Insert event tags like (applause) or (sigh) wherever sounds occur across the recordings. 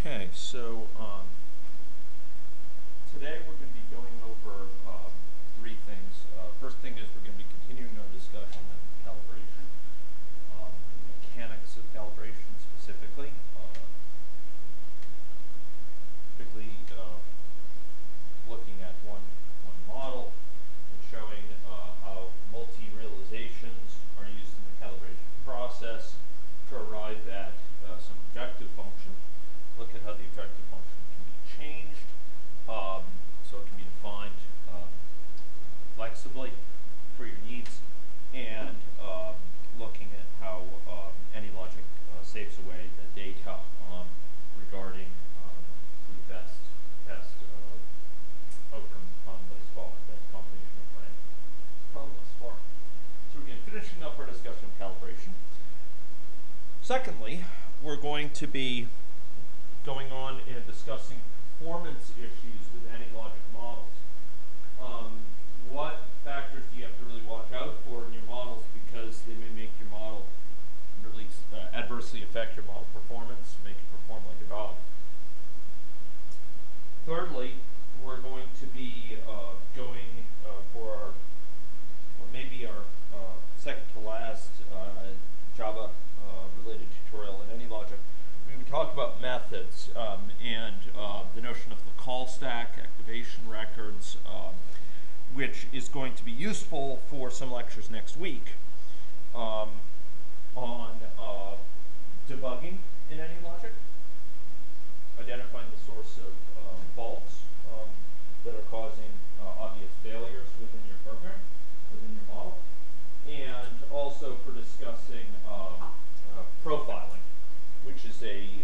Okay, so um, today we're going to be going over uh, three things. Uh, first thing is we're going to be continuing our discussion on calibration, um, the mechanics of calibration specifically, uh, looking at one one model and showing uh, how multi-realizations are used in the calibration process to arrive at uh, some objective function. Look at how the objective function can be changed, um, so it can be defined uh, flexibly for your needs, and um, looking at how um, AnyLogic uh, saves away the data um, regarding um, the best best uh, outcome on thus far, best combination of parameters from thus far. So again, finishing up our discussion of calibration. Secondly, we're going to be going on and discussing performance issues with any logic models. Um, what factors do you have to really watch out for in your models because they may make your model really uh, adversely affect your model performance, make it perform like a dog. Thirdly, we're going to be uh, going uh, for our, or maybe our uh, second to last uh, Java uh, related tutorial in AnyLogic. We would talk about methods um, and uh, the notion of the call stack, activation records, um, which is going to be useful for some lectures next week um, on uh, debugging in any logic, identifying the source of uh, faults um, that are causing uh, obvious failures within your program, within your model, and also for discussing um, uh, profiling, which is a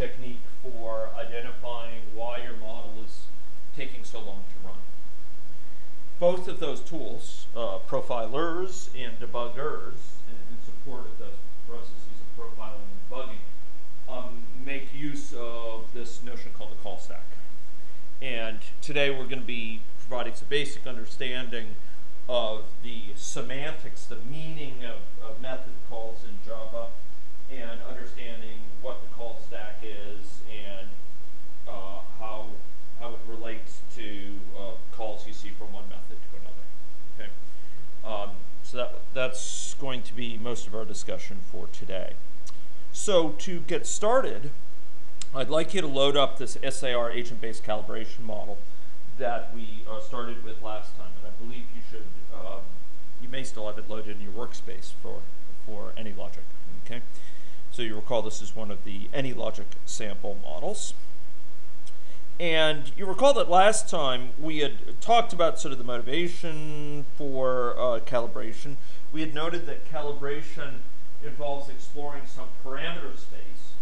technique for identifying why your model is taking so long to run. Both of those tools, uh, profilers and debuggers, in, in support of the processes of profiling and debugging, um, make use of this notion called the call stack. And today we're going to be providing some basic understanding of the semantics, the meaning of, of method calls in Java, and understanding what the call stack is and uh, how, how it relates to uh, calls you see from one method to another. Okay, um, so that, that's going to be most of our discussion for today. So to get started, I'd like you to load up this SIR agent-based calibration model that we uh, started with last time, and I believe you should, uh, you may still have it loaded in your workspace for, for AnyLogic, okay? So you recall this is one of the AnyLogic sample models. And you recall that last time we had talked about sort of the motivation for uh, calibration. We had noted that calibration involves exploring some parameter space.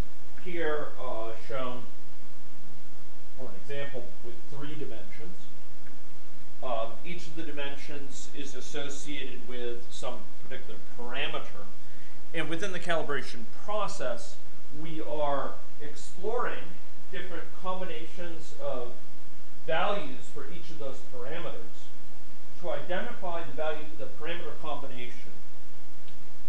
Here uh, shown for an example with three dimensions. Um, each of the dimensions is associated with some particular parameter. And within the calibration process, we are exploring different combinations of values for each of those parameters to identify the value of the parameter combination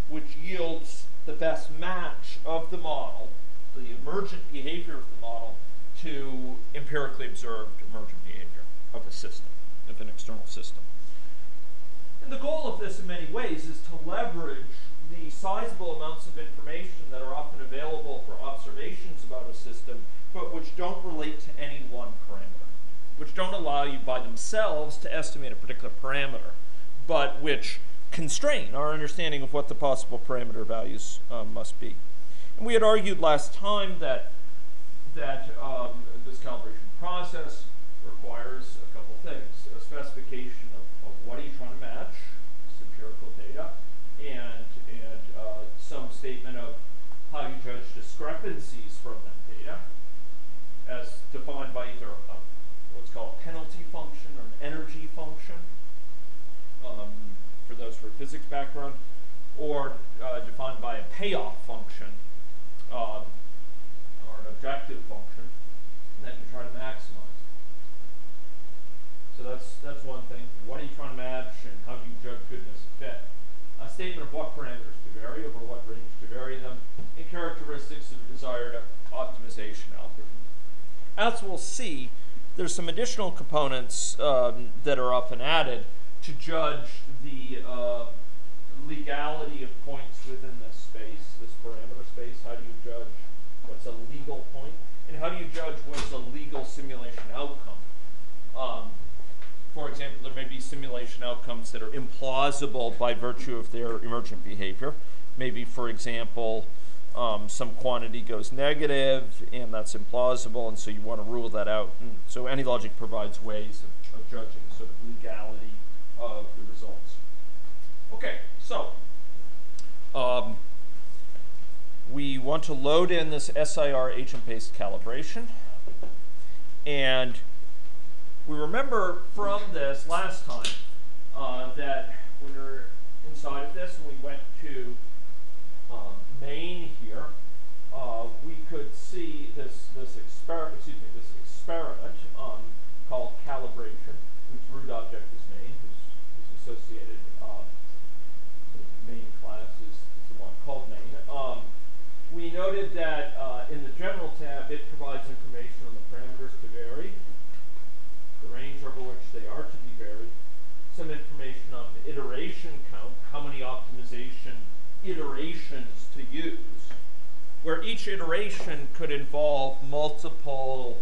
which yields the best match of the model, the emergent behavior of the model, to empirically observed emergent behavior of a system, of an external system. And the goal of this in many ways is to leverage the sizable amounts of information that are often available for observations about a system, but which don't relate to any one parameter, which don't allow you by themselves to estimate a particular parameter, but which constrain our understanding of what the possible parameter values um, must be. And we had argued last time that that um, this calibration process requires a couple things: a specification of, of what are you trying to match, this empirical data, and and uh, some statement of how you judge discrepancies from that data, as defined by either a, what's called a penalty function or an energy function. Um, for those for physics background, or uh, defined by a payoff function, um, or an objective function that you try to maximize. So that's that's one thing. What are you trying to match, and how do you judge goodness fit? A statement of what parameters to vary, over what range to vary them, and characteristics of desired optimization algorithm. As we'll see, there's some additional components um, that are often added to judge the uh, legality of points within this space, this parameter space. How do you judge what's a legal point? And how do you judge what's a legal simulation outcome? Um, for example, there may be simulation outcomes that are implausible by virtue of their emergent behavior. Maybe, for example, um, some quantity goes negative, and that's implausible, and so you want to rule that out. And so AnyLogic provides ways of, of judging sort of legality of the results. Okay, so um, we want to load in this SIR agent based calibration. And we remember from this last time uh, that when we are inside of this and we went to um, main here, uh, we could see this this experiment. Excuse me, this experiment um, called calibration, whose root object is main, whose, whose associated uh, main class is, is, the one called main. Um, we noted that uh, in the general tab, it provides information on the parameters to vary, the range over which they are to be varied, some information on the iteration count, how many optimization iterations to use, where each iteration could involve multiple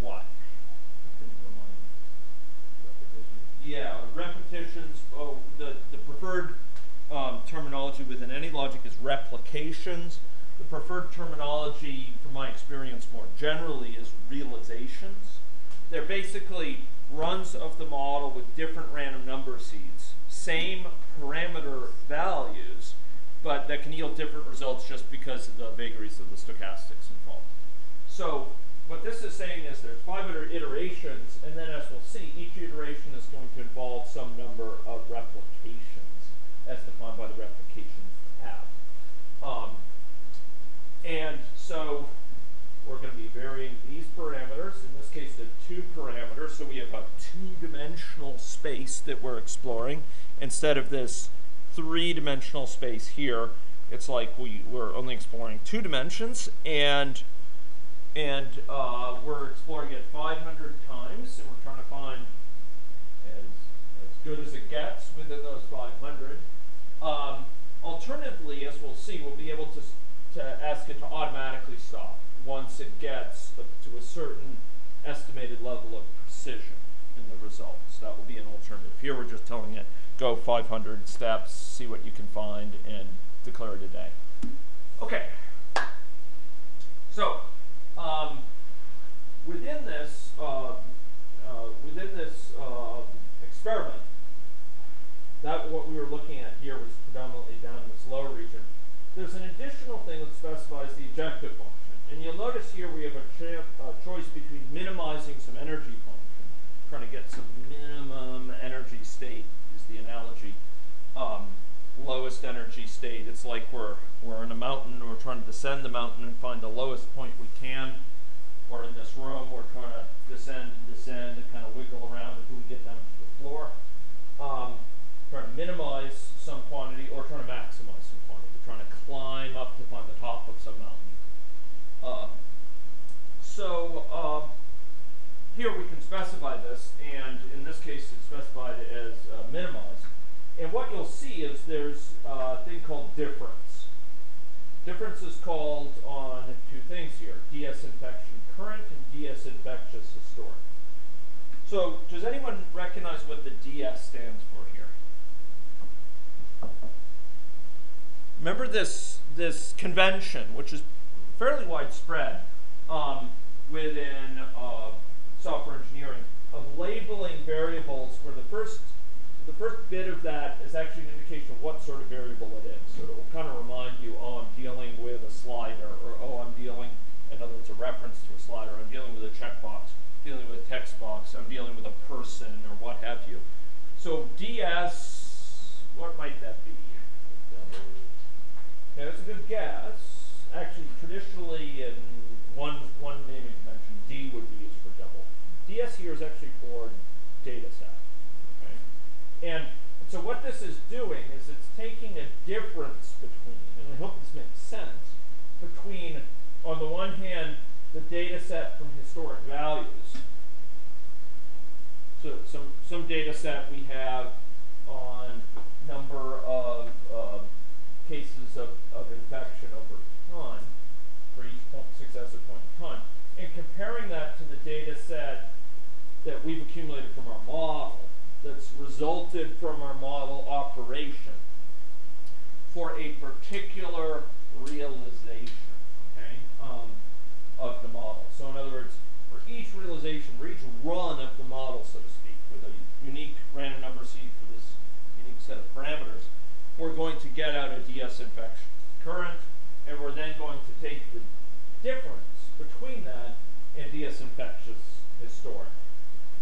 what? Yeah, repetitions. Oh, the, the preferred um, terminology within AnyLogic is replications. The preferred terminology, from my experience more generally, is realizations. They're basically runs of the model with different random number seeds, same parameter values, but that can yield different results just because of the vagaries of the stochastics involved. So what this is saying is there's 500 iterations, and then as we'll see, each iteration is going to involve some number of replications, as defined by the replications tab. Um, and so we're going to be varying these parameters. In this case, the two parameters. So we have a two-dimensional space that we're exploring instead of this three-dimensional space here, it's like we, we're only exploring two dimensions, and and uh, we're exploring it 500 times, and we're trying to find as, as good as it gets within those 500. Um, alternatively, as we'll see, we'll be able to, to ask it to automatically stop once it gets to a certain estimated level of precision in the results. That will be an alternative. Here we're just telling it, go 500 steps, see what you can find, and declare it a day. Okay. So, um, within this, uh, uh, within this uh, experiment, that what we were looking at here was predominantly down in this lower region. There's an additional thing that specifies the objective function. And you'll notice here we have a, a choice between minimizing some energy function, trying to get some minimum energy state is the analogy, um, lowest energy state. It's like we're, we're in a mountain, we're trying to descend the mountain and find the lowest point we can. Or in this room, we're trying to descend and descend and kind of wiggle around until we get down to the floor. Um, trying to minimize some quantity or trying to maximize some quantity. We're trying to climb up to find the top of some mountain. Uh, so uh, here we can specify this, and in this case it's specified as uh, minimized. And what you'll see is there's a thing called difference. Difference is called on two things here, DS infection current and DS infectious historic. So does anyone recognize what the DS stands for here? Remember this, this convention, which is fairly widespread um, within uh, software engineering of labeling variables where the first the first bit of that is actually an indication of what sort of variable it is. So it will kind of remind you, oh, I'm dealing with a slider, or oh, I'm dealing, in other words, a reference to a slider. I'm dealing with a checkbox, dealing with a text box, I'm dealing with a person, or what have you. So DS, what might that be? Yeah, that's a good guess. Actually, traditionally, in one one naming convention, D would be used for double. DS here is actually for data set. Okay? And so what this is doing is it's taking a difference between, and I hope this makes sense, between set from historic values. So some some data set we have on number of uh, cases of, of infection over time for each point, successive point in time, and comparing that to the data set that we've accumulated from our model that's resulted from our model operation for a particular realization, okay, um, of the model. So in other words, for each realization, for each run of the model, so to speak, with a unique random number seed for this unique set of parameters, we're going to get out a DS infection current, and we're then going to take the difference between that and DS infectious historic.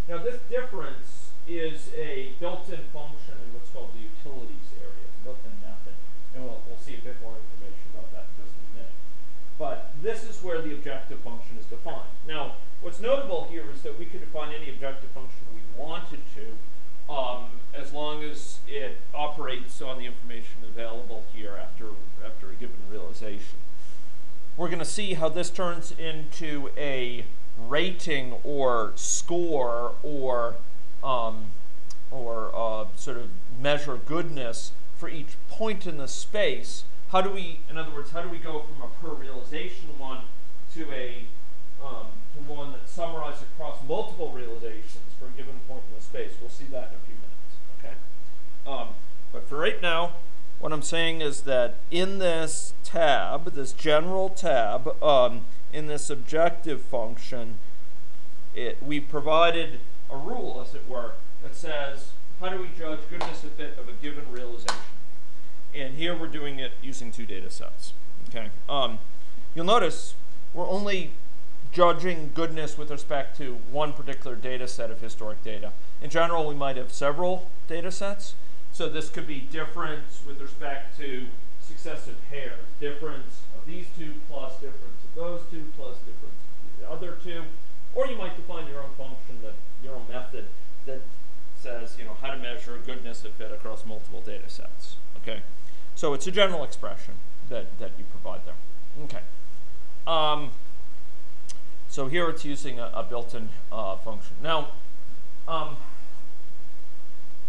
Now this difference is a built-in function in what's called the utilities area, it's a built-in method, and we'll, we'll see a bit more information about that in just a minute. But this is where the objective function is defined. Now, what's notable here is that we could define any objective function we wanted to, um, as long as it operates on the information available here after, after a given realization. We're going to see how this turns into a rating or score or um, or uh, sort of measure goodness for each point in the space. How do we, in other words, how do we go from a per realization one to a um, to one that summarizes across multiple realizations for a given point in the space? We'll see that in a few minutes. Okay. Um, but for right now, what I'm saying is that in this tab, this general tab, um, in this objective function, it, we provided a rule, as it were, that says, how do we judge goodness of fit of a given realization? And here we're doing it using two data sets. Okay. Um, you'll notice we're only judging goodness with respect to one particular data set of historic data. In general, we might have several data sets. So this could be difference with respect to successive pairs, difference of these two plus difference of those two plus difference of the other two. Or you might define your own function, that your own method that says, you know, how to measure goodness of fit across multiple data sets. Okay, so it's a general expression that that you provide there. Okay. Um, so here it's using a, a built-in uh, function. Now, um,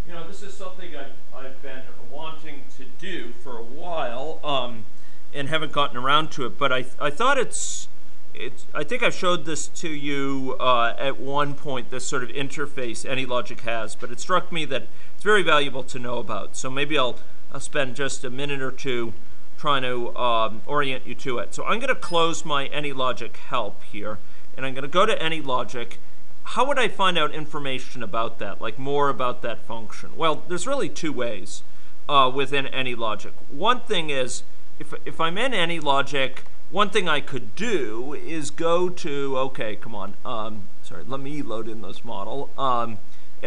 you know, this is something I've, I've been wanting to do for a while um, and haven't gotten around to it, but I, I thought it's it's, I think I showed this to you uh, at one point, this sort of interface AnyLogic has, but it struck me that it's very valuable to know about. So maybe I'll, I'll spend just a minute or two trying to um, orient you to it. So I'm going to close my AnyLogic help here, and I'm going to go to AnyLogic. How would I find out information about that, like more about that function? Well, there's really two ways uh, within AnyLogic. One thing is, if, if I'm in AnyLogic, one thing I could do is go to, okay, come on, um, sorry, let me load in this model, um,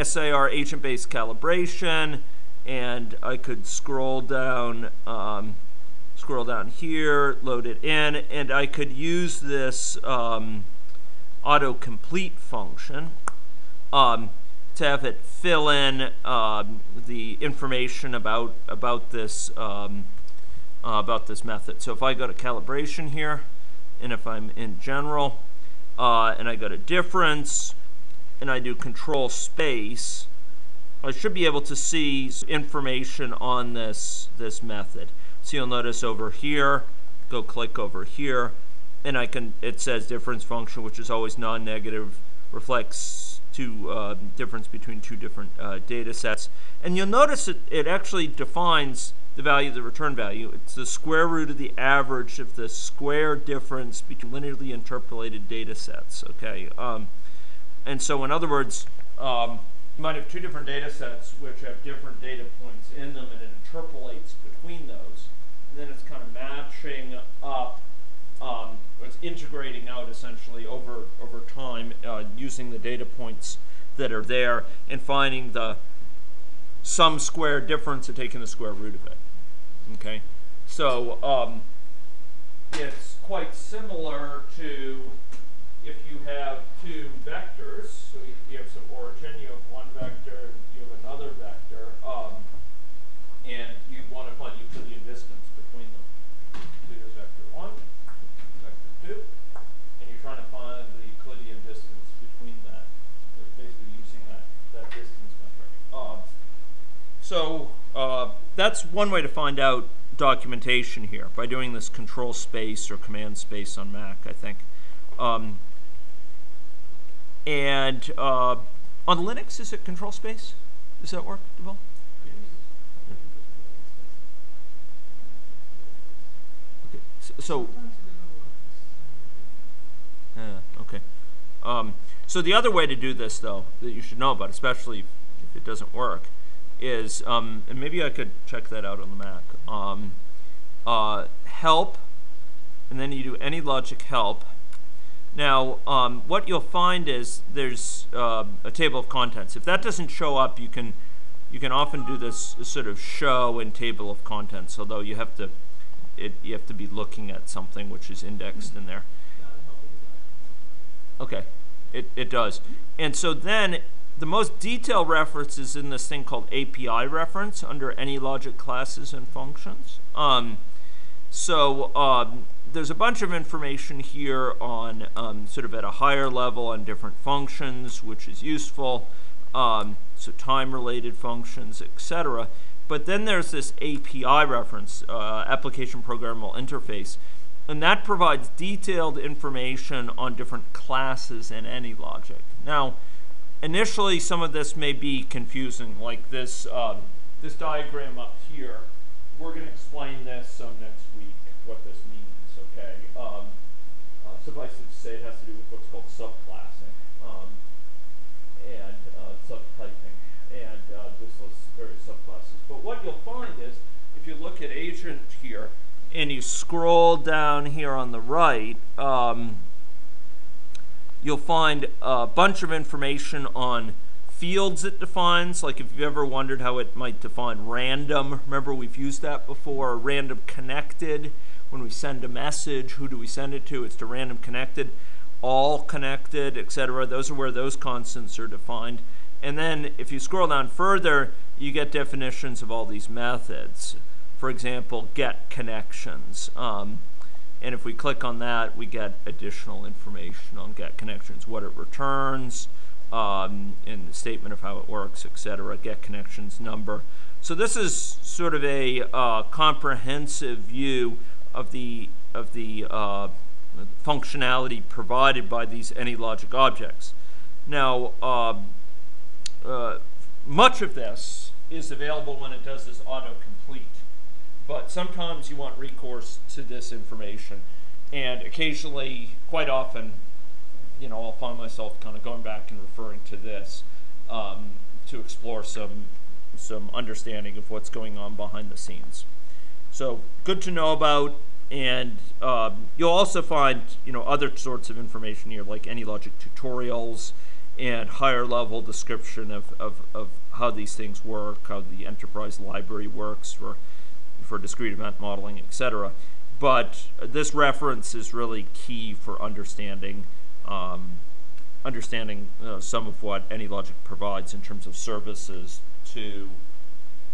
SIR agent-based calibration, and I could scroll down, um, scroll down here, load it in, and I could use this um, autocomplete function um, to have it fill in um, the information about about this um, uh, about this method. So if I go to calibration here, and if I'm in general, uh, and I go to difference, and I do control space, I should be able to see information on this, this method. So you'll notice over here, go click over here, and I can, it says difference function, which is always non-negative, reflects two uh, difference between two different uh, data sets. And you'll notice it, it actually defines the value of the return value. It's the square root of the average of the square difference between linearly interpolated data sets, okay? Um, and so in other words, um, you might have two different data sets which have different data points in them and it interpolates between those. And then it's kind of matching up, um, it's integrating out essentially over, over time uh, using the data points that are there and finding the sum square difference and taking the square root of it. Okay, so um, it's quite similar to if you have two vectors. So you have some origin, you have one vector, you have another vector, um, and you want to find Euclidean distance between them. So here's vector one, vector two, and you're trying to find the that's one way to find out documentation here by doing this control space or command space on Mac, I think. Um, and uh, on Linux, is it control space? Does that work, Deval? Okay. So, so yeah, okay. Um, so the other way to do this, though, that you should know about, especially if it doesn't work, is, um, and maybe I could check that out on the Mac. Um, uh, help, and then you do AnyLogic help. Now, um, what you'll find is there's uh, a table of contents. If that doesn't show up, you can you can often do this sort of show and table of contents, although you have to it, you have to be looking at something which is indexed in there. Okay, it, it does. And so then the most detailed reference is in this thing called API reference under AnyLogic classes and functions. Um, so um, there's a bunch of information here on um, sort of at a higher level on different functions, which is useful. Um, so time-related functions, etc. But then there's this API reference, uh, application programmable interface, and that provides detailed information on different classes in AnyLogic. Now, initially, some of this may be confusing, like this, um, this diagram up here. We're going to explain this some next week, what this means, okay? Um, uh, suffice it to say, it has to do with what's called subclassing um, and uh, subtyping, and uh, this lists various subclasses. But what you'll find is, if you look at agent here, and you scroll down here on the right, um, you'll find a bunch of information on fields it defines. Like if you've ever wondered how it might define random, remember we've used that before, random connected. When we send a message, who do we send it to? It's to random connected, all connected, etc. Those are where those constants are defined. And then if you scroll down further, you get definitions of all these methods for example, get connections. Um, and if we click on that, we get additional information on get connections, what it returns, um, and the statement of how it works, etc. Get connections number. So this is sort of a uh, comprehensive view of the of the uh, functionality provided by these AnyLogic objects. Now, uh, uh, much of this is available when it does this autocomplete but sometimes you want recourse to this information. And occasionally, quite often, you know, I'll find myself kind of going back and referring to this um, to explore some some understanding of what's going on behind the scenes. So good to know about, and um, you'll also find you know other sorts of information here, like AnyLogic tutorials and higher level description of, of, of how these things work, how the enterprise library works for for discrete event modeling, etc. But this reference is really key for understanding um, understanding uh, some of what AnyLogic provides in terms of services to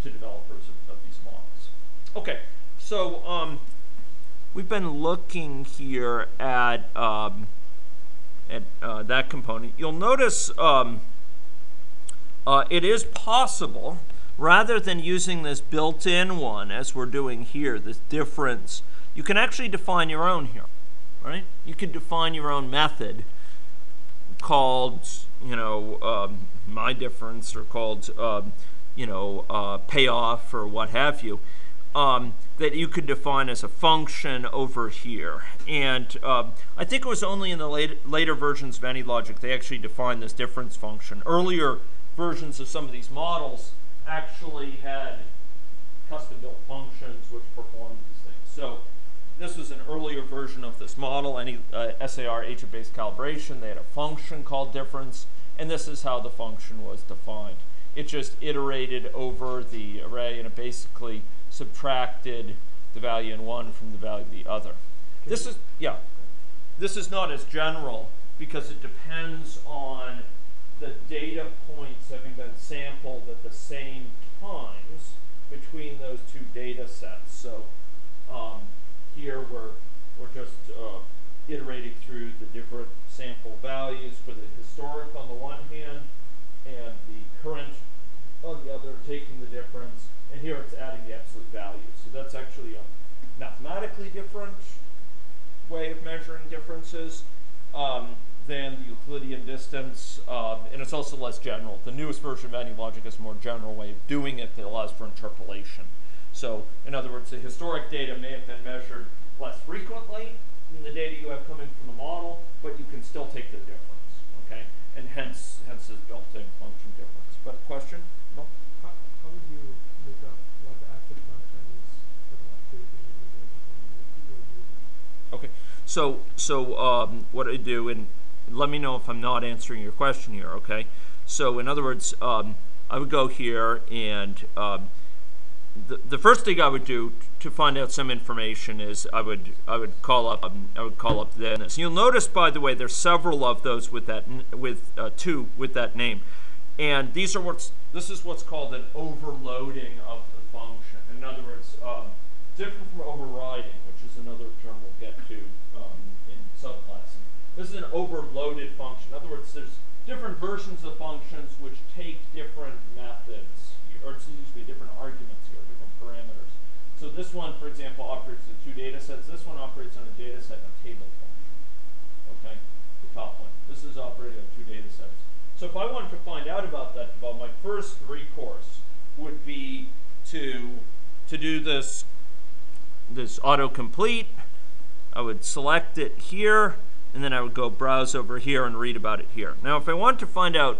to developers of, of these models. Okay, so um, we've been looking here at um, at uh, that component. You'll notice um, uh, it is possible rather than using this built-in one as we're doing here, this difference, you can actually define your own here, right? You can define your own method called, you know, um, my difference or called, um, you know, uh, payoff or what have you, um, that you could define as a function over here. And uh, I think it was only in the later, later versions of AnyLogic they actually defined this difference function. Earlier versions of some of these models actually had custom-built functions which performed these things. So this was an earlier version of this model, any uh, SIR agent-based calibration. They had a function called difference, and this is how the function was defined. It just iterated over the array, and it basically subtracted the value in one from the value of the other. This is, yeah, this is not as general because it depends on the data points having been sampled at the same times between those two data sets. So um, here we're, we're just uh, iterating through the different sample values for the historic on the one hand and the current on the other, taking the difference, and here it's adding the absolute value. So that's actually a mathematically different way of measuring differences um, than the Euclidean distance, um, and it's also less general. The newest version of AnyLogic is a more general way of doing it that allows for interpolation. So, in other words, the historic data may have been measured less frequently than the data you have coming from the model, but you can still take the difference, okay? And hence, hence this built-in function difference. But question? No? How, how would you look up what the active function is for the activity you're using? Okay. So, so um, what I do, and let me know if I'm not answering your question here, okay? So, in other words, um, I would go here and um, the, the first thing I would do to find out some information is I would I would call up um, I would call up this. You'll notice, by the way, there's several of those with that with uh, two with that name, and these are what's this is what's called an overloading of the function. In other words, um, different from overriding, which is another term we'll get to. This is an overloaded function. In other words, there's different versions of functions which take different methods, or excuse me, different arguments here, different parameters. So this one, for example, operates in two data sets. This one operates on a data set and a table function. Okay, the top one. This is operating on two data sets. So if I wanted to find out about that, well, my first recourse would be to to do this this autocomplete. I would select it here, and then I would go browse over here and read about it here. Now, if I want to find out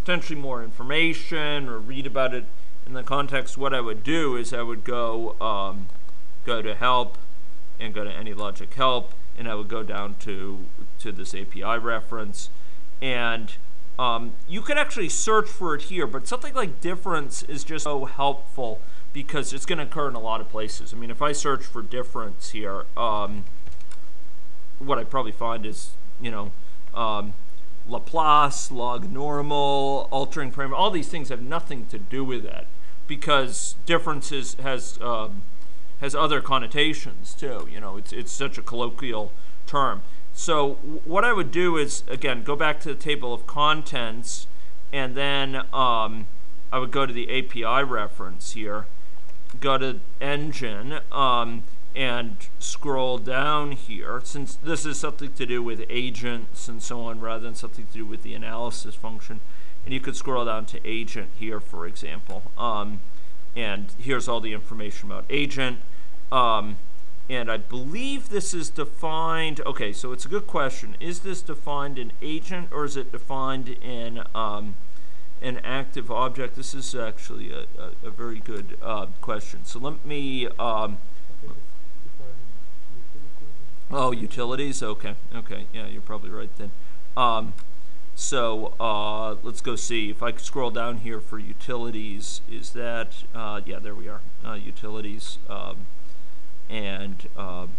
potentially more information or read about it in the context, what I would do is I would go um, go to help and go to AnyLogic help, and I would go down to to this API reference, and um, you could actually search for it here, but something like difference is just so helpful because it's going to occur in a lot of places. I mean, if I search for difference here, um, what I probably find is, you know, um, Laplace, log normal, altering parameter, all these things have nothing to do with that because differences has um, has other connotations too. You know, it's it's such a colloquial term. So what I would do is again go back to the table of contents, and then um, I would go to the API reference here, go to engine, um, and scroll down here. Since this is something to do with agents and so on, rather than something to do with the analysis function, and you could scroll down to agent here, for example. Um, and here's all the information about agent. Um, and I believe this is defined, okay, so it's a good question. Is this defined in agent or is it defined in um, an active object? This is actually a, a, a very good uh, question. So let me, um, I think it's defined in utilities. Oh, utilities, okay, okay, yeah, you're probably right then. Um, so uh, let's go see. If I could scroll down here for utilities, is that, uh, yeah, there we are, uh, utilities. Um, and um,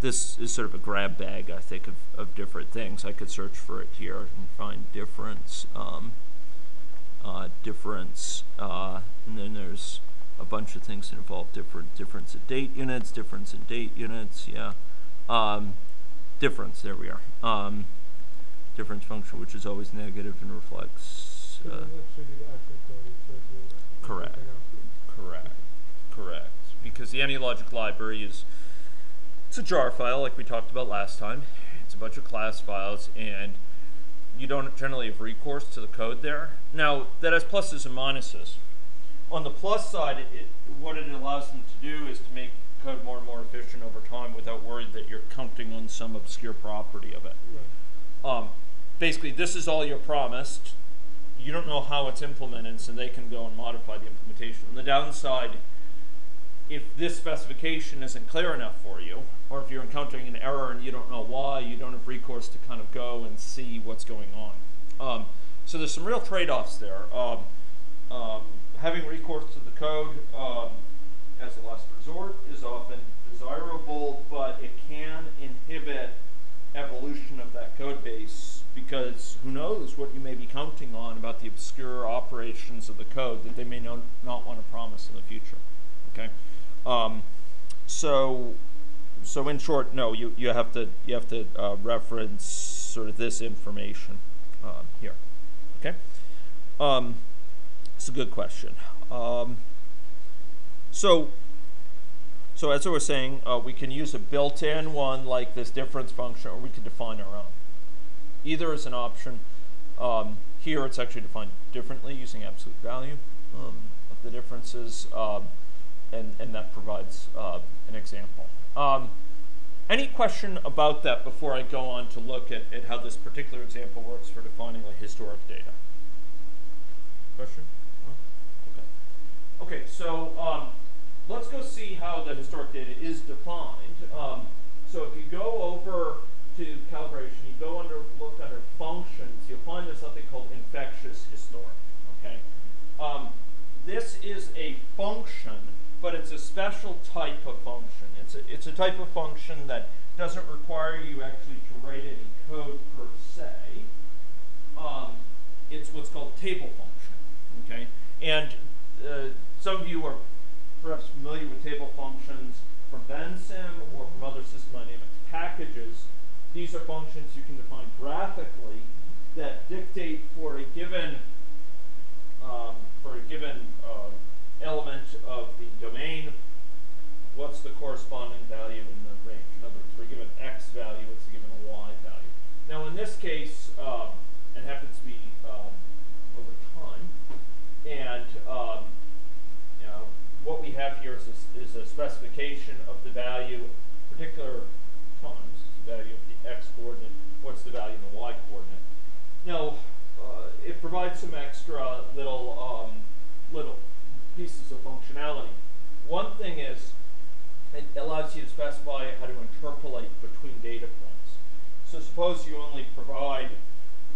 this is sort of a grab bag, I think, of, of different things. I could search for it here and find difference, um, uh, difference, uh, and then there's a bunch of things that involve different difference in date units, difference in date units, yeah, um, difference. There we are. Um, difference function, which is always negative and reflects. Uh, that's really the actual code. It shows you the Correct. Correct. Correct. Because the AnyLogic library is it's a jar file like we talked about last time. It's a bunch of class files and you don't generally have recourse to the code there. Now that has pluses and minuses. On the plus side, it, what it allows them to do is to make code more and more efficient over time without worry that you're counting on some obscure property of it. Right. Um, basically, this is all you're promised. You don't know how it's implemented, so they can go and modify the implementation. On the downside, if this specification isn't clear enough for you, or if you're encountering an error and you don't know why, you don't have recourse to kind of go and see what's going on. Um, so there's some real trade-offs there. Um, um, having recourse to the code um, as a last resort is often desirable, but it can inhibit evolution of that code base because who knows what you may be counting on about the obscure operations of the code that they may no, not want to promise in the future. Okay, um, so so in short, no, you, you have to you have to uh, reference sort of this information uh, here. Okay. Um, It's a good question. Um, so, so as I was saying, uh, we can use a built-in one like this difference function, or we could define our own. Either is an option. Um, here, it's actually defined differently using absolute value um, of the differences, um, and and that provides uh, an example. Um, any question about that before I go on to look at, at how this particular example works for defining like historic data? Question? Okay. Okay, so um, let's go see how the historic data is defined. Um, so if you go over to calibration, you go under look under functions, you'll find there's something called infectious historic. Okay, um, this is a function, but it's a special type of function. It's a, it's a type of function that doesn't require you actually to write any code per se. Um, it's what's called table function. Okay, and uh, some of you are perhaps familiar with table functions from Vensim or from other system dynamics packages. These are functions you can define graphically that dictate for a given um, for a given uh, element of the domain what's the corresponding value in the range. In other words, for a given x value, it's given y value. Now, in this case, um, it happens to be um, over time, and um, what we have here is a, is a specification of the value, particular times, the value of the x coordinate, what's the value in the y coordinate. Now, uh, it provides some extra little um, little pieces of functionality. One thing is it allows you to specify how to interpolate between data points. So suppose you only provide,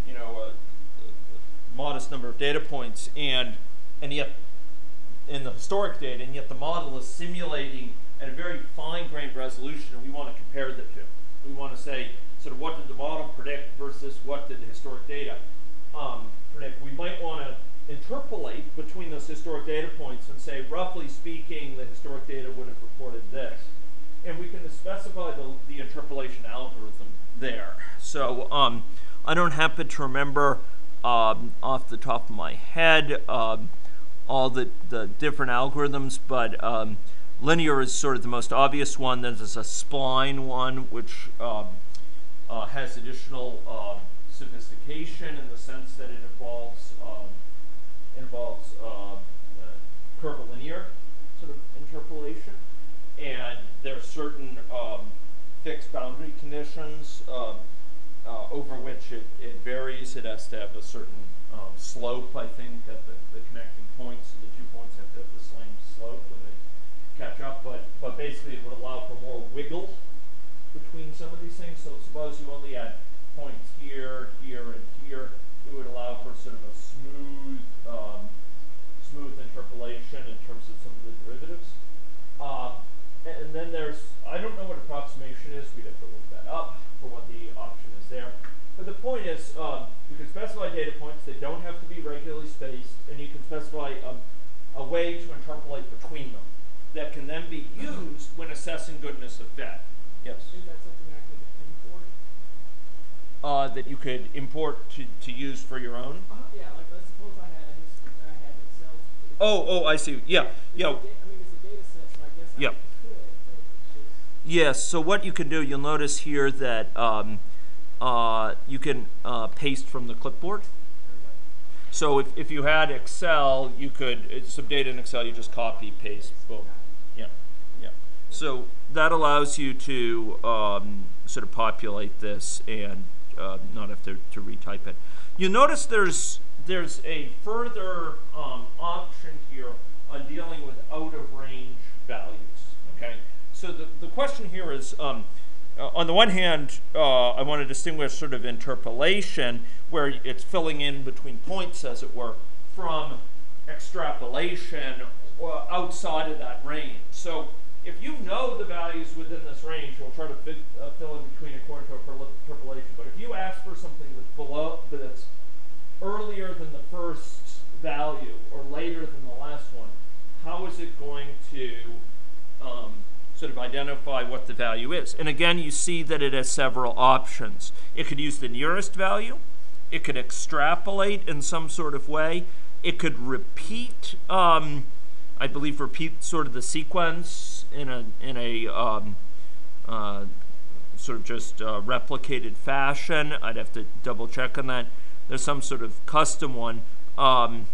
you know, a, a modest number of data points, and and yet in the historic data, and yet the model is simulating at a very fine-grained resolution, and we want to compare the two. We want to say, sort of, what did the model predict versus what did the historic data um, predict? We might want to interpolate between those historic data points and say, roughly speaking, the historic data would have reported this. And we can specify the, the interpolation algorithm there. So um, I don't happen to remember um, off the top of my head um, all the, the different algorithms, but um, linear is sort of the most obvious one. There's a spline one, which um, uh, has additional uh, sophistication in the sense that it involves um, involves uh, curvilinear sort of interpolation, and there are certain um, fixed boundary conditions uh, over which it, it varies. It has to have a certain um, slope, I think, at the, the connecting points. So the two points have to have the same slope when they catch up, but, but basically it would allow for more wiggle between some of these things. So suppose you only had points here, here, and here, it would allow for sort of a smooth, um, smooth interpolation in terms of some of the derivatives. Uh, and, and then there's, I don't know what approximation is, we'd have to look that up for what the option is there. But the point is, um, you can specify data points, they don't have to be regularly spaced, and you can specify um, a way to interpolate between them that can then be used when assessing goodness of fit. Yes? Is that something I could import? Uh, that you could import to, to use for your own? Uh, yeah, like let's suppose I had a I had Excel. Oh, oh, I see. Yeah, yeah. I mean, it's a data set, so I guess Yep. I could, but it's just. Yes, so what you can do, you'll notice here that um, uh, you can uh, paste from the clipboard. So if, if you had Excel, you could, some data in Excel, you just copy, paste, boom. Yeah, yeah. So that allows you to um, sort of populate this and uh, not have to, to retype it. You notice there's there's a further um, option here on dealing with out of range values. Okay, so the, the question here is um, uh, on the one hand, uh, I want to distinguish sort of interpolation, where it's filling in between points, as it were, from extrapolation outside of that range. So if you know the values within this range, we'll try to fit, uh, fill in between according to interpolation. But if you ask for something that's below, that's earlier than the first value or later than the last one, how is it going to um, sort of identify what the value is? And again, you see that it has several options. It could use the nearest value, it could extrapolate in some sort of way, It could repeat, um, I believe, repeat sort of the sequence in a in a um, uh, sort of just uh, replicated fashion. I'd have to double check on that. There's some sort of custom one, um,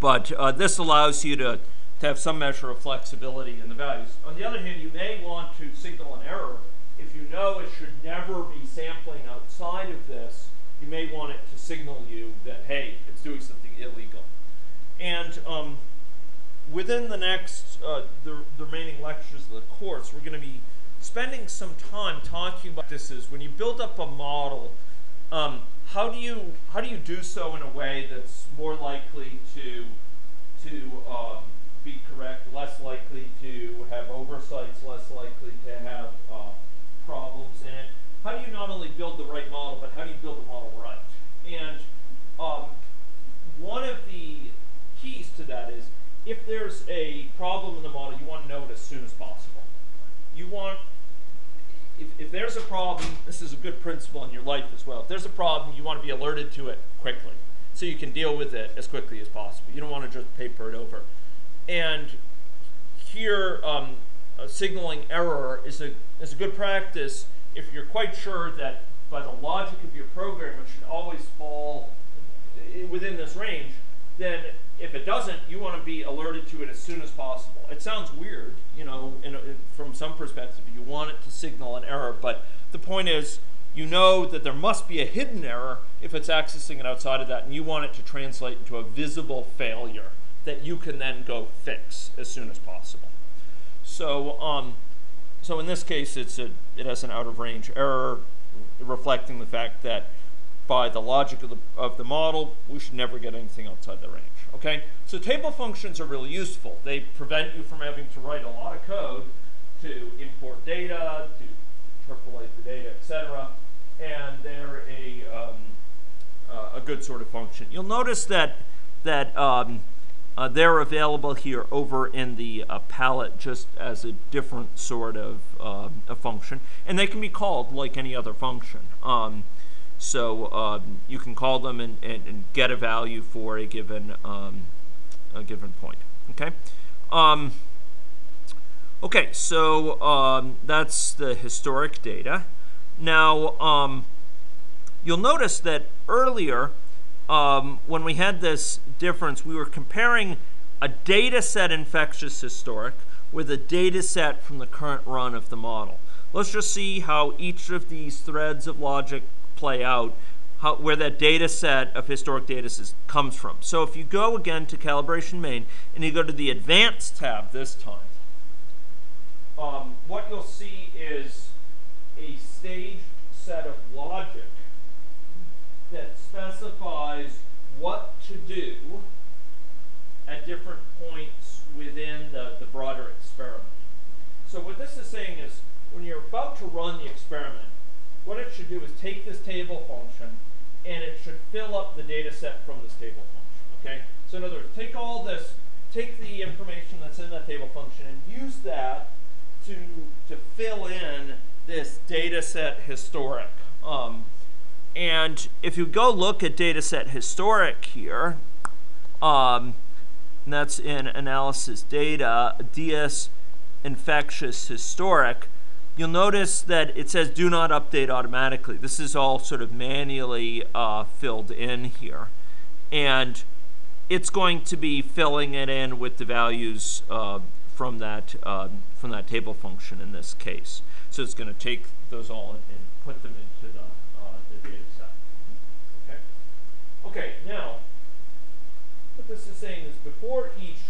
but uh, this allows you to to have some measure of flexibility in the values. On the other hand, you may want to signal an error if you know it should never be sampling outside of this. You may want it to signal you that hey, it's doing something illegal. And um, within the next uh, the, the remaining lectures of the course, we're going to be spending some time talking about this is when you build up a model. Um, how do you how do you do so in a way that's more likely to to um, be correct, less likely to have oversights, less likely to have uh, problems in it. How do you not only build the right model, but how do you build the model right? And um, one of the keys to that is if there's a problem in the model, you want to know it as soon as possible. You want, if, if there's a problem, this is a good principle in your life as well. If there's a problem, you want to be alerted to it quickly so you can deal with it as quickly as possible. You don't want to just paper it over. And here, um, signaling error is a, is a good practice if you're quite sure that by the logic of your program it should always fall within this range, then if it doesn't, you want to be alerted to it as soon as possible. It sounds weird, you know, in a, from some perspective, you want it to signal an error, but the point is, you know that there must be a hidden error if it's accessing it outside of that, and you want it to translate into a visible failure that you can then go fix as soon as possible. So, um, so in this case, it's a, it has an out of range error reflecting the fact that by the logic of the, of the model, we should never get anything outside the range. Okay, so table functions are really useful. They prevent you from having to write a lot of code to import data, to interpolate the data, etc. And they're a, um, uh, a good sort of function. You'll notice that that um, uh, they're available here over in the uh, palette just as a different sort of uh, a function. And they can be called like any other function. Um, so um, you can call them and, and, and, get a value for a given, um, a given point. Okay. Um, okay, so um, that's the historic data. Now, um, you'll notice that earlier, when we had this difference, we were comparing a data set infectious historic with a data set from the current run of the model. Let's just see how each of these threads of logic play out, how, where that data set of historic data comes from. So if you go again to calibration main and you go to the advanced tab this time, um, what you'll see is a staged set of logic that specifies what to do at different points within the, the broader experiment. So what this is saying is when you're about to run the experiment, what it should do is take this table function and it should fill up the data set from this table function. Okay? So in other words, take all this, take the information that's in that table function and use that to, to fill in this data set historic. Um, and if you go look at dataset historic here, um, and that's in analysis data, DS infectious historic, you'll notice that it says do not update automatically. This is all sort of manually uh, filled in here. And it's going to be filling it in with the values uh, from that uh, from that table function in this case. So it's going to take those all and put them into the Okay, now, what this is saying is before each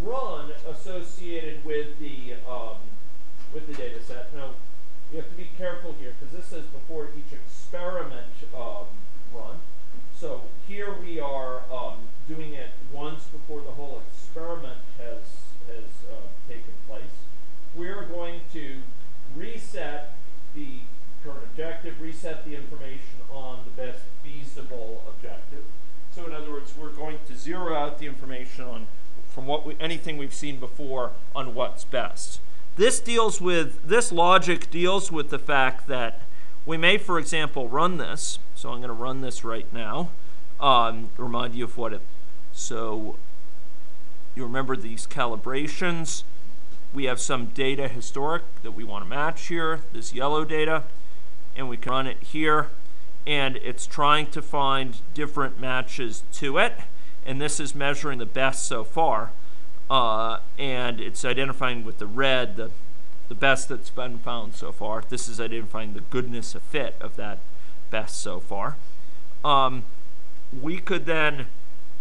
run associated with the um, with the data set. Now, you have to be careful here because this says before each experiment um, run. So here we are um, doing it once before the whole experiment has has uh, taken place. We're going to reset the current objective, reset the information on the best feasible objective. So in other words, we're going to zero out the information on from what we, anything we've seen before on what's best. This deals with this logic deals with the fact that we may, for example, run this. So I'm going to run this right now. Um, remind you of what it So you remember these calibrations. We have some data historic that we want to match here, this yellow data, and we can run it here. And it's trying to find different matches to it. And this is measuring the best so far. Uh, and it's identifying with the red the, the best that's been found so far. This is identifying the goodness of fit of that best so far. Um, we could then,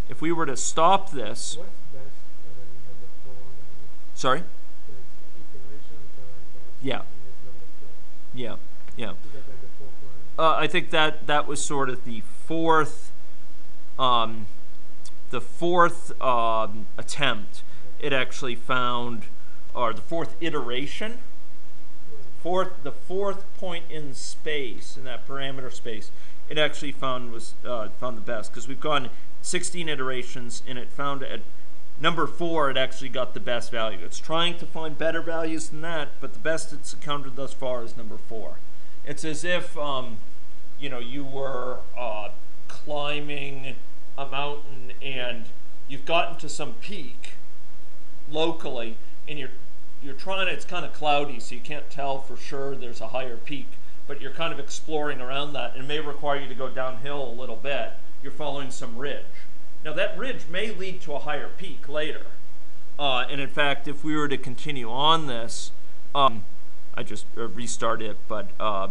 if we were to stop this, What's best and then number four then? sorry? There's iteration current best. Yeah. And there's number four. Yeah, yeah. Is that like the fourth one? Uh, I think that that was sort of the fourth, um, the fourth um, attempt. It actually found, or the fourth iteration, fourth, the fourth point in space in that parameter space. It actually found was uh, found the best because we've gone 16 iterations and it found at number four it actually got the best value. It's trying to find better values than that, but the best it's encountered thus far is number four. It's as if um, you know you were uh, climbing a mountain and you've gotten to some peak locally and you're you're trying to it's kind of cloudy so you can't tell for sure there's a higher peak but you're kind of exploring around that and it may require you to go downhill a little bit. You're following some ridge. Now that ridge may lead to a higher peak later uh, and in fact if we were to continue on this um, i just uh, restart it but uh,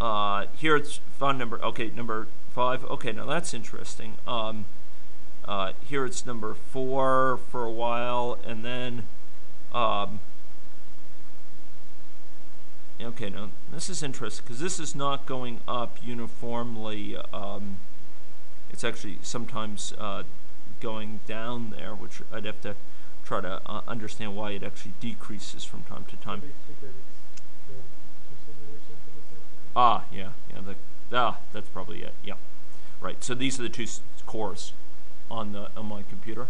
uh, here it's found number okay number five okay now that's interesting um, uh, here it's number four for a while, and then, um, okay, now this is interesting because this is not going up uniformly. Um, it's actually sometimes uh, going down there, which I'd have to try to uh, understand why it actually decreases from time to time. Maybe it's because it's the two simulations at the same time. Ah, yeah, yeah, the, ah, that's probably it, yeah. Right, so these are the two cores on the, on my computer.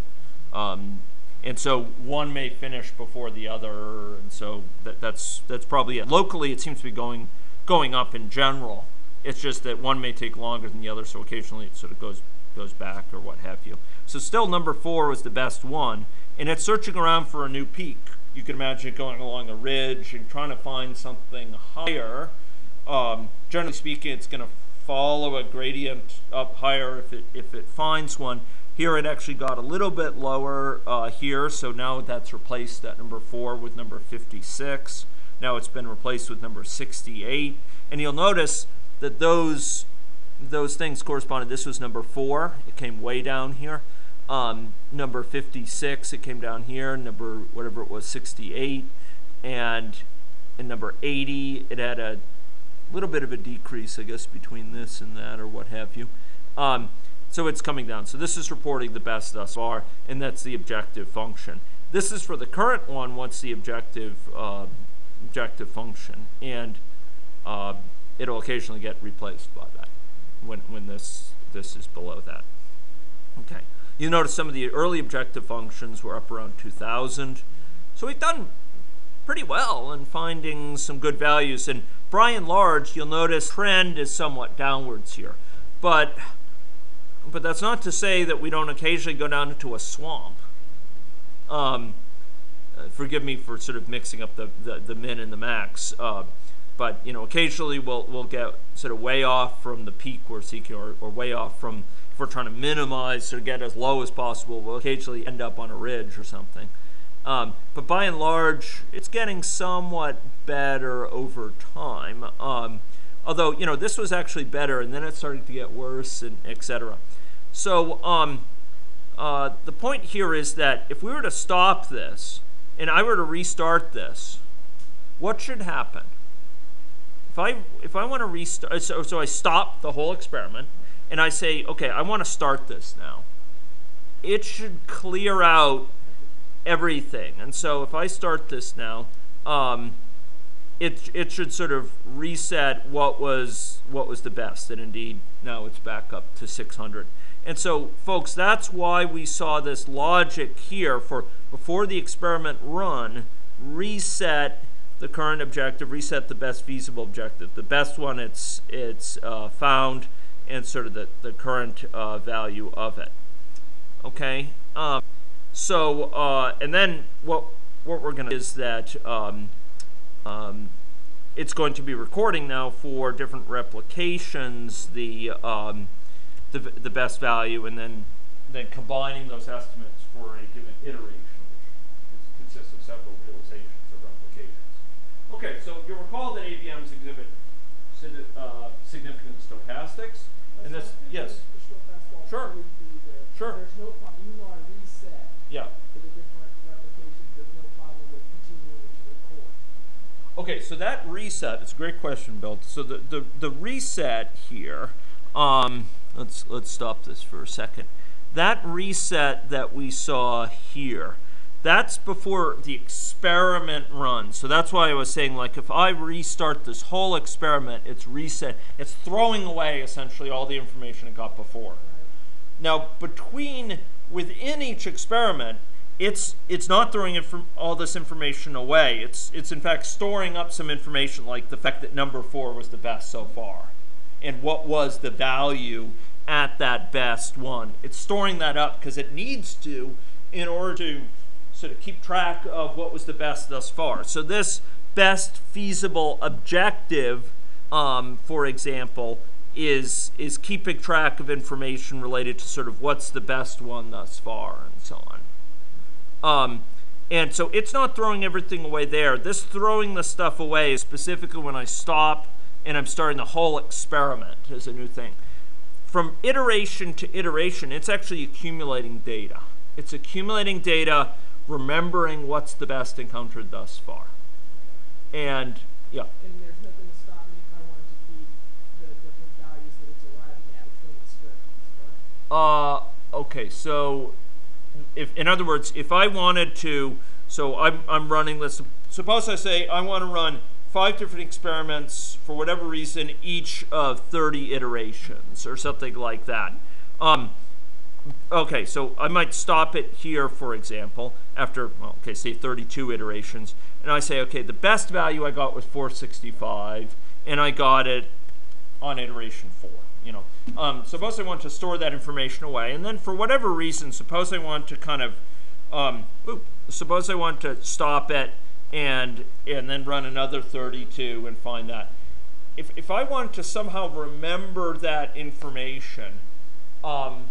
Um, and so one may finish before the other, and so that, that's, that's probably it. Locally, it seems to be going, going up in general. It's just that one may take longer than the other, so occasionally it sort of goes, goes back or what have you. So still number four was the best one, and it's searching around for a new peak. You can imagine it going along a ridge and trying to find something higher um, generally speaking, it's going to follow a gradient up higher if it if it finds one. Here it actually got a little bit lower uh, here, so now that's replaced at number four with number 56. Now it's been replaced with number 68, and you'll notice that those those things corresponded. This was number four; it came way down here. Um, number 56, it came down here. Number whatever it was, 68, and in number 80, it had a little bit of a decrease, I guess, between this and that or what have you. Um, so it's coming down. So this is reporting the best thus far, and that's the objective function. This is for the current one. What's the objective uh, objective function? And uh, it'll occasionally get replaced by that when when this this is below that. Okay. You notice some of the early objective functions were up around 2,000. So we've done pretty well in finding some good values. And by and large, you'll notice trend is somewhat downwards here. But but that's not to say that we don't occasionally go down into a swamp. Um, uh, forgive me for sort of mixing up the, the, the min and the max. Uh, but you know, occasionally we'll we'll get sort of way off from the peak we're seeking, or, or way off from if we're trying to minimize, sort of get as low as possible. We'll occasionally end up on a ridge or something. Um, but by and large, it's getting somewhat better over time. Um, although, you know, this was actually better, and then it started to get worse, and etc. So um, uh, the point here is that if we were to stop this, and I were to restart this, what should happen? If I if I want to restart, so, so I stop the whole experiment, and I say, okay, I want to start this now. It should clear out everything. And so if I start this now, um, it it should sort of reset what was what was the best, and indeed now it's back up to 600. And so, folks, that's why we saw this logic here for before the experiment run, reset the current objective, reset the best feasible objective, the best one it's it's uh, found, and sort of the the current uh, value of it. Okay. Um, so uh, and then what what we're gonna is that um, um, it's going to be recording now for different replications the um, the the best value and then then combining those estimates for a given iteration, which consists of several realizations or replications. Okay, so you'll recall that ABMs exhibit uh, significant stochastics, and this yes, Sure. before you leave. Sure. There's no problem, even though I reset yeah. for the different replications, there's no problem with continuing to record. Okay, so that reset, it's a great question, Bill. So the, the, the reset here, um, let's, let's stop this for a second. That reset that we saw here, that's before the experiment runs. So that's why I was saying, like, if I restart this whole experiment, it's reset. It's throwing away essentially all the information it got before. Now, between within each experiment, it's it's not throwing all this information away. It's it's in fact storing up some information, like the fact that number four was the best so far, and what was the value at that best one. It's storing that up because it needs to in order to sort of keep track of what was the best thus far. So this best feasible objective, um, for example, is is keeping track of information related to sort of what's the best one thus far and so on. Um, and so it's not throwing everything away there. This throwing the stuff away is specifically when I stop and I'm starting the whole experiment as a new thing. From iteration to iteration, it's actually accumulating data. It's accumulating data, remembering what's the best encountered thus far. And yeah, And there's nothing to stop me if I wanted to keep the different values that it's arriving at between experiments, right? Uh, okay, so if, in other words, if I wanted to, so I'm, I'm running this, suppose I say I want to run five different experiments for whatever reason, each of 30 iterations or something like that. Um, okay, so I might stop it here, for example, after, well, okay, say 32 iterations, and I say, okay, the best value I got was 465, and I got it on iteration four. You know, um, suppose I want to store that information away, and then for whatever reason, suppose I want to kind of, um, oop, suppose I want to stop it and and then run another 32 and find that. If if I want to somehow remember that information, um,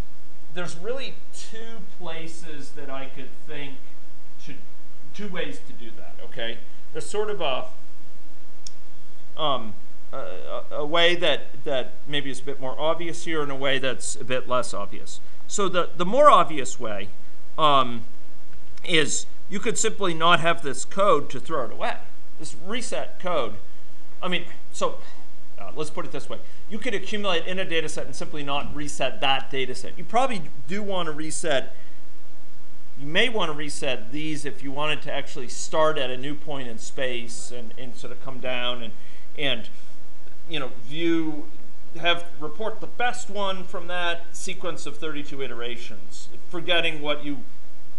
there's really two places that I could think to two ways to do that. Okay, there's sort of a um, a, a- way that, that maybe is a bit more obvious here and a way that's a bit less obvious. So the, the more obvious way um, is you could simply not have this code to throw it away. This reset code. I mean, so uh, let's put it this way. You could accumulate in a data set and simply not reset that data set. You probably do want to reset you may want to reset these if you wanted to actually start at a new point in space and, and sort of come down and and you know view have report the best one from that sequence of 32 iterations. Forgetting what you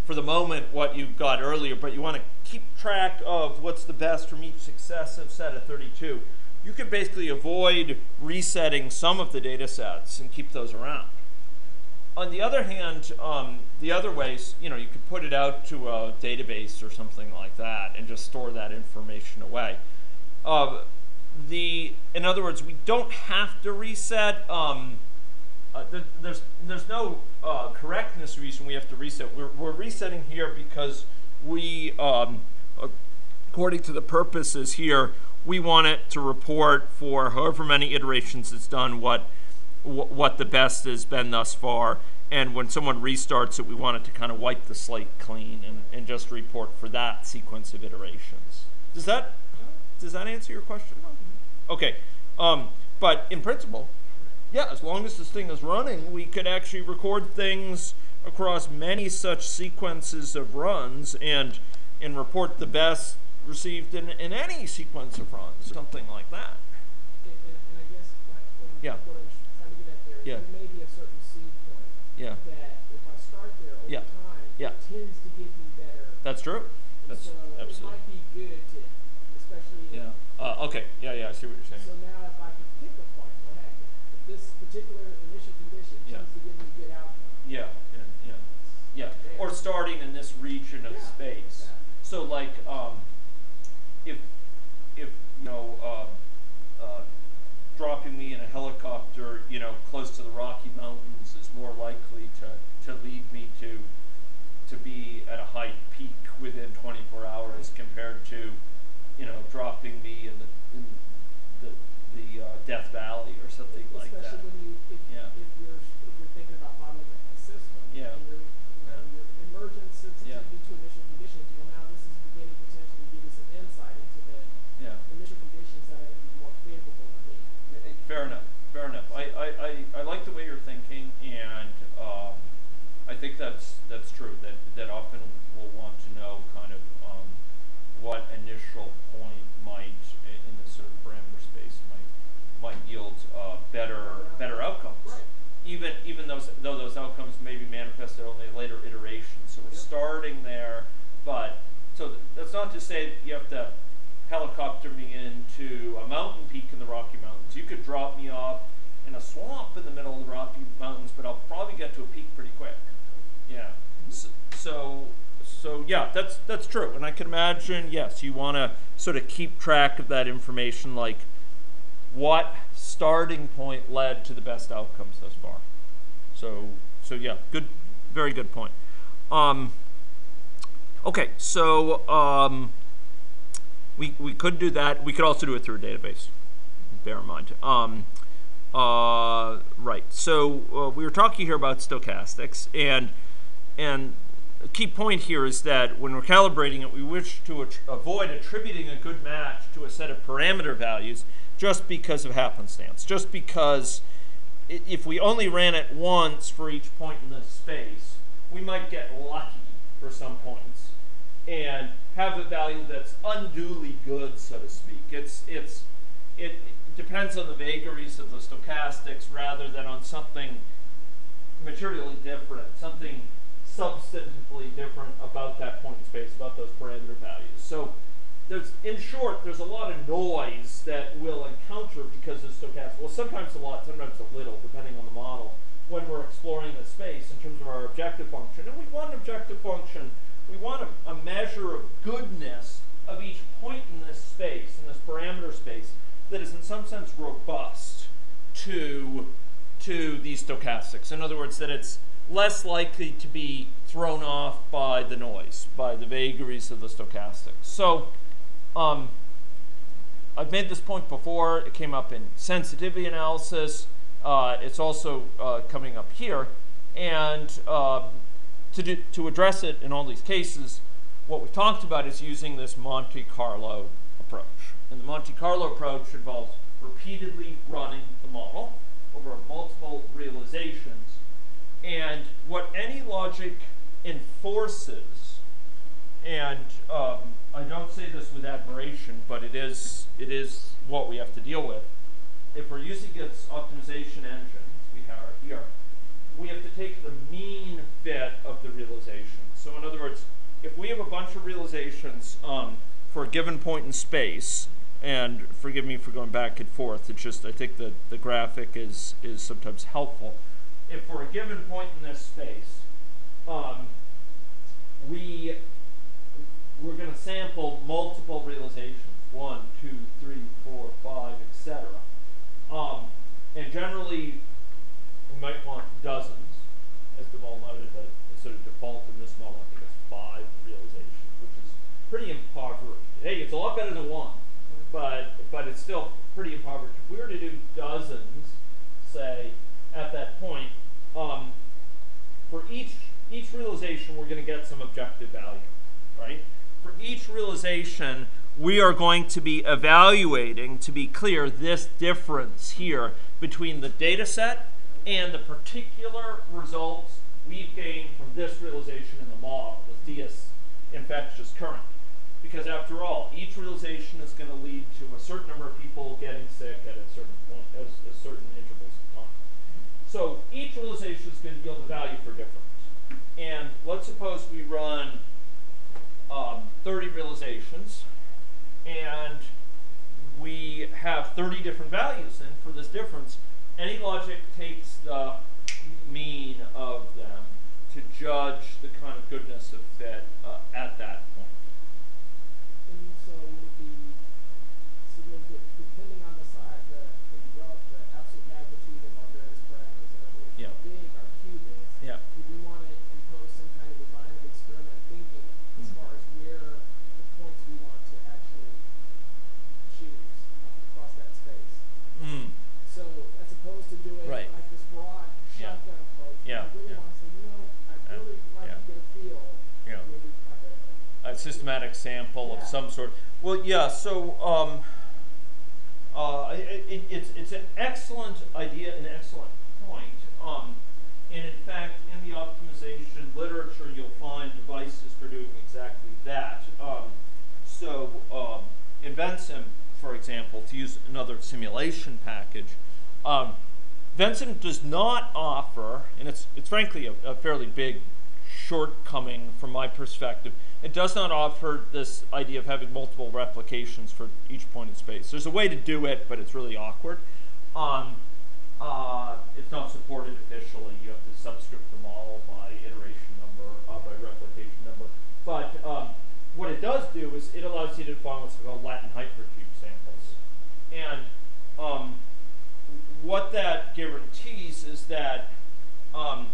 for the moment what you got earlier but you want to keep track of what's the best from each successive set of 32 you could basically avoid resetting some of the data sets and keep those around. On the other hand, um, the other ways, you know, you could put it out to a database or something like that and just store that information away. Uh, the, in other words, we don't have to reset. Um, uh, there, there's there's no uh, correctness reason we have to reset. We're, we're resetting here because we, um, according to the purposes here, we want it to report for however many iterations it's done what wh- what the best has been thus far. And when someone restarts it, we want it to kind of wipe the slate clean and, and just report for that sequence of iterations. Does that does that answer your question? Okay. Um, but in principle, yeah, as long as this thing is running, we could actually record things across many such sequences of runs and and report the best received in, in any sequence of runs, something like that. And, and, and I guess what, Yeah. what I'm trying to get at there is Yeah. there may be a certain seed point Yeah. that if I start there over Yeah. time, Yeah. it tends to give me better. That's true. That's so absolutely. it might be good to, especially if Yeah. Uh, okay. Yeah. Yeah. I see what you're saying. So now if I could pick a point, well heck, if this particular initial condition Yeah. tends to give me a good outcome. Yeah. Yeah. Yeah. Or starting in this region of Yeah, space. yeah. So like, um, if, if, you know, um, uh, dropping me in a helicopter, you know, close to the Rocky Mountains is more likely to, to lead me to, to be at a height peak within twenty-four hours compared to, you know, dropping me in the, in the, the, uh, Death Valley or something like that. Especially when you, if, Yeah. if you're, if you're thinking about modeling a system. Yeah. And you're, you know, Yeah. your emergent Yeah. to initial conditions, well now this is beginning potentially to give you some insight into the Yeah. initial conditions that are gonna be more favorable to me. Eh, Fair enough. Fair enough. I, I, I, I like the way you're thinking, and um, I think that's that's true. That that often we'll want to know kind of um, what initial point might i- in this sort of parameter space might might yield uh, better better outcomes. Right. Even even those though those outcomes may be manifested only in later iterations. So we're Yep. starting there, but so th- that's not to say you have to helicopter me into a mountain peak in the Rocky Mountains. You could drop me off in a swamp in the middle of the Rocky Mountains, but I'll probably get to a peak pretty quick. Yeah. S- So, so yeah, that's that's true, and I can imagine. Yes, you want to sort of keep track of that information, like what starting point led to the best outcomes thus far. So, so yeah, good, very good point. Um, okay, so um, we we could do that. We could also do it through a database. Bear in mind. Um, uh, right. So uh, we were talking here about stochastics, and and a key point here is that when we're calibrating it, we wish to at- avoid attributing a good match to a set of parameter values just because of happenstance, just because if we only ran it once for each point in this space, we might get lucky for some points and have a value that's unduly good, so to speak. It's it's it, depends on the vagaries of the stochastics rather than on something materially different, something substantively different about that point in space, about those parameter values. So there's, in short, there's a lot of noise that we'll encounter because of stochastic. Well, sometimes a lot, sometimes a little, depending on the model, when we're exploring the space in terms of our objective function. And we want an objective function. We want a, a measure of goodness of each point in this space, in this parameter space, that is in some sense robust to to these stochastics. In other words, that it's less likely to be thrown off by the noise, by the vagaries of the stochastics. So, um, I've made this point before. It came up in sensitivity analysis. Uh, it's also uh, coming up here. And um, to, do, to address it in all these cases, what we've talked about is using this Monte Carlo approach. And the Monte Carlo approach involves repeatedly running the model over multiple realizations. And what AnyLogic enforces, and um, I don't say this with admiration, but it is it is what we have to deal with. If we're using its optimization engine, we are here, we have to take the mean fit of the realization. So in other words, if we have a bunch of realizations um, for a given point in space, and forgive me for going back and forth, it's just I think the, the graphic is, is sometimes helpful. If for a given point in this space, um, we we're going to sample multiple realizations one, two, three, four, five, etc. Um, and generally, we might want dozens, as Deval noted, the sort of default in this model, I think it's five realizations, which is pretty impoverished. Hey, it's a lot better than one, but but it's still pretty impoverished. If we were to do dozens, say, at that point, um, for each each realization, we're going to get some objective value, right? For each realization, we are going to be evaluating, to be clear, this difference here between the data set and the particular results we've gained from this realization in the model, the DS infectious current. Because after all, each realization is going to lead to a certain number of people getting sick at a certain point, as, a certain intervals of time. So each realization is going to yield a value for difference. And let's suppose we run um, 30 realizations, and we have 30 different values. And for this difference, AnyLogic takes the mean of them to judge the kind of goodness of fit uh, at that point. And so would it be significant, depending on the size, the, the, rel- the absolute magnitude of our various parameters, in other words, Yeah. how big our cube is? Yeah. Would we wanna impose some kind of design of experiment thinking as Mm. far as where the points we want to actually choose uh, across that space? Mm. So as opposed to doing Right. like this broad Yeah. shotgun approach, Yeah, I really yeah. wanna say, you know, I'd Uh, really like yeah. to get a feel, Yeah. maybe like a, a systematic sample of some sort. Well, yeah. So, um, uh, it, it, it's it's an excellent idea, an excellent point. Um, and in fact, in the optimization literature, you'll find devices for doing exactly that. Um, so, um, in Vensim, for example, to use another simulation package, um, Vensim does not offer, and it's it's frankly a, a fairly big shortcoming from my perspective. It does not offer this idea of having multiple replications for each point in space. There's a way to do it, but it's really awkward. Um, uh, it's not supported officially. You have to subscript the model by iteration number, uh, by replication number. But um, what it does do is it allows you to define what's called Latin hypercube samples. And um, what that guarantees is that um,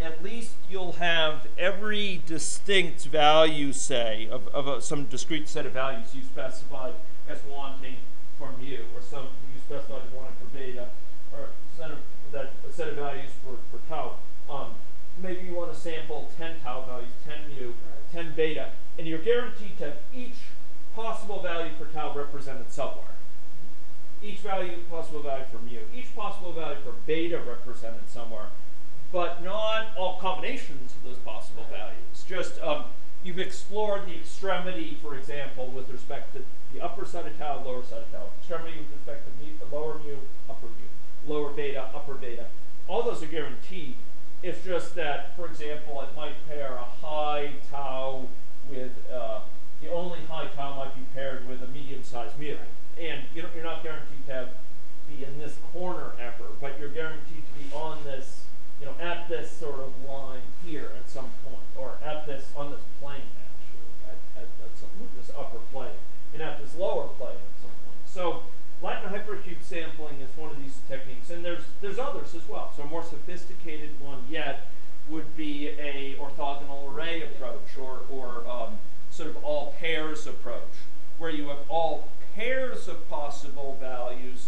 at least you'll have every distinct value, say, of, of a, some discrete set of values you specified as wanting for mu, or some you specified as wanting for beta, or set of, that a set of values for, for tau. Um, maybe you want to sample 10 tau values, 10 mu, Right. 10 beta, and you're guaranteed to have each possible value for tau represented somewhere each value possible value for mu, each possible value for beta represented somewhere, but not all combinations of those possible values. Just um, you've explored the extremity, for example, with respect to the upper side of tau, lower side of tau, extremity with respect to mu, lower mu, upper mu, lower beta, upper beta. All those are guaranteed. It's just that, for example, it might pair a high tau with uh, the only high tau might be paired with a medium-sized mu, and you know, you're not guaranteed to have, be in this corner ever, but you're guaranteed to be on this, you know, at this sort of line here at some point, or at this on this plane actually, at, at, at some this upper plane, and at this lower plane at some point. So Latin hypercube sampling is one of these techniques, and there's there's others as well. So a more sophisticated one yet would be a orthogonal array approach, or or um, sort of all pairs approach, where you have all pairs of possible values,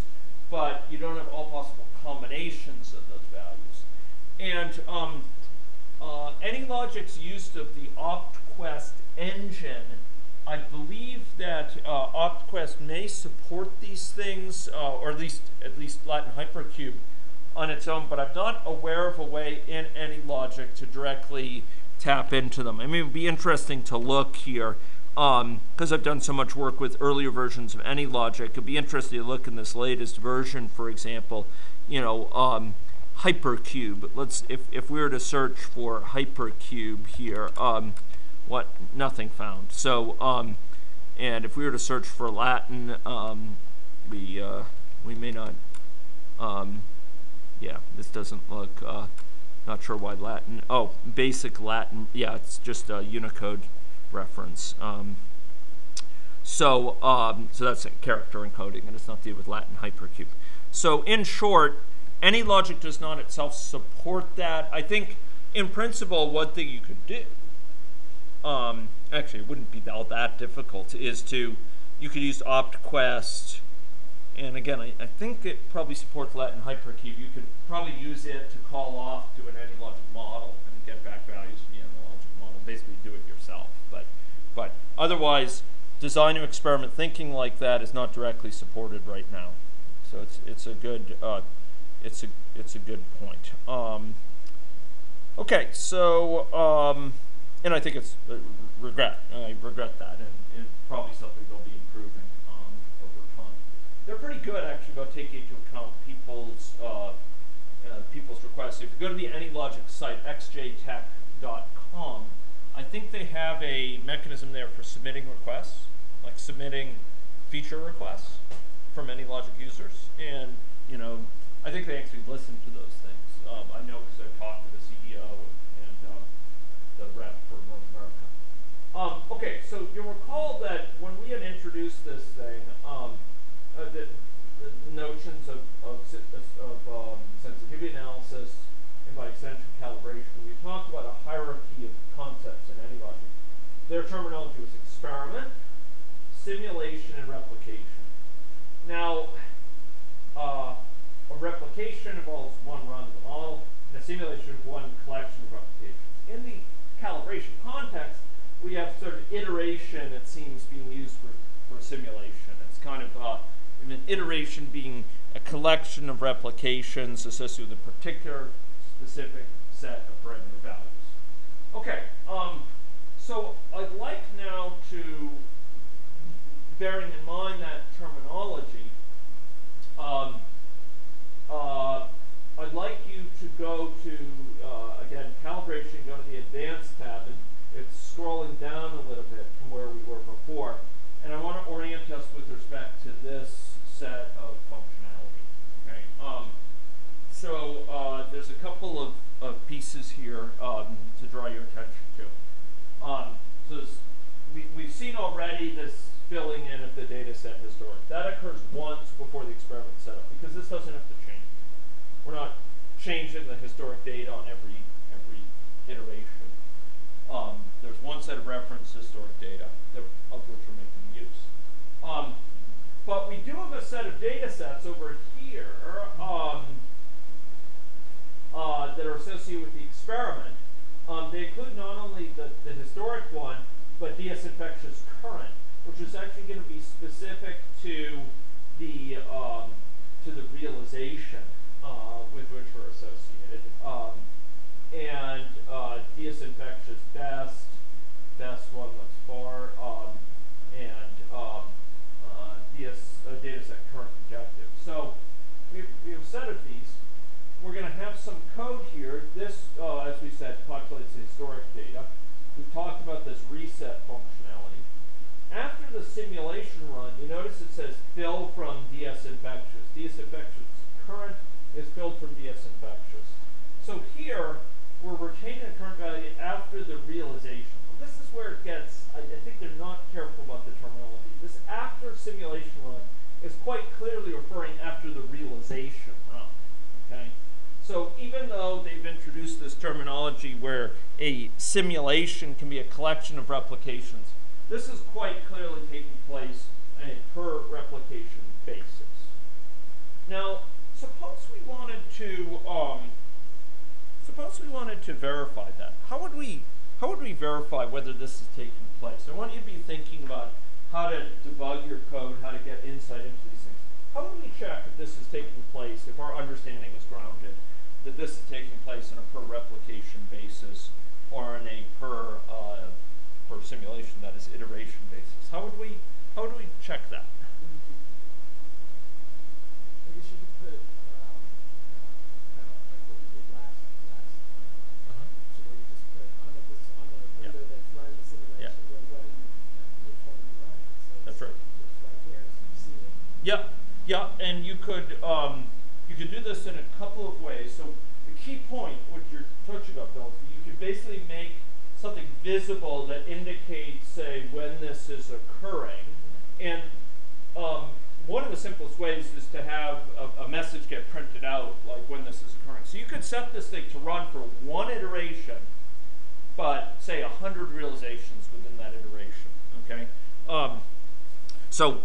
but you don't have all possible combinations of those values. And um, uh, AnyLogic's use of the OptQuest engine, I believe that uh, OptQuest may support these things, uh, or at least at least Latin Hypercube on its own, but I'm not aware of a way in AnyLogic to directly tap into them. I mean, it would be interesting to look here because I've done so much work with earlier versions of AnyLogic. It'd be interesting to look in this latest version, for example, you know, um, Hypercube. Let's if if we were to search for Hypercube here, um, what nothing found. So um, and if we were to search for Latin, um, we uh, we may not. Um, yeah, this doesn't look. Uh, not sure why Latin. Oh, basic Latin. Yeah, it's just a Unicode reference. Um, so, um, so that's a character encoding, and it's not deal with Latin hypercube. So, in short, AnyLogic does not itself support that. I think, in principle, one thing you could do, um, actually, it wouldn't be all that difficult, is to you could use OptQuest, and again, I, I think it probably supports Latin hypercube. You could probably use it to call off to an logic model and get back values from the AnyLogic model. Basically, do it yourself. But, but otherwise, design or experiment thinking like that is not directly supported right now. So it's it's a good uh, it's a it's a good point. Um, okay, so um, and I think it's uh, regret. I regret that, and it's probably something they'll be improving um, over time. They're pretty good actually about taking into account people's uh, uh, people's requests. If you go to the AnyLogic site xjtek.com, I think they have a mechanism there for submitting requests, like submitting feature requests from AnyLogic users, and you know, I think they actually listen to those things. Um, I know because I've talked to the CEO and, and uh, Um, okay, so you'll recall that when we had introduced this thing, um, uh, the, the notions of, of, of um, sensitivity analysis and by extension calibration, we talked about a hierarchy of concepts in AnyLogic. Their terminology was experiment, simulation, and replication. Now, uh, a replication involves one run of the model, and a simulation of one collection of replications. In the calibration context, we have sort of iteration, it seems, being used for, for simulation. It's kind of uh, an iteration being a collection of replications associated with a particular specific set of parameter values. Okay, um, so I'd like now to, bearing in mind that terminology, um, uh, I'd like you to go to, uh, again, calibration, go to the advanced tab, and it's scrolling down a little bit from where we were before. And I want to orient us with respect to this set of functionality. Okay. Um, so uh, there's a couple of, of pieces here um, to draw your attention to. Um, so we, we've seen already this filling in of the data set historic. That occurs once before the experiment setup because this doesn't have to change. We're not changing the historic data on every every iteration. Um, there's one set of reference historic data that, of which we're making use. Um, but we do have a set of data sets over here um, uh, that are associated with the experiment. Um, they include not only the, the historic one, but DS infectious current, which is actually going to be specific to the um, to the realization uh, with which we're associated. Um, and uh, DS infectious best, best one thus far, um, and um, uh, DS uh, data set current objective. So we have, we have a set of these. We're going to have some code here. This, uh, as we said, populates the historic data. We've talked about this reset functionality. After the simulation run, you notice it says fill from DS infectious. DS infectious current is filled from DS infectious. So here, we're retaining the current value after the realization. This is where it gets, I, I think they're not careful about the terminology. This after simulation run is quite clearly referring after the realization run. Okay? So even though they've introduced this terminology where a simulation can be a collection of replications, this is quite clearly taking place on a per replication basis. Now, suppose we wanted to um, suppose we wanted to verify that. How would we how would we verify whether this is taking place? I want you to be thinking about how to debug your code, how to get insight into these things. How would we check if this is taking place, if our understanding is grounded, that this is taking place on a per replication basis or on a per uh, per simulation, that is iteration basis? How would we how would we check that? I guess you could put, um, kind of like what we did last, last, uh, Uh-huh. so where you just put on the, this, on the Yeah. window that's running the simulation, where what are you, which one are you running? So That's it's- right. It's right there, so you see it. Yeah, and you could um, you could do this in a couple of ways. So the key point, what you're touching on, Bill, is you could basically make something visible that indicates, say, when this is occurring, and um, one of the simplest ways is to have a, a message get printed out, like when this is occurring. So you could set this thing to run for one iteration, but say 100 realizations within that iteration. Okay. Um, so,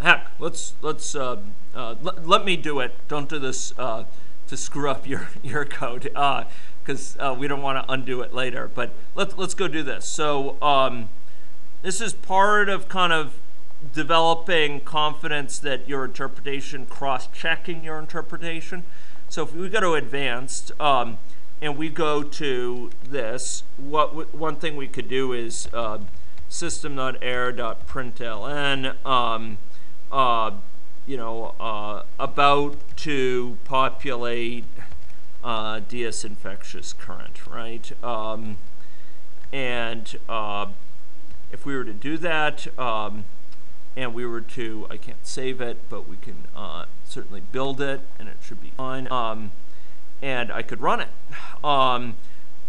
heck, let's let's uh, uh, let, let me do it. Don't do this uh, to screw up your (laughs) your code because uh, we don't want to undo it later. But let's let's go do this. So um, this is part of kind of developing confidence that your interpretation cross-checking your interpretation. So if we go to advanced um, and we go to this, what one thing we could do is uh, system.error.println, um, uh, you know, uh, about to populate uh, DS infectious current, right? Um, and uh, if we were to do that, um, and we were to, I can't save it, but we can uh, certainly build it, and it should be fine. Um, and I could run it. Um,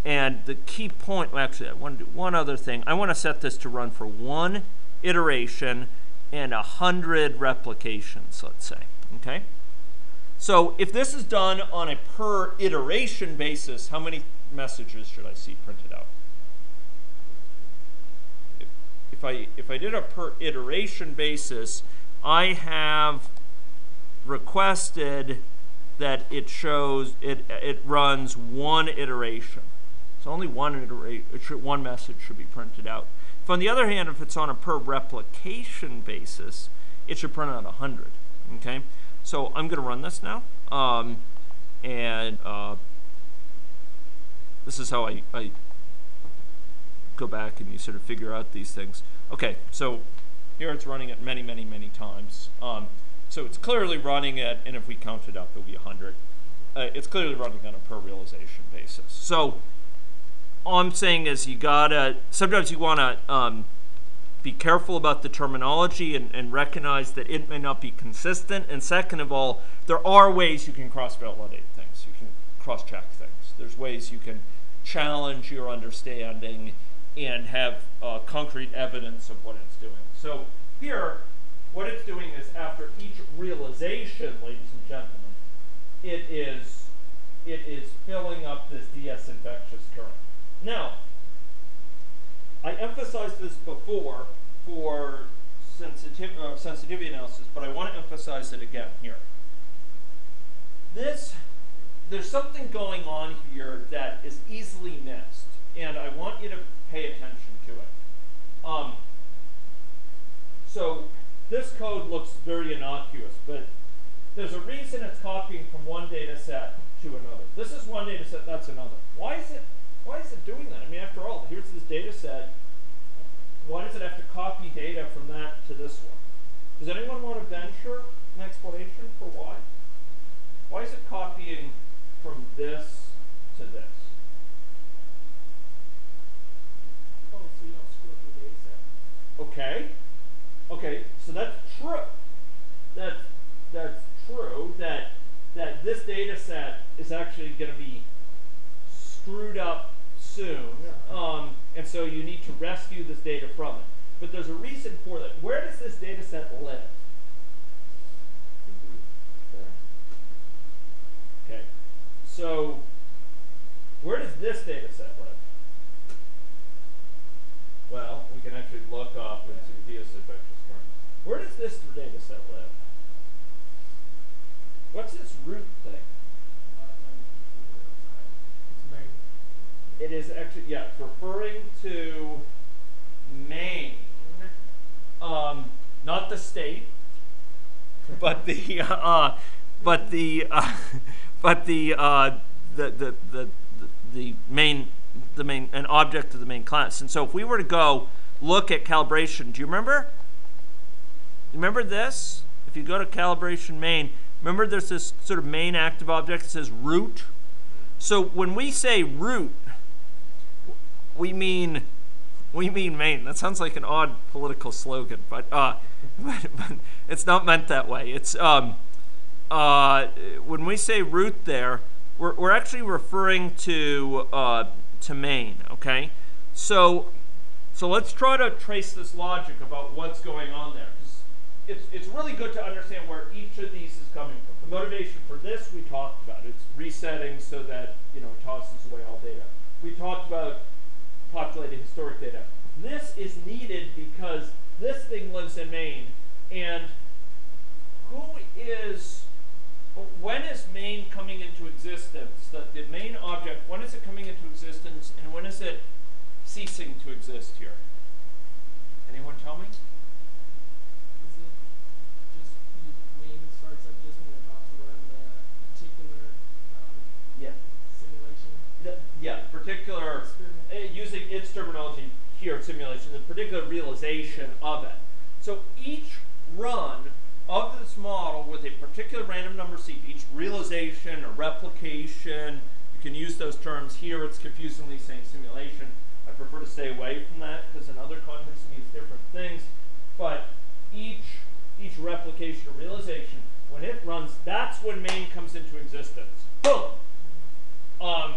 And the key point, well, actually, I want to do one other thing. I want to set this to run for one iteration and a hundred replications, let's say. Okay? So if this is done on a per iteration basis, how many messages should I see printed out? If, if I if I did a per iteration basis, I have requested that it shows it it runs one iteration. So only one iteration, one message should be printed out. On the other hand, if it's on a per replication basis, it should print out 100. Okay, so I'm going to run this now, um, and uh, this is how I, I go back and you sort of figure out these things. Okay, so here it's running it many, many, many times. Um, so it's clearly running it, and if we count it up, it'll be 100. Uh, it's clearly running on a per realization basis. So all I'm saying is you gotta, sometimes you wanna um, be careful about the terminology and, and recognize that it may not be consistent. And second of all, there are ways you can cross-validate things. You can cross-check things. There's ways you can challenge your understanding and have uh, concrete evidence of what it's doing. So here, what it's doing is after each realization, ladies and gentlemen, it is it is filling up this DS infectious current. Now, I emphasized this before for sensitiv uh, sensitivity analysis, but I want to emphasize it again here. This, there's something going on here that is easily missed, and I want you to pay attention to it. Um, so this code looks very innocuous, but there's a reason it's copying from one data set to another. This is one data set, that's another. Why is it why is it doing that? I mean, after all, here's this data set. Why does it have to copy data from that to this one? Does anyone want to venture an explanation for why? Why is it copying from this to this? Oh, so you don't screw up your data set. Okay. Okay, so that's true. That's that's true that that this data set is actually going to be screwed up soon, um, and so you need to rescue this data from it. But there's a reason for that. Where does this data set live? Okay, so where does this data set live? Well, we can actually look up and see DS infectious current. Where does this data set live? What's this root thing? Uh, on the computer side. It's main. It is actually, yeah, it's referring to Maine, um, not the state, (laughs) but the, uh, but the, uh, (laughs) but the, uh, the, the, the, the main, the main, an object of the main class. And so if we were to go look at calibration, do you remember? Remember this? If you go to calibration main, remember there's this sort of main active object that says root? So when we say root, we mean we mean Maine. That sounds like an odd political slogan, but uh, (laughs) but, but it's not meant that way. It's um, uh, when we say root there, we're, we're actually referring to uh, to Maine. Okay, so so let's try to trace this logic about what's going on there. It's it's really good to understand where each of these is coming from. The motivation for this we talked about. It's resetting so that you know it tosses away all data. We talked about populated historic data. This is needed because this thing lives in Maine, and who is, when is Maine coming into existence? The, the main object, when is it coming into existence, and when is it ceasing to exist here? Anyone tell me? Is it just the main starts up just when you're about to run the particular um, Yeah. simulation The, yeah, particular, uh, using its terminology here, simulation, the particular realization of it. So each run of this model with a particular random number seed, each realization or replication, you can use those terms here, it's confusingly saying simulation. I prefer to stay away from that because in other contexts it means different things. But each each replication or realization, when it runs, that's when main comes into existence. Boom! Um,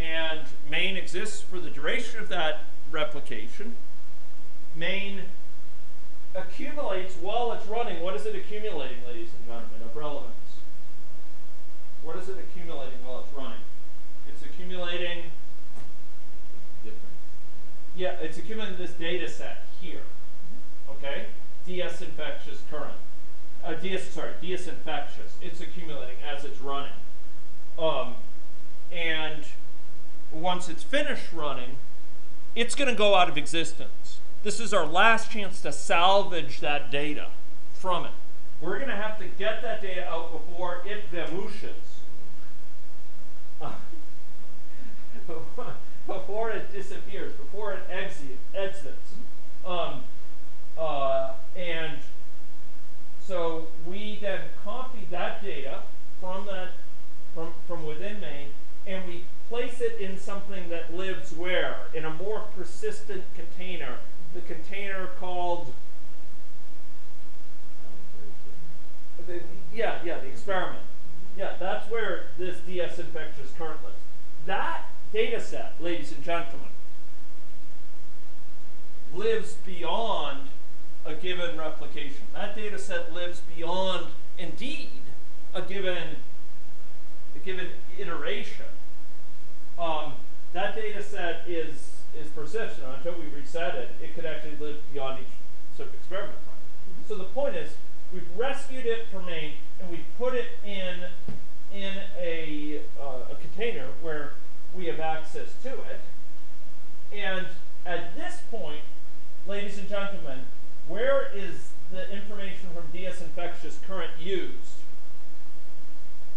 and main exists for the duration of that replication. Main accumulates while it's running. What is it accumulating, ladies and gentlemen, of relevance? What is it accumulating while it's running? It's accumulating, Different. yeah, it's accumulating this data set here. Okay? DS infectious current. Uh, DS, sorry, DS infectious. It's accumulating as it's running. Um, and once it's finished running, it's going to go out of existence. This is our last chance to salvage that data from it. We're going to have to get that data out before it vamooshes. (laughs) Before it disappears, before it exit, exits. Um, uh, and so we then copy that data from that from, from within main and we place it in something that lives where? In a more persistent container. The container called the, yeah, yeah, the experiment. Yeah, that's where this DS infectious current lives. That data set, ladies and gentlemen, lives beyond a given replication. That data set lives beyond, indeed, a given, a given iteration. Um, that data set is is persistent until we reset it. It could actually live beyond each sort of experiment run. So the point is, we've rescued it from main and we put it in in a uh, a container where we have access to it. And at this point, ladies and gentlemen, where is the information from DS infectious current used?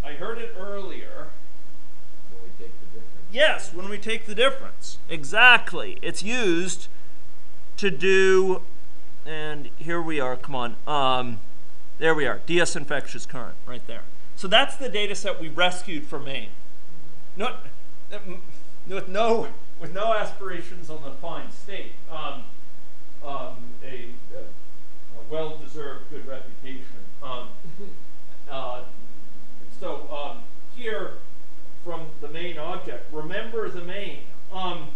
I heard it earlier. When we take the difference. Yes, when we take the difference. Exactly. It's used to do, and here we are, come on. Um, there we are, DS infectious current, right there. So that's the data set we rescued from Maine. Not, uh, with no, with no aspirations on the fine state. Um, um, a, a, a well-deserved good reputation. Um, (laughs) uh, so um, here, from the main object, remember the main. Um,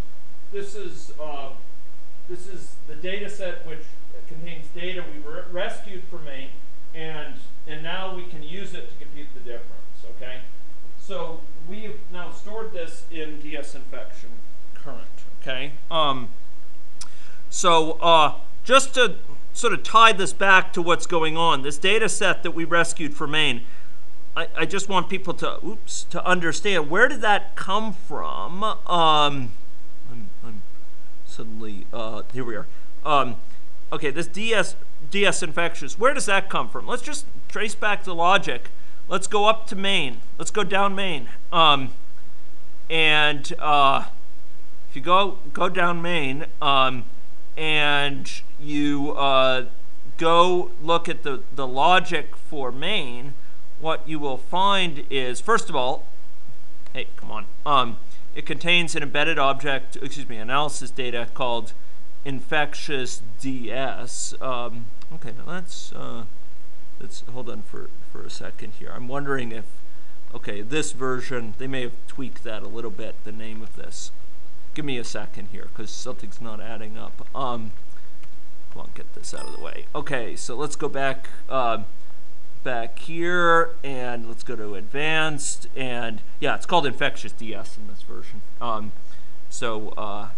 this is uh, this is the data set which contains data we re- rescued from main, and and now we can use it to compute the difference. Okay, so we have now stored this in DS infection current. Okay. Um, so uh, just to sort of tie this back to what's going on, this data set that we rescued from Maine, I, I just want people to oops to understand where did that come from. Um, I'm, I'm suddenly uh, here we are. Um, okay, this DS DS infectious. Where does that come from? Let's just trace back the logic. Let's go up to Maine. Let's go down Maine. Um, and uh, if you go go down Maine um, and you uh, go look at the, the logic for Maine, what you will find is first of all, hey, come on. Um, it contains an embedded object, excuse me, analysis data called infectious DS. Um, okay, now let's uh, let's hold on for for a second here. I'm wondering if okay, this version they may have tweaked that a little bit. The name of this. Give me a second here because something's not adding up. Um, come on, get this out of the way. Okay, so let's go back. Um, back here and let's go to advanced and yeah it's called infectious ds in this version. Um, so uh,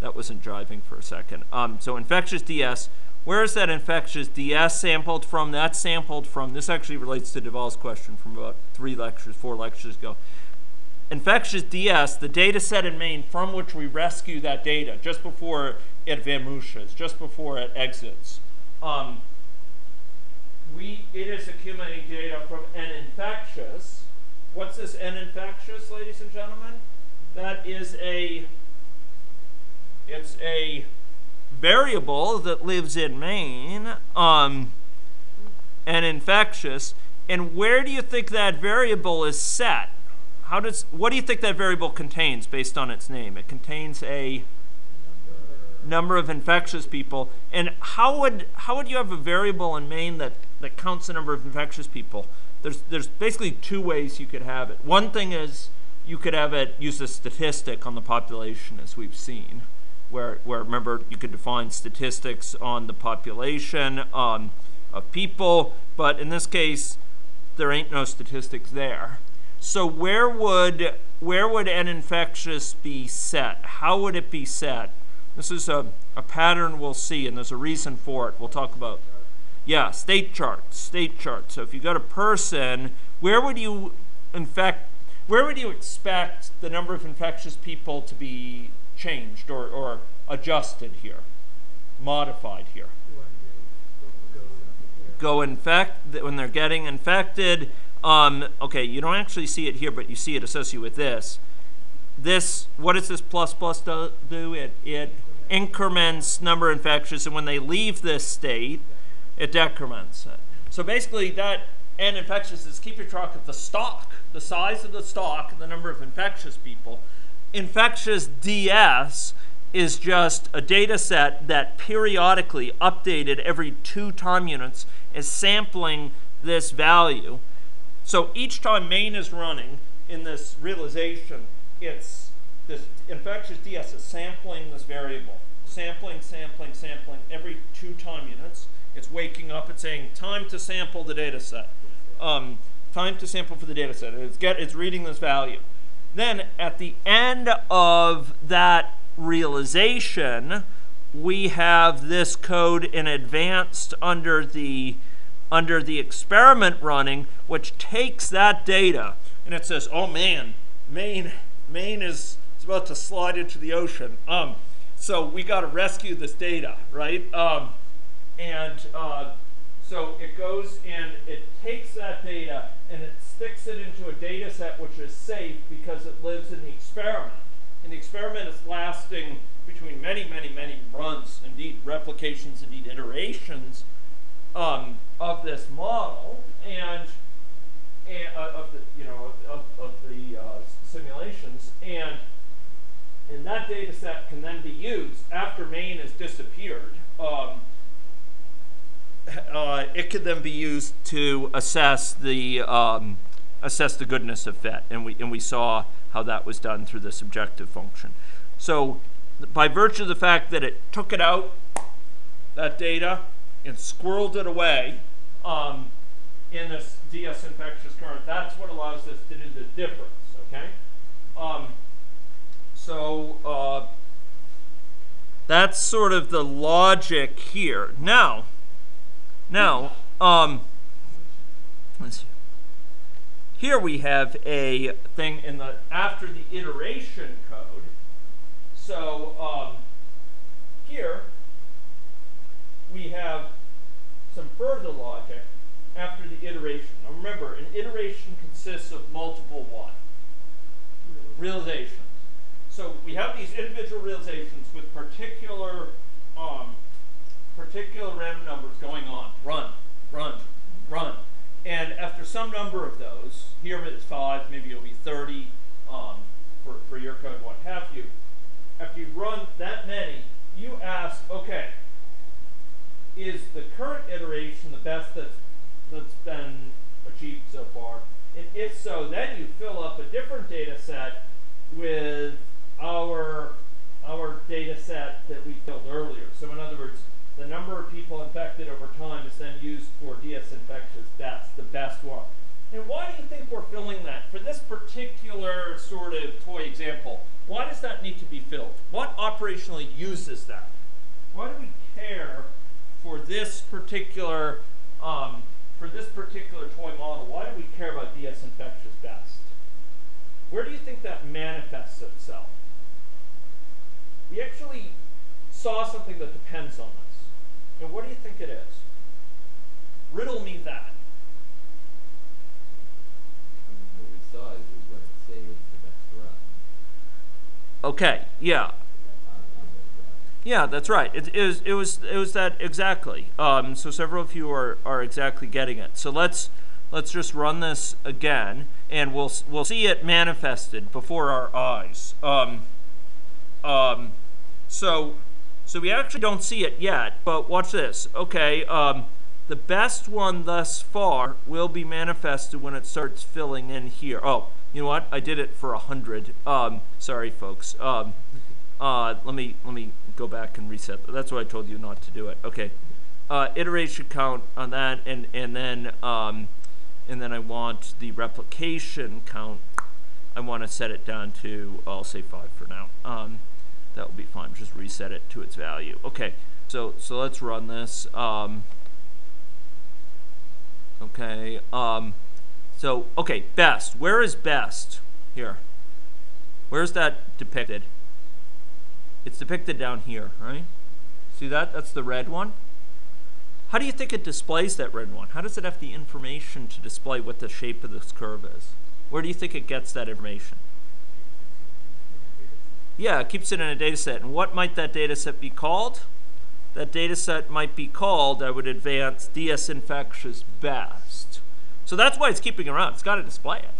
that wasn't driving for a second. Um, so infectious ds where is that infectious ds sampled from? That's sampled from this actually relates to Duvall's question from about three lectures four lectures ago. Infectious ds the data set in Maine from which we rescue that data just before it vamooshes just before it exits. Um, we it is accumulating data from n infectious. What's this n infectious, ladies and gentlemen? That is a it's a variable that lives in Maine, um, n infectious. And where do you think that variable is set? How does what do you think that variable contains based on its name? It contains a number of infectious people. And how would how would you have a variable in Maine that, that counts the number of infectious people? There's there's basically two ways you could have it. One thing is you could have it use a statistic on the population as we've seen. Where, where remember you could define statistics on the population um, of people, but in this case, there ain't no statistics there. So where would where would n infectious be set? How would it be set? This is a, a pattern we'll see, and there's a reason for it. We'll talk about. Yeah, state charts, state charts. So if you got a person, where would you infect? Where would you expect the number of infectious people to be changed or, or adjusted here, modified here? Go, go, go infect when they're getting infected. Um, okay, you don't actually see it here, but you see it associated with this. This, what does this plus plus do? It it increments number infectious, and when they leave this state, it decrements it. So basically, that and infectious is keeping track of the stock, the size of the stock, and the number of infectious people. Infectious DS is just a data set that periodically updated every two time units is sampling this value. So each time main is running in this realization, it's this infectious DS is sampling this variable. Sampling, sampling, sampling every two time units. It's waking up and saying, time to sample the data set. Um, time to sample for the data set. It's, get, it's reading this value. Then at the end of that realization, we have this code in advanced under the under the experiment running, which takes that data and it says, "Oh man, Maine, Maine is, is about to slide into the ocean. Um, so we got to rescue this data, right? Um, and uh, so it goes and it takes that data and it sticks it into a data set which is safe because it lives in the experiment. And the experiment is lasting between many, many, many runs, indeed replications, indeed iterations um, of this model, and, and uh, of the you know of, of, the uh, simulations, and and that data set can then be used after main has disappeared. Um, uh, it could then be used to assess the um, assess the goodness of fit, and we and we saw how that was done through the objective function. So, by virtue of the fact that it took it out, that data, and squirreled it away um, in this DS infectious current, that's what allows us to do the difference. Okay. Um, so. Uh, that's sort of the logic here. Now, now, um, let's see. Here we have a thing in the after the iteration code. So um, here we have some further logic after the iteration. Now remember, an iteration consists of multiple what? Realizations. So we have these individual realizations with particular um, particular random numbers going on. Run, run, run. And after some number of those, here it's five, maybe it'll be 30 um, for, for your code, what have you. After you've run that many, you ask, okay, is the current iteration the best that's, that's been achieved so far? And if so, then you fill up a different data set with our, our data set that we filled earlier. So in other words, the number of people infected over time is then used for DS infectious best, the best one. And why do you think we're filling that? For this particular sort of toy example, why does that need to be filled? What operationally uses that? Why do we care for this particular um, for this particular toy model? Why do we care about DS infectious best? Where do you think that manifests itself? We actually saw something that depends on this. And what do you think it is? Riddle me that. What we saw is, is it saves the next run Okay, yeah. on, on the run. Yeah, that's right. It, it was it was it was that exactly. Um, so several of you are, are exactly getting it. So let's let's just run this again, and we'll we'll see it manifested before our eyes. Um, um, so so we actually don't see it yet, but watch this. Okay, um, the best one thus far will be manifested when it starts filling in here. Oh, you know what? I did it for a hundred. Um, sorry, folks. Um, uh, let me let me go back and reset. That's why I told you not to do it. Okay. Uh, iteration count on that, and and then um, and then I want the replication count. I want to set it down to I'll say five for now. Um, that will be fine. Just reset it to its value. Okay. So so let's run this. Um, okay. Um, so okay, best. Where is best? Here. Where's that depicted? It's depicted down here, right? See that? That's the red one. How do you think it displays that red one? How does it have the information to display what the shape of this curve is? Where do you think it gets that information? Yeah, it keeps it in a data set. And what might that data set be called? That data set might be called, I would advance, DS infectious best. So that's why it's keeping around. It's got to display it.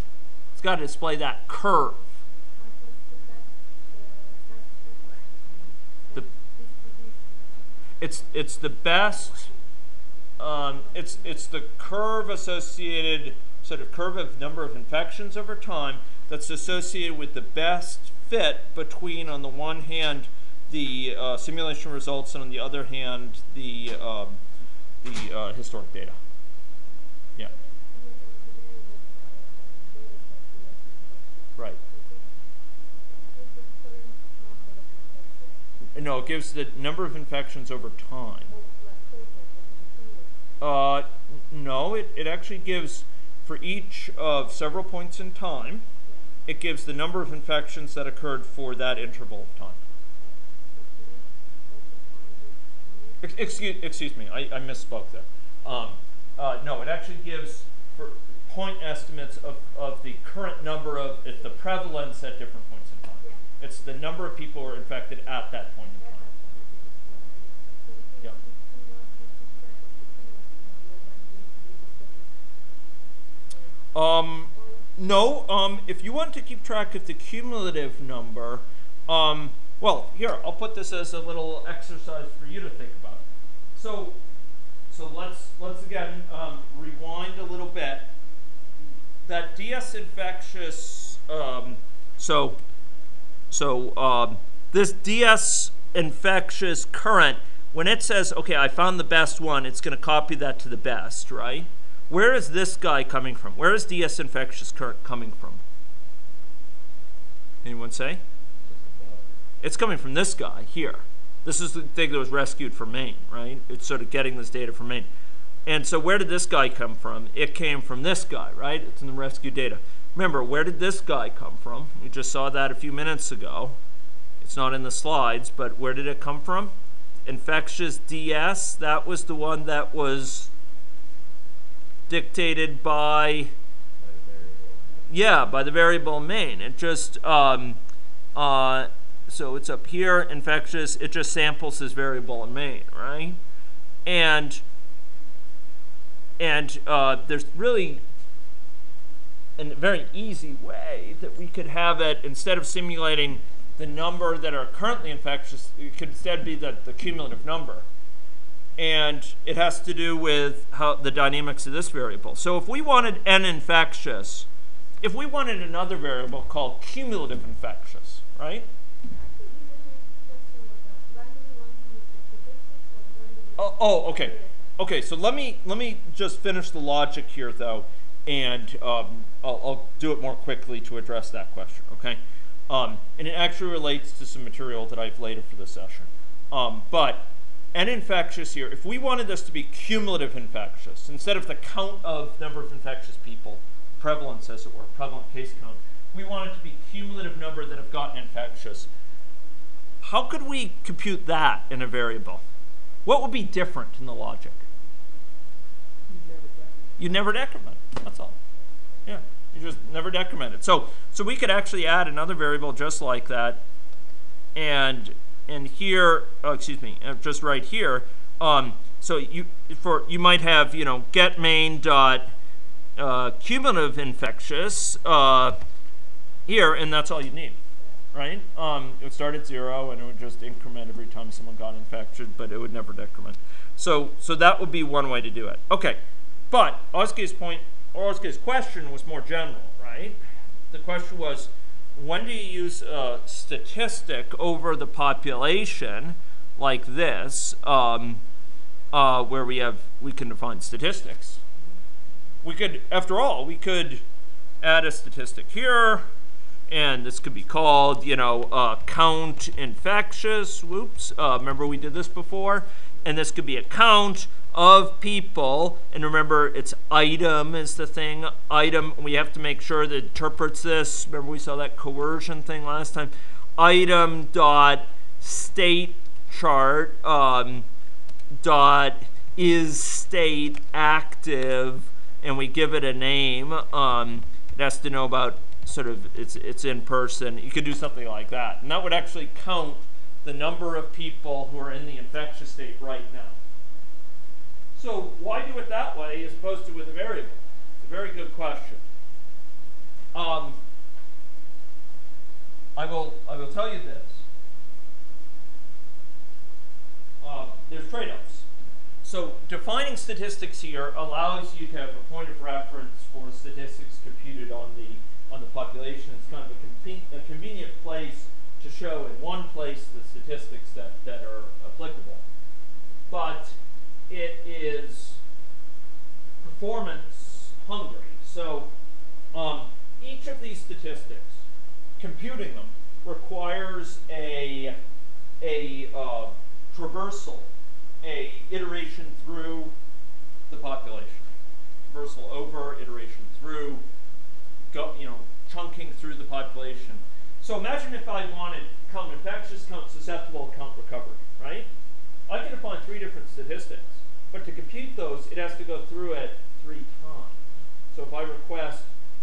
It's got to display that curve. It's it's the best. Um, it's it's the curve associated sort of curve of number of infections over time that's associated with the best fit between on the one hand the uh, simulation results and on the other hand the um, the uh, historic data. Yeah. Right. No, it gives the number of infections over time. Uh, no, it, it actually gives, for each of several points in time, it gives the number of infections that occurred for that interval of time. Ex- Excuse, excuse me, I, I misspoke there. Um, uh, no, it actually gives for point estimates of, of the current number of, it's the prevalence at different points in time. It's the number of people who are infected at that point in time. Yeah. Um, no, um, if you want to keep track of the cumulative number, um, well, here, I'll put this as a little exercise for you to think about. So, so let's, let's again, um, rewind a little bit. That DS infectious, um, so, so, um, this DS infectious current, when it says, okay, I found the best one, it's going to copy that to the best, right? Where is this guy coming from? Where is DS infectious current coming from? Anyone say? It's coming from this guy here. This is the thing that was rescued from Maine, right? It's sort of getting this data from Maine. And so where did this guy come from? It came from this guy, right? It's in the rescue data. Remember, where did this guy come from? We just saw that a few minutes ago. It's not in the slides, but where did it come from? Infectious DS, that was the one that was dictated by yeah, by the variable main. It just um, uh, so it's up here, infectious. It just samples this variable in main, right? And and uh, there's really a very easy way that we could have it instead of simulating the number that are currently infectious, it could instead be the, the cumulative number and it has to do with how the dynamics of this variable. So if we wanted n infectious, if we wanted another variable called cumulative infectious, right? Oh, oh, okay. Okay, so let me let me just finish the logic here though, and um, I'll, I'll do it more quickly to address that question. Okay, um, and it actually relates to some material that I've later for this session. Um, but n infectious here, if we wanted this to be cumulative infectious instead of the count of number of infectious people, prevalence as it were, prevalent case count, we want it to be cumulative number that have gotten infectious. How could we compute that in a variable? What would be different in the logic? You never decrement. You never decrement. That's all. Yeah, you just never decrement it. So, so we could actually add another variable just like that, and and here, oh, excuse me, uh, just right here. Um, so you for you might have you know get main dot uh, cumulative infectious uh, here, and that's all you need, right? Um, it would start at zero and it would just increment every time someone got infected, but it would never decrement. So, so that would be one way to do it. Okay, but Oski's point, Oski's question was more general, right? The question was, when do you use a statistic over the population like this, um, uh, where we have we can define statistics? We could, after all, we could add a statistic here, and this could be called, you know, uh, count infectious. Whoops. Uh, remember we did this before, and this could be a count of people. And remember, it's item is the thing. Item. We have to make sure that it interprets this. Remember we saw that coercion thing last time. Item dot state chart um, dot is state active, and we give it a name. Um, it has to know about sort of it's it's in person. You could do something like that, and that would actually count the number of people who are in the infectious state right now. So why do it that way as opposed to with a variable? It's a very good question. Um, I will I will tell you this. Uh, there's trade-offs. So defining statistics here allows you to have a point of reference for statistics computed on the on the population. It's kind of a, a convenient place to show in one place the statistics that, that are applicable. But it is performance hungry. So um, each of these statistics, computing them, requires a, a uh, traversal, a iteration through the population. Traversal over, iteration through, go, you know, chunking through the population. So imagine if I wanted count infectious, count susceptible, count recovered, right? I can define three different statistics, but to compute those, it has to go through it three times. So if I request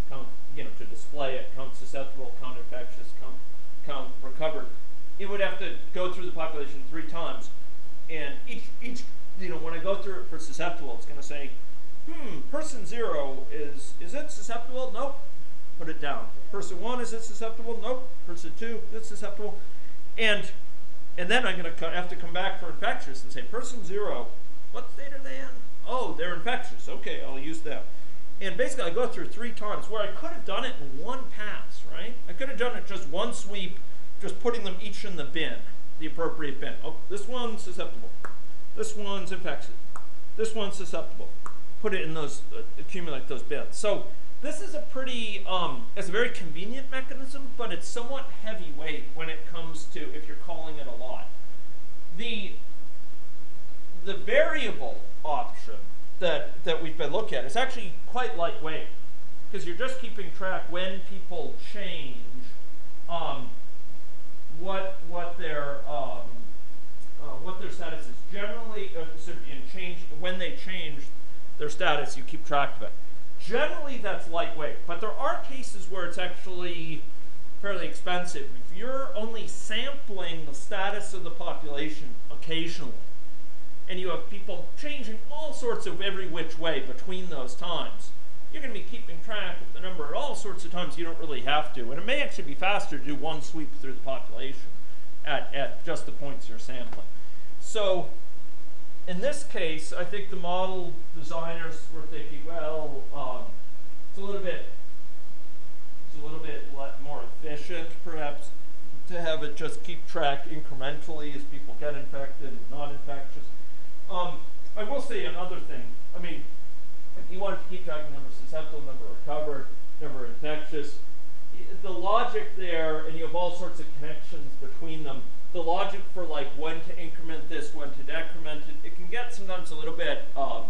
count, you know, to display it, count susceptible, count infectious, count, count recovered, it would have to go through the population three times. And each, each, you know, when I go through it for susceptible, it's going to say, hmm, person zero is, is it susceptible? Nope. Put it down. Person one, is it susceptible? Nope. Person two, it's susceptible. And, and then I'm going to have to come back for infectious and say, person zero, what state are they in? Oh, they're infectious. Okay, I'll use them. And basically, I go through three times where I could have done it in one pass, right? I could have done it just one sweep, just putting them each in the bin, the appropriate bin. Oh, this one's susceptible. This one's infectious. This one's susceptible. Put it in those, uh, accumulate those bins. So this is a pretty, um, it's a very convenient mechanism, but it's somewhat heavyweight when it comes to if you're calling it a lot. The, the variable option that, that we've been looking at is actually quite lightweight because you're just keeping track when people change um, what what their um, uh, what their status is. Generally, uh, change when they change their status, you keep track of it. Generally, that's lightweight, but there are cases where it's actually fairly expensive. If you're only sampling the status of the population occasionally, and you have people changing all sorts of every which way between those times, you're going to be keeping track of the number at all sorts of times you don't really have to. And it may actually be faster to do one sweep through the population at, at just the points you're sampling. So in this case, I think the model designers were thinking, well, um, it's a little bit, it's a little bit more efficient, perhaps, to have it just keep track incrementally as people get infected and not infectious. Um, I will say another thing. I mean, if you wanted to keep track of number susceptible, number recovered, number infectious, the logic there, and you have all sorts of connections between them. The logic for like when to increment this, when to decrement it, it can get sometimes a little bit, um,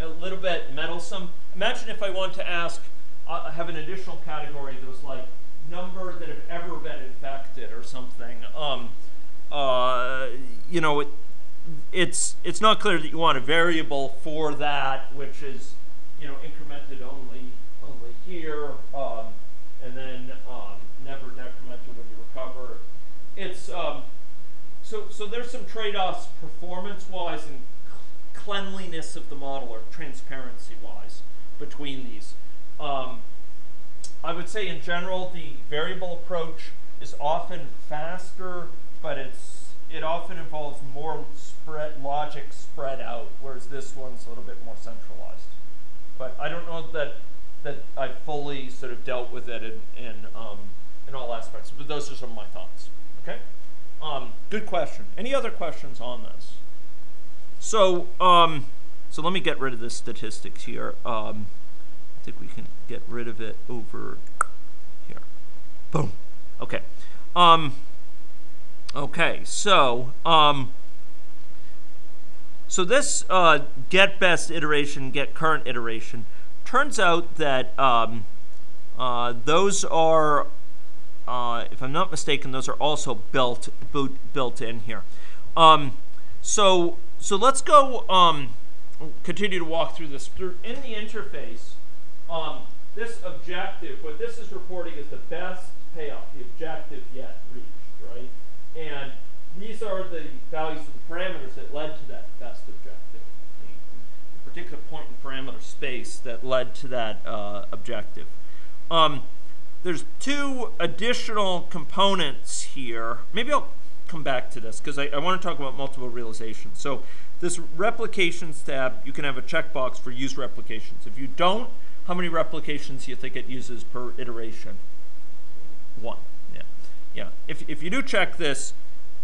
a little bit meddlesome. Imagine if I want to ask, uh, have an additional category that was like number that have ever been infected or something. Um, uh, you know, it, it's it's not clear that you want a variable for that, which is you know incremented only only here, um, and then um, never decremented when you recover. It's um, so so there's some trade-offs performance-wise and cleanliness of the model or transparency-wise between these. Um, I would say in general the variable approach is often faster, but it's it often involves more spread logic spread out, whereas this one's a little bit more centralized. But I don't know that that I fully sort of dealt with it in in, um, in all aspects. But those are some of my thoughts. Okay. Um, good question. Any other questions on this? So, um, so let me get rid of the statistics here. Um, I think we can get rid of it over here. Boom. Okay. Okay. So, um, so this uh, get best iteration, get current iteration, turns out that um, uh, those are, uh, if I'm not mistaken, those are also built boot, built in here. Um, so so let's go um, continue to walk through this. Through in the interface, um, this objective, what this is reporting is the best payoff, the objective yet reached, right? And these are the values of the parameters that led to that best objective, the particular point in parameter space that led to that uh, objective. Um, there's two additional components here. Maybe I'll come back to this because I, I want to talk about multiple realizations. So this replications tab, you can have a checkbox for use replications. If you don't, how many replications do you think it uses per iteration? One. Yeah. If, if you do check this,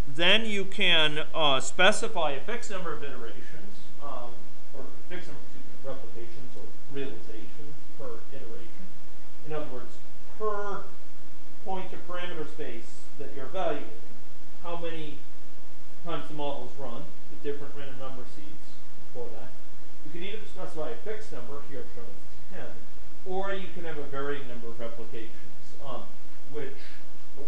then you can uh, specify a fixed number of iterations, um, or fixed number of replications or realizations per iteration. In other words, per point to parameter space that you're evaluating, how many times the model is run with different random number seeds for that. You can either specify a fixed number, here shown as 10, or you can have a varying number of replications, um, which,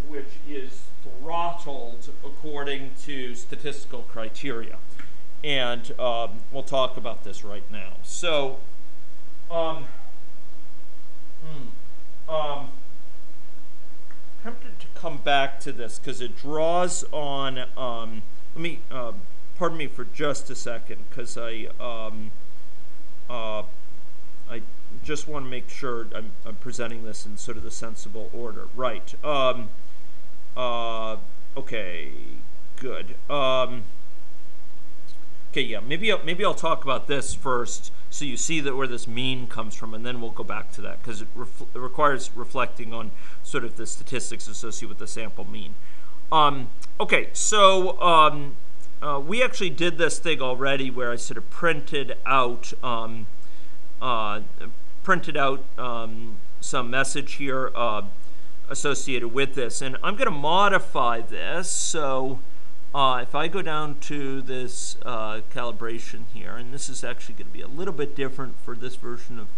which is throttled according to statistical criteria. And um, we'll talk about this right now. So, um, hmm, um, tempted to come back to this because it draws on. Um, let me, uh, pardon me for just a second, because I, um, uh, I just want to make sure I'm, I'm, presenting this in sort of the sensible order. Right. Um, uh, okay. Good. Um, okay. Yeah. Maybe I'll, maybe I'll talk about this first so you see that where this mean comes from, and then we'll go back to that because it, ref it, requires reflecting on sort of the statistics associated with the sample mean. Um, okay, so um, uh, we actually did this thing already where I sort of printed out um, uh, printed out um, some message here uh, associated with this, and I'm going to modify this so. Uh, if I go down to this uh, calibration here, and this is actually going to be a little bit different for this version of,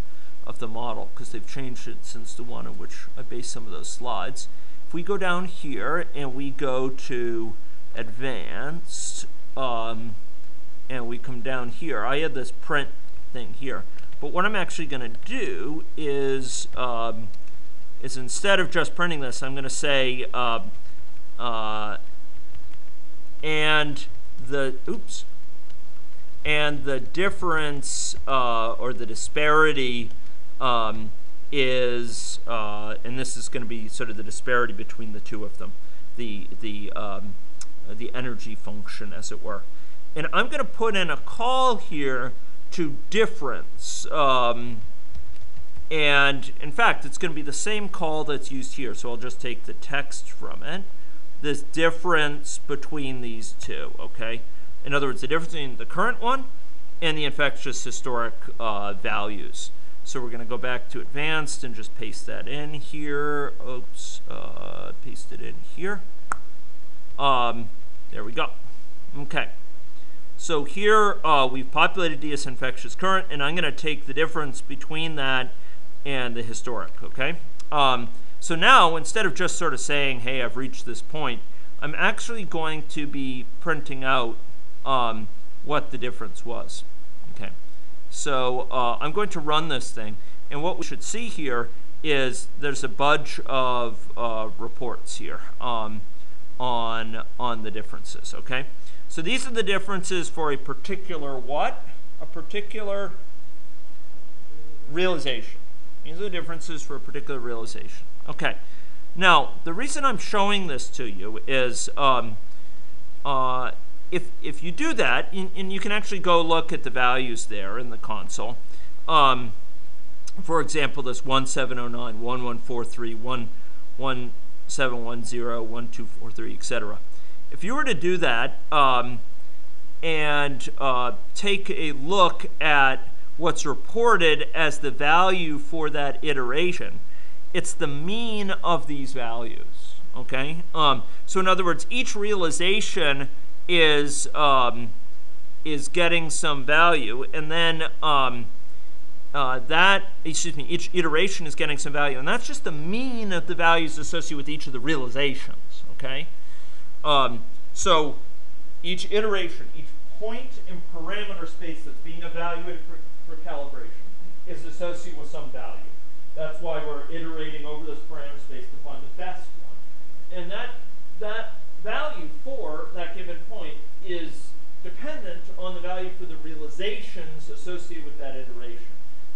of the model because they've changed it since the one on which I based some of those slides. If we go down here and we go to advanced, um, and we come down here, I had this print thing here. But what I'm actually going to do is, um, is instead of just printing this, I'm going to say uh, uh, and the oops and the difference uh, or the disparity um, is uh, and this is going to be sort of the disparity between the two of them the the um, the energy function as it were. And I'm going to put in a call here to difference um, and in fact it's going to be the same call that's used here so I'll just take the text from it this difference between these two, okay? In other words, the difference between the current one and the infectious historic uh, values. So we're going to go back to advanced and just paste that in here. Oops, uh, paste it in here. Um, there we go. Okay. So here uh, we've populated DS infectious current, and I'm going to take the difference between that and the historic, okay? Um, so now, instead of just sort of saying, hey, I've reached this point, I'm actually going to be printing out um, what the difference was. Okay, so uh, I'm going to run this thing, and what we should see here is there's a bunch of uh, reports here um, on on the differences. Okay, so these are the differences for a particular what? A particular realization. These are the differences for a particular realization. Okay, Now, the reason I'm showing this to you is um, uh, if, if you do that, and, and you can actually go look at the values there in the console. Um, for example, this 1709, 1143, 1710, 1243, etc. If you were to do that um, and uh, take a look at what's reported as the value for that iteration, it's the mean of these values. Okay. Um, so in other words, each realization is um, is getting some value, and then um, uh, that excuse me, each iteration is getting some value, and that's just the mean of the values associated with each of the realizations. Okay. Um, so each iteration, each point in parameter space that's being evaluated for, for calibration is associated with some value. That's why we're iterating over this parameter space to find the best one. And that, that value for that given point is dependent on the value for the realizations associated with that iteration.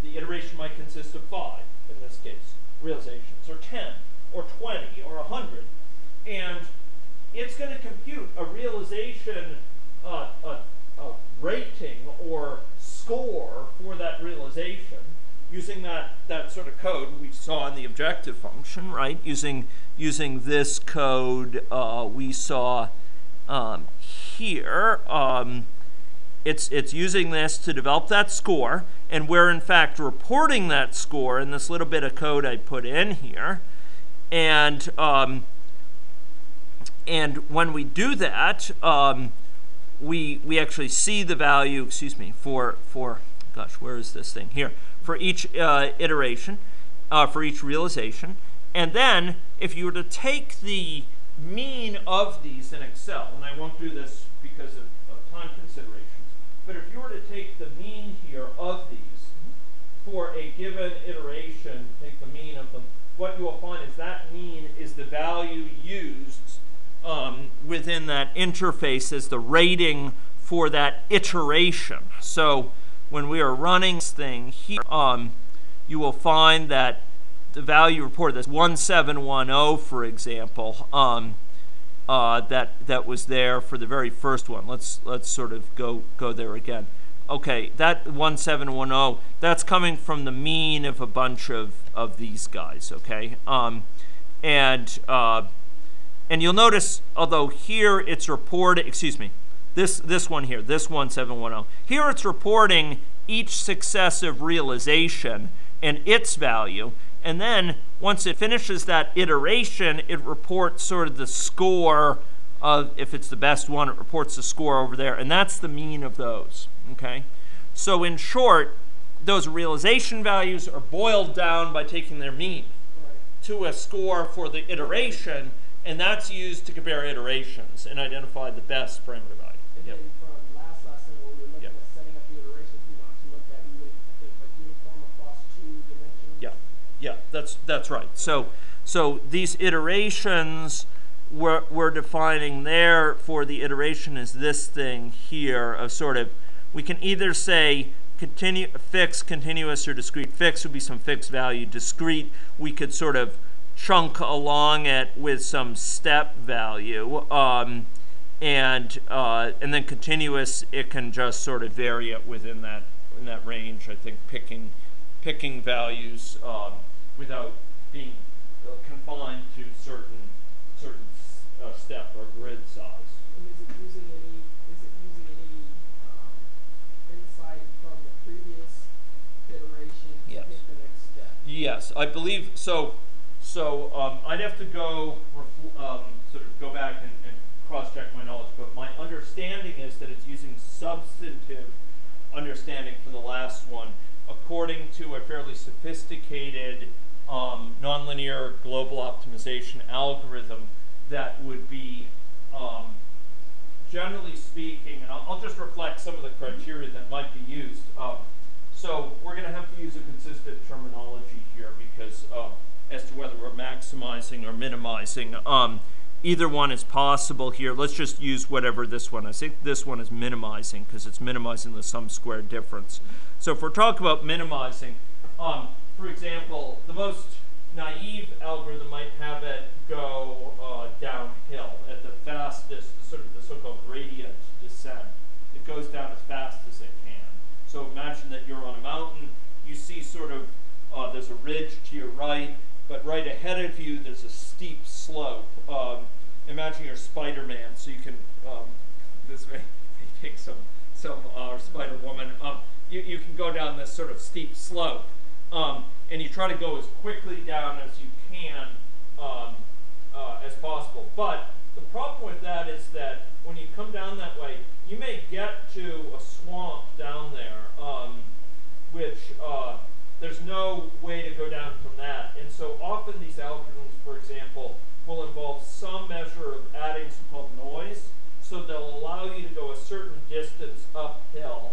The iteration might consist of five, in this case, realizations, or 10, or 20, or 100. And it's going to compute a realization, uh, a, a rating or score for that realization using that, that sort of code we saw in the objective function, right? Using, using this code uh, we saw um, here. Um, it's, it's using this to develop that score, and we're in fact reporting that score in this little bit of code I put in here. And um, and when we do that, um, we we actually see the value. Excuse me for for gosh, where is this thing here? For each uh, iteration, uh, for each realization, and then if you were to take the mean of these in Excel, and I won't do this because of, of time considerations, but if you were to take the mean here of these for a given iteration, take the mean of them, what you will find is that mean is the value used um, within that interface is the rating for that iteration. So when we are running this thing here, um, you will find that the value reported, this 1710, for example, um, uh, that that was there for the very first one. Let's let's sort of go go there again. Okay, that 1710, that's coming from the mean of a bunch of, of these guys, okay? Um, and uh, and you'll notice, although here it's reported, excuse me, this, this one here, this 1710, here it's reporting each successive realization and its value. And then once it finishes that iteration, it reports sort of the score of, if it's the best one, it reports the score over there. And that's the mean of those, okay? So in short, those realization values are boiled down by taking their mean to a score for the iteration, and that's used to compare iterations and identify the best parameter value. And Yep. then from last lesson, when we were looking Yep. at setting up the iterations we wanted to look at, we would, I think, like uniform across two dimensions. Yeah, yeah, that's that's right. So so these iterations we're, we're defining there for the iteration is this thing here of sort of we can either say continue fixed, continuous, or discrete. Fixed would be some fixed value. Discrete we could sort of chunk along it with some step value. Um, and uh, and then continuous it can just sort of vary it within that in that range. I think picking picking values um, without being uh, confined to certain certain uh, step or grid size. And is it using any, is it using any, um, insight from the previous iteration to Yes. pick the next step? Yes, I believe so. So um, I'd have to go um, sort of go back and, and cross-check my knowledge, but my understanding is that it's using substantive understanding from the last one, according to a fairly sophisticated um, nonlinear global optimization algorithm that would be um, generally speaking, and I'll, I'll just reflect some of the criteria that might be used. Um, so we're going to have to use a consistent terminology here because um, as to whether we're maximizing or minimizing. Um, either one is possible here. Let's just use whatever this one. I think this one is minimizing because it's minimizing the sum squared difference. So if we're talking about minimizing, um, for example, the most naive algorithm might have it go uh, downhill at the fastest, sort of the so-called gradient descent. It goes down as fast as it can. So imagine that you're on a mountain. You see sort of uh, there's a ridge to your right, but right ahead of you there's a steep slope. Um, imagine you're Spider-Man, so you can. Um, this may, (laughs) may take some some uh, Spider Woman. Um, you you can go down this sort of steep slope, um, and you try to go as quickly down as you can um, uh, as possible. But the problem with that is that when you come down that way, you may get to a swamp down there, um, which uh, there's no way to go down from that. And so often these algorithms, for example, will involve some measure of adding so-called noise. So they'll allow you to go a certain distance uphill,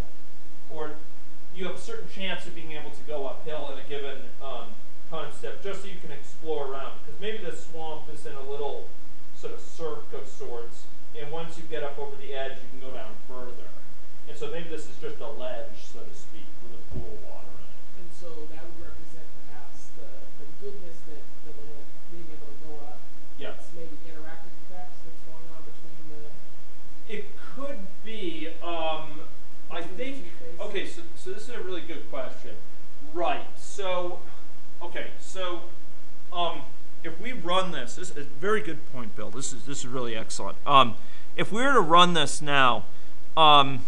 or you have a certain chance of being able to go uphill in a given um, time step, just so you can explore around. Because maybe the swamp is in a little sort of cirque of sorts, and once you get up over the edge, you can go down further. And so maybe this is just a ledge, so to speak, with a pool of water so that would represent perhaps the, the goodness that the little being able to go up. Yeah. It's maybe interactive effects that's going on between the It could be. Um, I think. Okay, so so this is a really good question. Right. So, okay. So, um, if we run this, this is a very good point, Bill. This is this is really excellent. Um, if we were to run this now, um,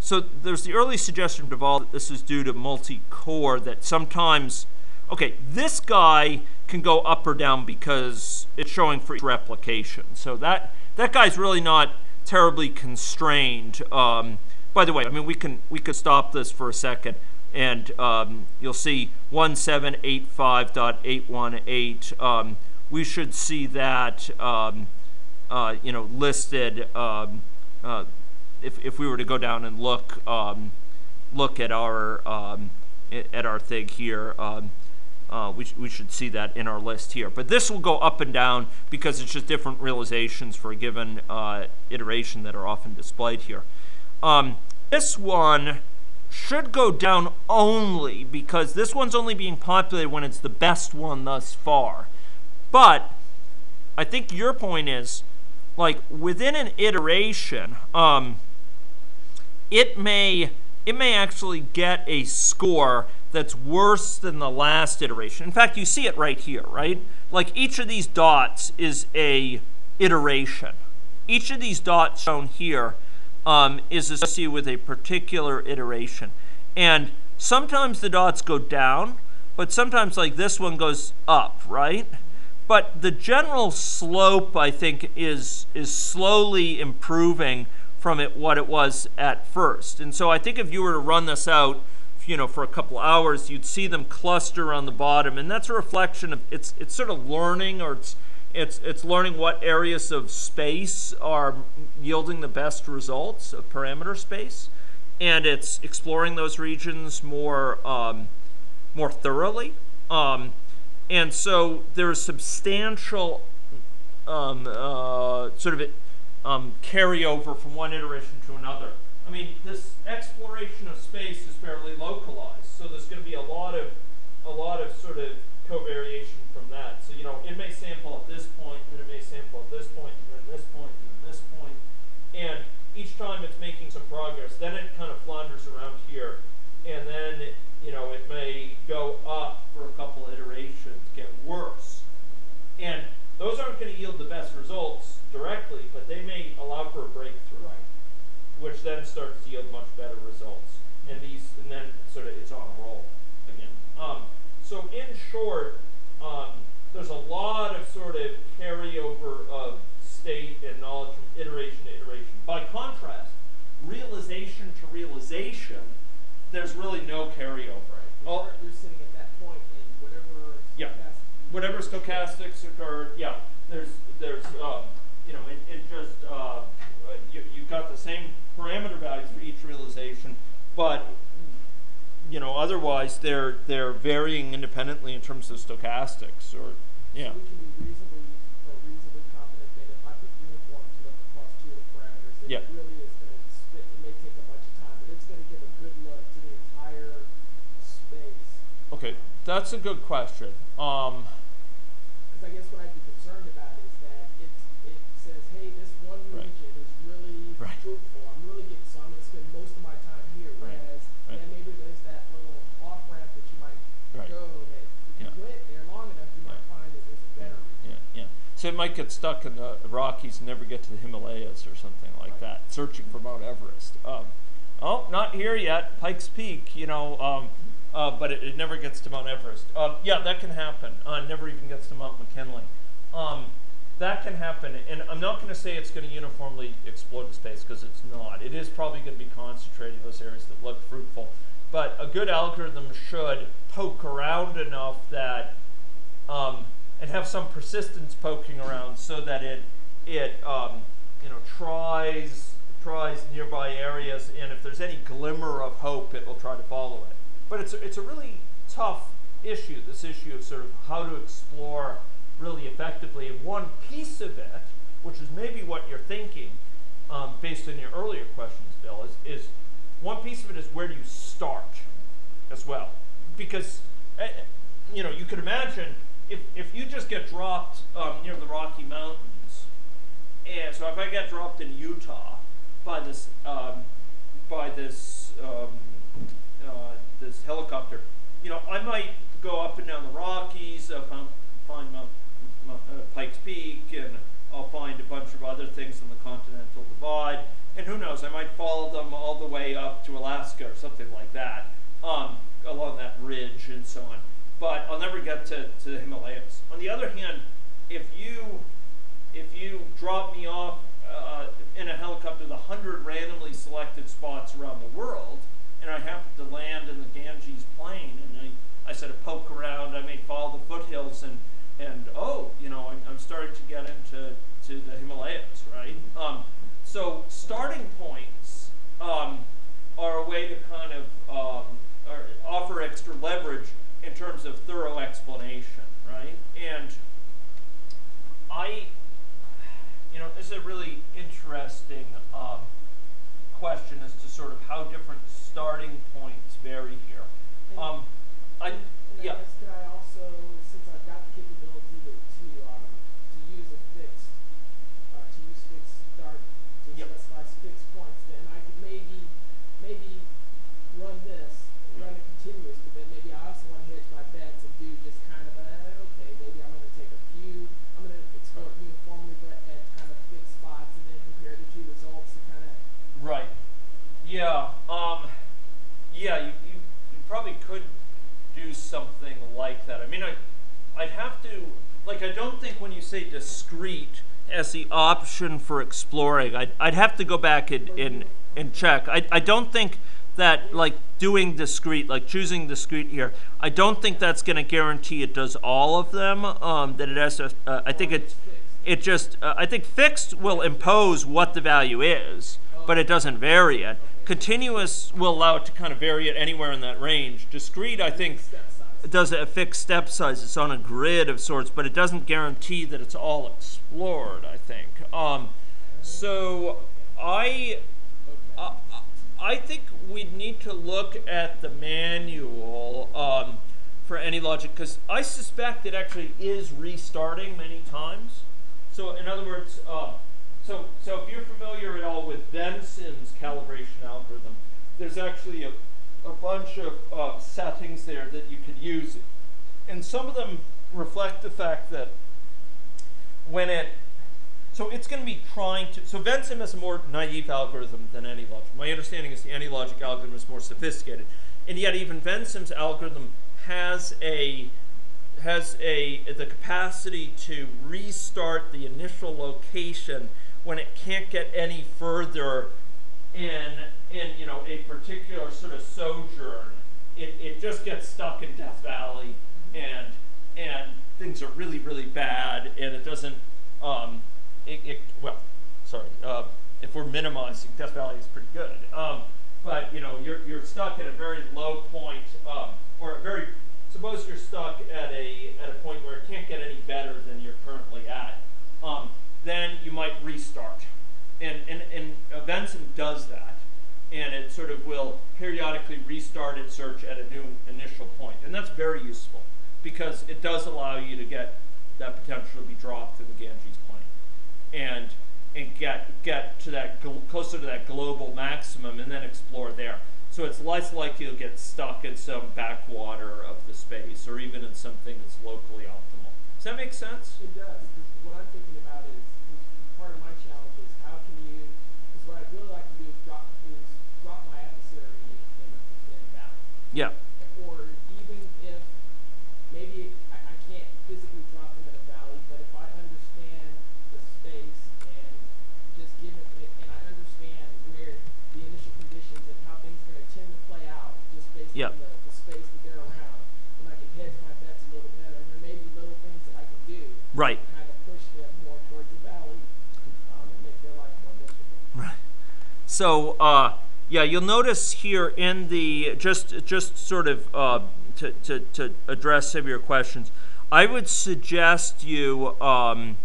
so there's the early suggestion of Duvall that this is due to multi-core. That sometimes, okay, this guy can go up or down because it's showing for each replication. So that that guy's really not terribly constrained. Um, by the way, I mean we can we could stop this for a second, and um, you'll see 1785.818. Um, we should see that um, uh, you know listed. Um, uh, if, if we were to go down and look um, look at our um, at our thing here, um, uh, we, sh- we should see that in our list here. But this will go up and down because it's just different realizations for a given uh, iteration that are often displayed here. Um, this one should go down only because this one's only being populated when it's the best one thus far. But I think your point is, like within an iteration, um, it may it may actually get a score that's worse than the last iteration. In fact, you see it right here, right? Like each of these dots is a iteration. Each of these dots shown here um, is associated with a particular iteration. And sometimes the dots go down, but sometimes like this one goes up, right? But the general slope, I think, is is slowly improving from it what it was at first. And so I think if you were to run this out, you know, for a couple hours, you'd see them cluster on the bottom, and that's a reflection of it's it's sort of learning or it's it's it's learning what areas of space are yielding the best results of parameter space, and it's exploring those regions more um, more thoroughly. Um, and so there's substantial um, uh, sort of um, carryover from one iteration to another. I mean, this exploration of space is fairly localized, so there's going to be a lot of a lot of sort of covariation from that. So you know, it may sample at this point, and then it may sample at this point, and then this point, and then this point, and each time it's making some progress. Then it kind of flounders around here, and then you know it may go up for a couple iterations, get worse, and those aren't going to yield the best results directly, but they may allow for a breakthrough right. which then starts to yield much better results. And these, and then sort of it's on a roll again. Um, so in short, um, there's a lot of sort of carryover of state and knowledge from iteration to iteration. By contrast, realization to realization, there's really no carryover. All, You're, you're sitting at that point in whatever. Yeah. Whatever stochastics occur, yeah, there's, there's, um, you know, it, it just, uh, uh, you, you've got the same parameter values for each realization, but, you know, otherwise they're, they're varying independently in terms of stochastics or, yeah. So we can be reasonably, or reasonably confident that if I put uniforms across two of the parameters, that Yeah. it really is gonna spit, it may take a bunch of time, but it's gonna give a good look to the entire space. Okay, that's a good question. Um, Because I guess what I'd be concerned about is that it's, it says, hey, this one Right. region is really Right. fruitful. I'm really getting, so I'm going to spend most of my time here. Right. Whereas Right. maybe there's that little off ramp that you might Right. go that if Yeah. you went there long enough, you might Yeah. find that there's a better. yeah, yeah. So it might get stuck in the Rockies and never get to the Himalayas or something like that, searching for Mount Everest. Um, oh, not here yet, Pikes Peak, you know, um, uh, but it, it never gets to Mount Everest. Uh, yeah, that can happen. Uh, never even gets to Mount McKinley. Um, that can happen, and I'm not going to say it's going to uniformly explode the space because it's not. It is probably going to be concentrated in those areas that look fruitful. But a good algorithm should poke around enough that um, and have some persistence poking around so that it it um, you know tries tries nearby areas and if there's any glimmer of hope it will try to follow it but it's a, it's a really tough issue this issue of sort of how to explore really effectively. And one piece of it which is maybe what you're thinking um, based on your earlier questions bill is, is one piece of it is where do you start as well? Because uh, you know you could imagine if, if you just get dropped um, near the Rocky Mountains, and so if I get dropped in Utah by this um, by this um, uh, this helicopter, you know I might go up and down the Rockies, uh, find, Mount, Mount uh, Pikes Peak, and I'll find a bunch of other things in the Continental Divide, and who knows, I might follow them all the way up to Alaska or something like that, um, along that ridge and so on. But I'll never get to, to the Himalayas. On the other hand, if you if you drop me off uh, in a helicopter to hundred randomly selected spots around the world, and I happen to land in the Ganges Plain, and I, I sort of poke around, I may follow the foothills, and and oh, you know, I'm, I'm starting to get into to the Himalayas, right? Um, so starting points um, are a way to kind of um, offer extra leverage in terms of thorough explanation, right? And I, you know, this is a really interesting um, question as to sort of how different starting points vary here. And- Um, I, yeah, I guess could I also, since I've got the capability to, to, um, to use a fixed, uh, to use fixed start, to Yep. specify fixed points, then I could maybe, maybe run this, run it continuous, but then maybe I also want to hedge my bets and do just kind of a, okay, maybe I'm going to take a few, I'm going to explore it uniformly, but at kind of fixed spots, and then compare the two results to kind of, Right. Yeah. Um, yeah. You, you, you probably could do something like that. I mean, I, I'd have to like. I don't think when you say discrete as the option for exploring, I'd, I'd have to go back and and, and check. I, I don't think that like doing discrete, like choosing discrete here. I don't think that's going to guarantee it does all of them. Um, that it has to. Uh, I think it. It just. Uh, I think fixed will impose what the value is but it doesn't vary it. Continuous will allow it to kind of vary it anywhere in that range. Discrete, I think, size. does a fixed step size. It's on a grid of sorts, but it doesn't guarantee that it's all explored. I think. Um, so I, I, I think we'd need to look at the manual um, for AnyLogic because I suspect it actually is restarting many times. So in other words, uh, so so if you're familiar at all with Vensim's calibration algorithm, there's actually a, a bunch of uh, settings there that you could use, and some of them reflect the fact that when it so it's going to be trying to so Vensim is a more naive algorithm than AnyLogic. My understanding is the AnyLogic algorithm is more sophisticated, and yet even Vensim's algorithm has a has a the capacity to restart the initial location when it can't get any further in in you know a particular sort of sojourn. It, it just gets stuck in Death Valley and and things are really really bad and it doesn't um it, it well sorry uh, if we're minimizing Death Valley is pretty good um, but you know you're you're stuck at a very low point um, or a very suppose you're stuck at a at a point where it can't get any better than you're currently at um, then you might restart and and and Vensim does that and it sort of will periodically restart its search at a new initial point. And that's very useful because it does allow you to get that potential to be dropped in the Ganges Plain and and get get to that closer to that global maximum and then explore there. So it's less likely you'll get stuck in some backwater of the space or even in something that's locally optimal. Does that make sense? It does, what I'm thinking about is, is part of my challenge is how can you, because what I'd really like to do is drop, is drop my adversary in, in, in a valley. Yeah. Or even if, maybe I, I can't physically drop them in a valley, but if I understand the space and just give it, and I understand where the initial conditions and how things are gonna tend to play out, just based Yeah. on the, the space that they're around, then I can hedge my bets a little better, and there may be little things that I can do. Right. Kind of push them more towards the valley, um, and make their life more miserable. So, uh, yeah, you'll notice here in the just just sort of uh, to, to, to address some of your questions, I would suggest you um,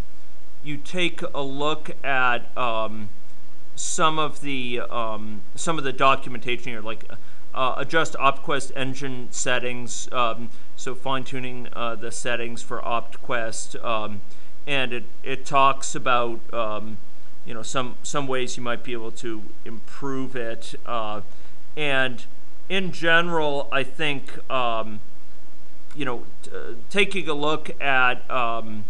you take a look at um, some of the um, some of the documentation here, like uh, adjust OptQuest engine settings, um, so fine tuning uh, the settings for OptQuest, um, and it it talks about um, you know some some ways you might be able to improve it, uh, and in general, I think um, you know t- uh, taking a look at um,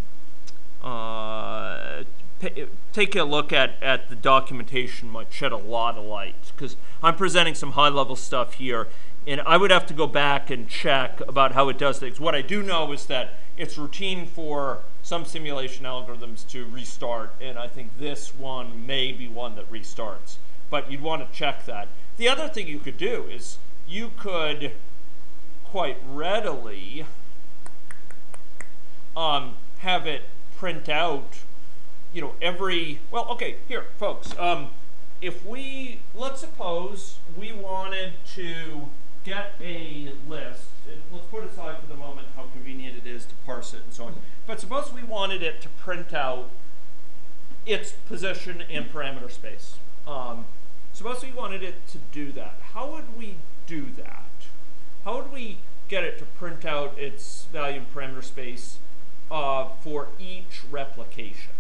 uh, pa- take a look at, at the documentation might shed a lot of light because I'm presenting some high level stuff here, and I would have to go back and check about how it does things. What I do know is that it's routine for some simulation algorithms to restart, and I think this one may be one that restarts. But you'd want to check that. The other thing you could do is you could quite readily um, have it print out, you know, every, well, okay, here, folks, um, if we, let's suppose we wanted to get a list, let's put aside for the moment how convenient it is to parse it and so on, but suppose we wanted it to print out its position in parameter space. Um, suppose we wanted it to do that. How would we do that? How would we get it to print out its value in parameter space uh, for each replication?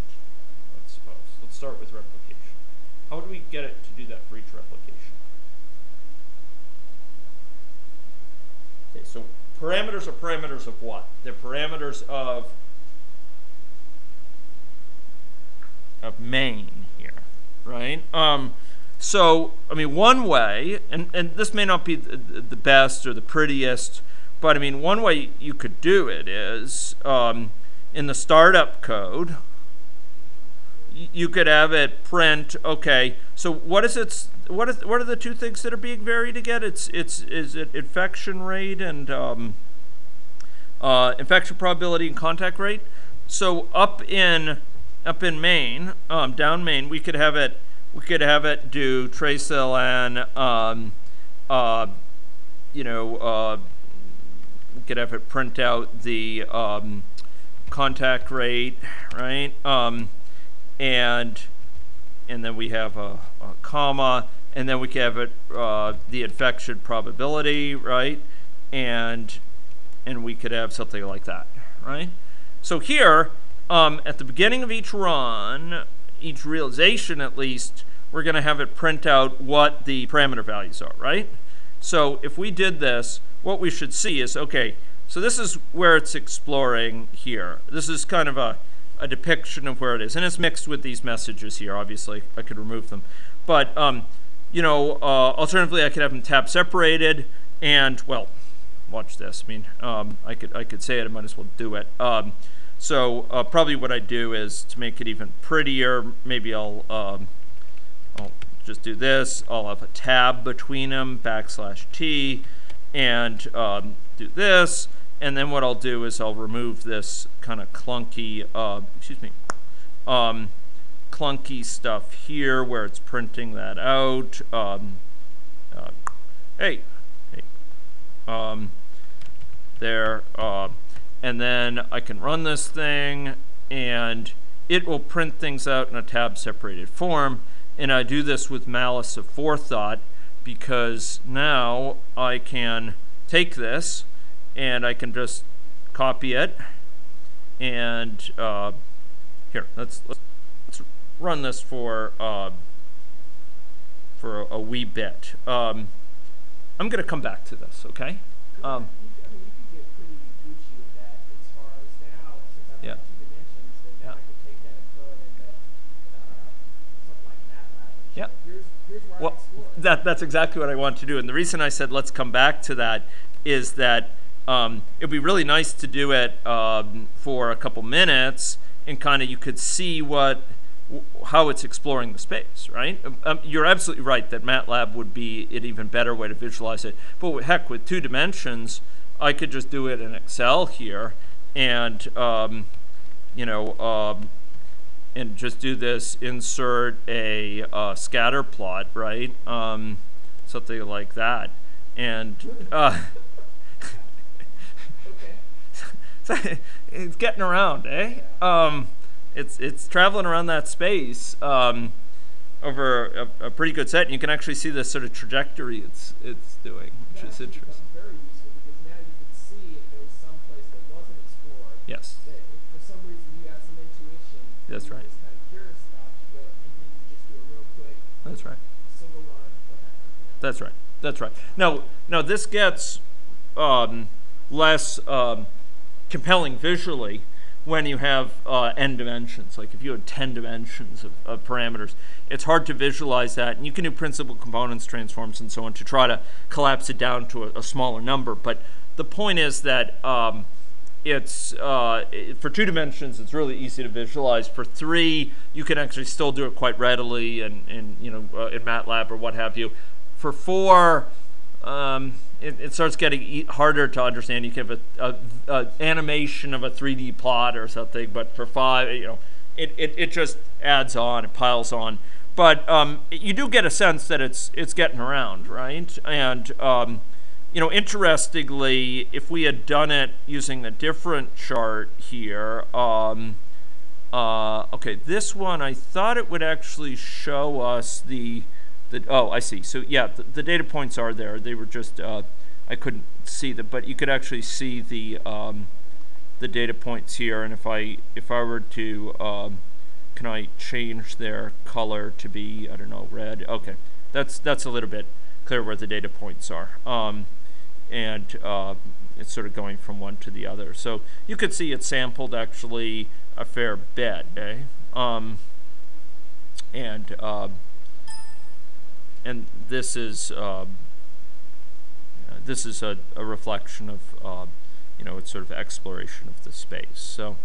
Let's suppose. Let's start with replication. How would we get it to do that for each replication? Okay, so parameters are parameters of what? They're parameters of of main here, right? Um, so, I mean, one way, and, and this may not be the, the best or the prettiest, but I mean, one way you could do it is um, in the startup code, you could have it print. Okay, so what is its what is what are the two things that are being varied again? It's it's is it infection rate and um, uh, infection probability and contact rate. So up in up in main, um, down main, we could have it we could have it do traceln, um, uh, you know, uh, we could have it print out the um, contact rate, right? Um, and and then we have a, a comma, and then we have it uh, the infection probability, right? And and we could have something like that, right? So here, um, at the beginning of each run, each realization at least, we're going to have it print out what the parameter values are, right? So if we did this, what we should see is, okay, so this is where it's exploring here. This is kind of a, a depiction of where it is. And it's mixed with these messages here, obviously. I could remove them. But, um, you know, uh, alternatively, I could have them tab separated and, well, watch this. I mean, um, I could I could say it. I might as well do it. Um, so uh, probably what I do is to make it even prettier. Maybe I'll um, I'll just do this. I'll have a tab between them, backslash t, and um, do this. And then what I'll do is I'll remove this kind of clunky, uh, excuse me, um, clunky stuff here where it's printing that out. Um, uh, hey, hey, um, there, uh, and then I can run this thing, and it will print things out in a tab separated form. And I do this with malice of forethought because now I can take this and I can just copy it and uh, here let's, let's let's run this for uh, for a, a wee bit. Um, I'm going to come back to this, okay? Um, you, I mean, you could get pretty Gucci with that as far as now, since I've Yeah. got two dimensions, that Yeah. now I can take that and throw it into uh, something like MATLAB and Yeah. show, here's, here's where Well, that, that's exactly what I want to do. And the reason I said let's come back to that is that um, it'd be really nice to do it um, for a couple minutes and kind of you could see what how it's exploring the space, right? Um, Um, you're absolutely right that MATLAB would be an even better way to visualize it. But heck, with two dimensions, I could just do it in Excel here and, um, you know, um, and just do this, insert a uh, scatter plot, right? Something like that. And uh, (laughs) it's getting around, eh? Um, it's, it's traveling around that space um, over a, a pretty good set. And you can actually see the sort of trajectory it's, it's doing, which is interesting. very useful because now you can see if there some place that wasn't explored. Yes. That for some reason you have some intuition. That's right. Kind of curious about, you go and then you just do a real quick That's right. single run. What happened? you know? That's right. That's right. Now, now this gets um, less um, compelling visually when you have uh, n dimensions. Like if you had 10 dimensions of, of parameters, it's hard to visualize that. And you can do principal components, transforms, and so on to try to collapse it down to a, a smaller number. But the point is that um, it's uh, i- for two dimensions it's really easy to visualize for three you can actually still do it quite readily and, and you know uh, in MATLAB or what have you for four um, it, it starts getting harder to understand. You can have a, a, a animation of a 3D plot or something but for five you know it, it, it just adds on it piles on. But um, you do get a sense that it's it's getting around right? And um, you know, interestingly, if we had done it using a different chart here, um, uh, okay, this one I thought it would actually show us the, the oh, I see. So yeah, the, the data points are there. They were just uh, I couldn't see them, but you could actually see the um, the data points here. And if I if I were to um, can I change their color to be I don't know red? Okay, that's that's a little bit clear where the data points are. Um, and uh, it's sort of going from one to the other. So you could see it sampled actually a fair bit, eh? Um, and uh, and this is uh, this is a, a reflection of uh, you know it's sort of exploration of the space. So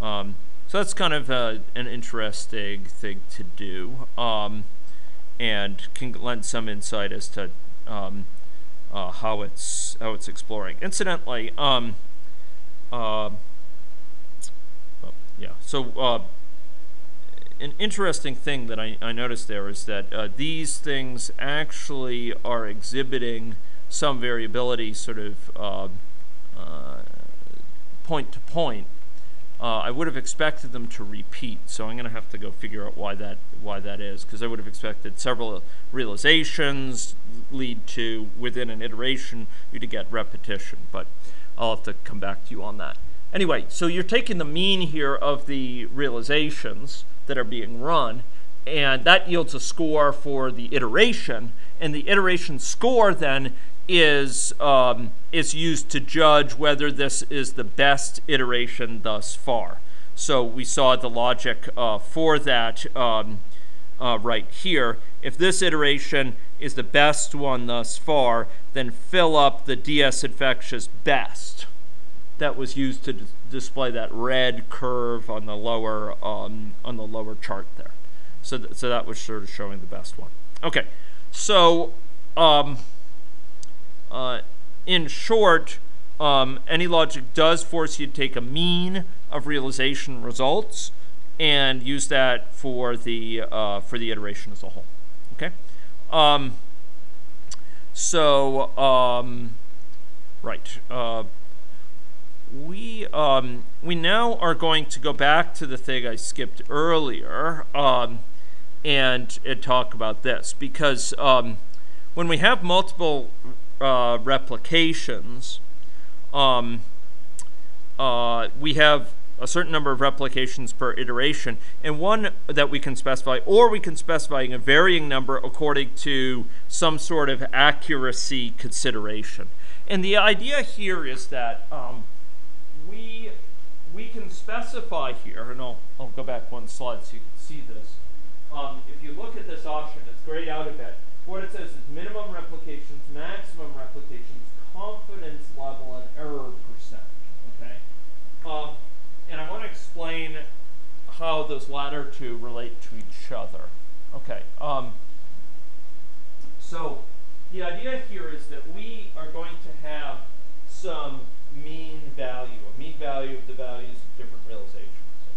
um, so that's kind of uh, an interesting thing to do, um, and can lend some insight as to um, uh, how it's how it's exploring. Incidentally, um, uh, oh, yeah. So uh, an interesting thing that I, I noticed there is that uh, these things actually are exhibiting some variability, sort of uh, uh, point to point. Uh, I would have expected them to repeat, so I'm going to have to go figure out why that why that is, because I would have expected several realizations lead to within an iteration you to get repetition, but I'll have to come back to you on that. Anyway, so you're taking the mean here of the realizations that are being run, and that yields a score for the iteration, and the iteration score then is um, is used to judge whether this is the best iteration thus far. So we saw the logic uh, for that um, uh, right here. If this iteration is the best one thus far, then fill up the DS infectious best. That was used to display that red curve on the lower um, on the lower chart there. So th- so that was sort of showing the best one. Okay, so. Um, uh, in short, um, AnyLogic does force you to take a mean of realization results and use that for the uh, for the iteration as a whole. Okay. Um, so um, right. Uh, we um, we now are going to go back to the thing I skipped earlier um, and and talk about this because um, when we have multiple uh, replications, um, uh, we have a certain number of replications per iteration, and one that we can specify, or we can specify a varying number according to some sort of accuracy consideration. And the idea here is that um, we can specify here, and I'll, I'll go back one slide so you can see this. Um, if you look at this option, it's grayed out a bit. What it says is minimum replications, maximum replications, confidence level, and error percent. Okay, um, and I want to explain how those latter two relate to each other. Okay, um, so the idea here is that we are going to have some mean value, a mean value of the values of different realizations.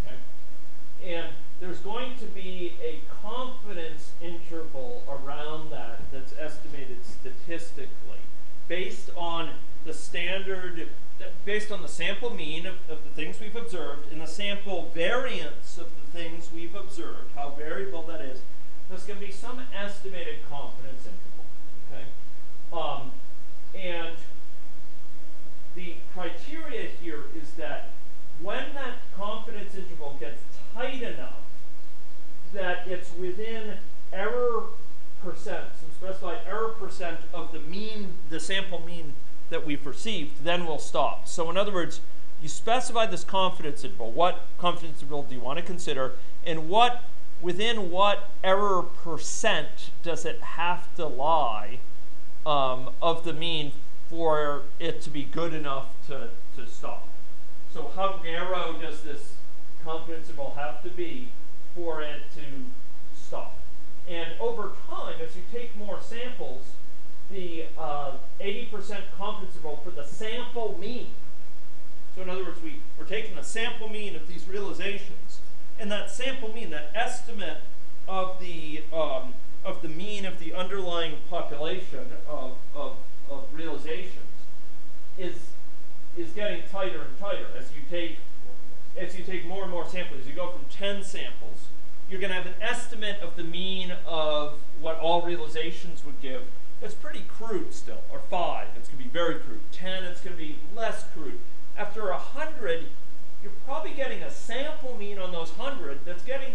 Okay, and there's going to be a confidence interval around that that's estimated statistically based on the standard, based on the sample mean of, of the things we've observed and the sample variance of the things we've observed, how variable that is. There's going to be some estimated confidence interval. Okay, um, and the criteria here is that when that confidence interval gets tight enough that it's within error percent, some specified error percent of the mean, the sample mean that we've received, then we'll stop. So in other words, you specify this confidence interval. What confidence interval do you want to consider? And what within what error percent does it have to lie um, of the mean for it to be good enough to, to stop? So how narrow does this confidence interval have to be for it to stop? And over time, as you take more samples, the 80% uh, confidence interval for the sample mean. So in other words, we, we're taking the sample mean of these realizations, and that sample mean, that estimate of the um, of the mean of the underlying population of, of, of realizations is is getting tighter and tighter as you take as you take more and more samples. As you go from 10 samples, you're going to have an estimate of the mean of what all realizations would give. It's pretty crude still, or 5, it's going to be very crude. 10, it's going to be less crude. After 100, you're probably getting a sample mean on those 100 that's getting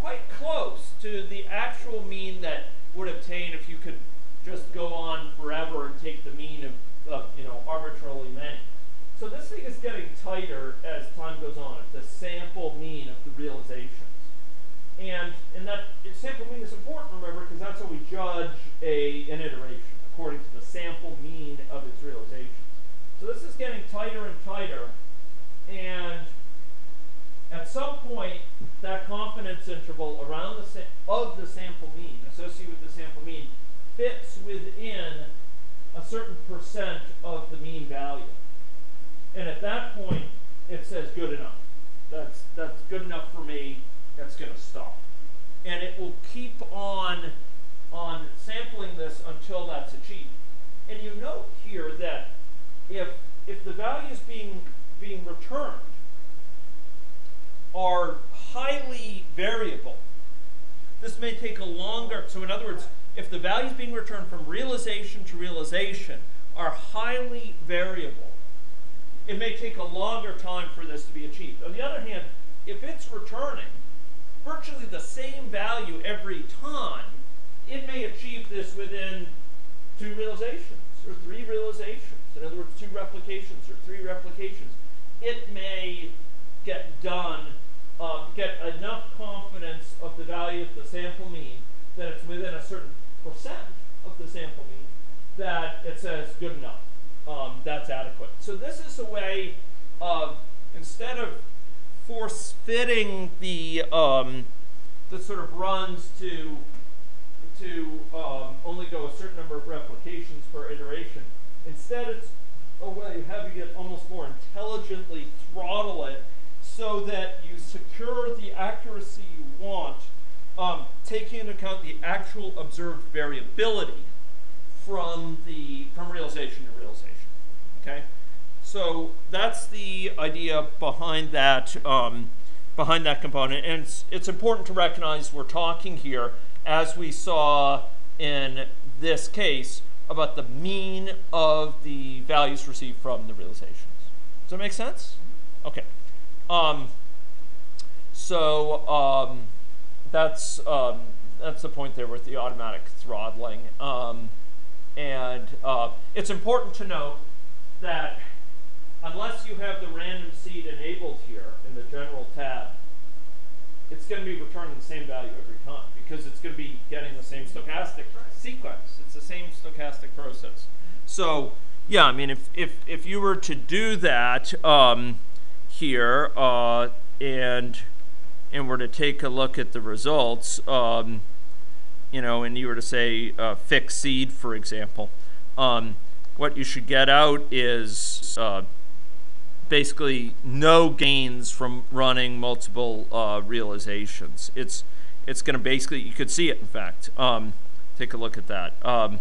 quite close to the actual mean that would obtain if you could just go on forever and take the mean of, of you know, arbitrarily many. So this thing is getting tighter as time goes on. It's the sample mean of the realizations. And, and that sample mean is important, remember, because that's how we judge a, an iteration, according to the sample mean of its realizations. So this is getting tighter and tighter, and at some point, that confidence interval around the of the sample mean, associated with the sample mean, fits within a certain percent of the mean value. And at that point, it says good enough. That's, that's good enough for me. That's going to stop. And it will keep on, on sampling this until that's achieved. And you note here that if, if the values being, being returned are highly variable, this may take a longer, so in other words, if the values being returned from realization to realization are highly variable, it may take a longer time for this to be achieved. On the other hand, if it's returning virtually the same value every time, it may achieve this within two realizations or three realizations. In other words, two replications or three replications. It may get done, uh, get enough confidence of the value of the sample mean that it's within a certain percent of the sample mean that it says good enough um, that's adequate. So this is a way of, instead of force fitting the, um, the sort of runs to, to um, only go a certain number of replications per iteration, instead it's a way of having it almost more intelligently throttle it so that you secure the accuracy you want, um, taking into account the actual observed variability from the from realization to realization. Okay, so that's the idea behind that um, behind that component, and it's, it's important to recognize we're talking here as we saw in this case about the mean of the values received from the realizations. Does that make sense? Okay. Um, so um, that's um, that's the point there with the automatic throttling. Um, and uh, it's important to note that unless you have the random seed enabled here in the general tab, it's going to be returning the same value every time because it's going to be getting the same stochastic sequence. It's the same stochastic process. So yeah, I mean, if if if you were to do that um, here uh, and and were to take a look at the results, um, you know, and you were to say uh, fix seed, for example, um, what you should get out is uh, basically no gains from running multiple uh, realizations. It's it's going to basically you could see it in fact. Um, take a look at that. Um,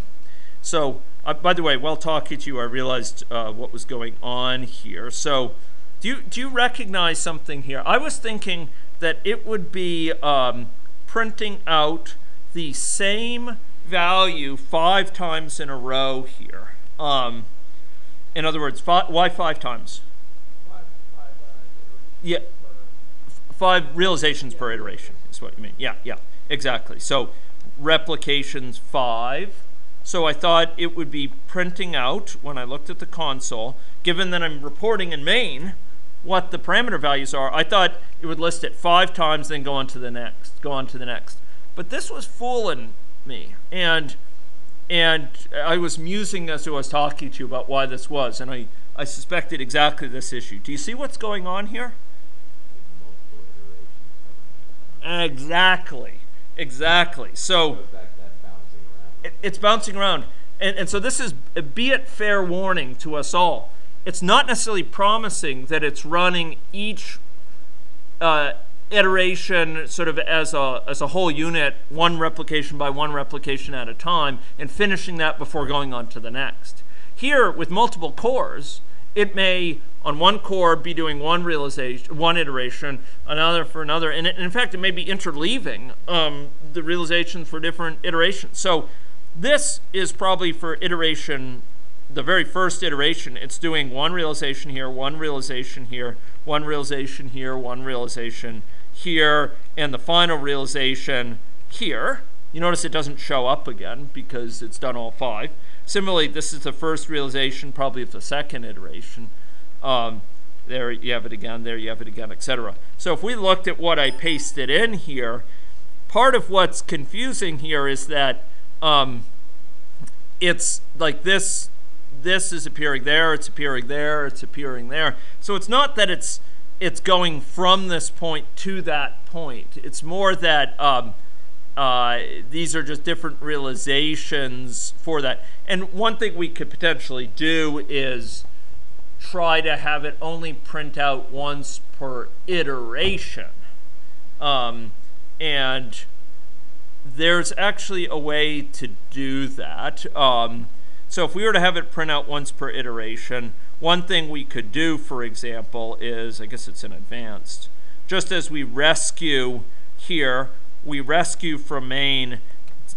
so uh, by the way, while talking to you, I realized uh, what was going on here. So do you do you recognize something here? I was thinking that it would be um, printing out the same value five times in a row here. Um, in other words, fi why five times? Five, five, uh, Yeah, five realizations per iteration is what you mean. Yeah, yeah, exactly. So replications five. So I thought it would be printing out when I looked at the console, given that I'm reporting in main what the parameter values are, I thought it would list it five times, then go on to the next, go on to the next. But this was fooling me. And and I was musing as I was talking to you about why this was, and I, I suspected exactly this issue. Do you see what's going on here? multiple iterations coming out. Exactly. Exactly. So Goes back to that bouncing around. it, it's bouncing around. And, and so this is, be it fair warning to us all. It's not necessarily promising that it's running each uh, iteration sort of as a, as a whole unit, one replication by one replication at a time, and finishing that before going on to the next. Here, with multiple cores, it may on one core be doing one realization, one iteration, another for another, and, it, and in fact, it may be interleaving um, the realizations for different iterations. So this is probably for iteration, the very first iteration. It's doing one realization here, one realization here, one realization here, one realization here, and the final realization here. You notice it doesn't show up again because it's done all five. Similarly, this is the first realization, probably of the second iteration. Um, there you have it again, there you have it again, etc. So if we looked at what I pasted in here, part of what's confusing here is that um, it's like this this is appearing there it's appearing there it's appearing there. So it's not that it's it's going from this point to that point. It's more that um, uh, these are just different realizations for that. And one thing we could potentially do is try to have it only print out once per iteration. Um, and there's actually a way to do that. Um, so if we were to have it print out once per iteration, one thing we could do, for example, is, I guess it's in advanced, just as we rescue here, we rescue from main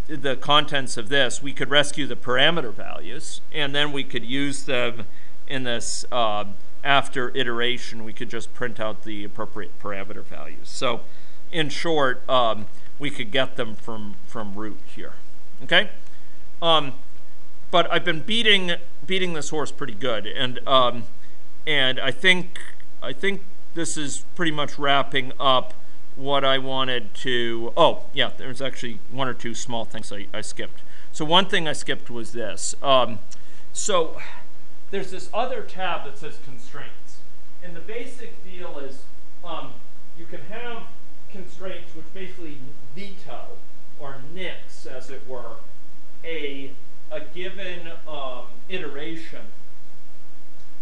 the contents of this, we could rescue the parameter values, and then we could use them in this uh, after iteration, we could just print out the appropriate parameter values. So in short, um, we could get them from, from root here, okay? Um, but I've been beating beating this horse pretty good, and um, and I think I think this is pretty much wrapping up what I wanted to. Oh, yeah, there's actually one or two small things I, I skipped. So one thing I skipped was this. Um, so there's this other tab that says constraints, and the basic deal is um, you can have constraints which basically veto or nix, as it were, a a given um, iteration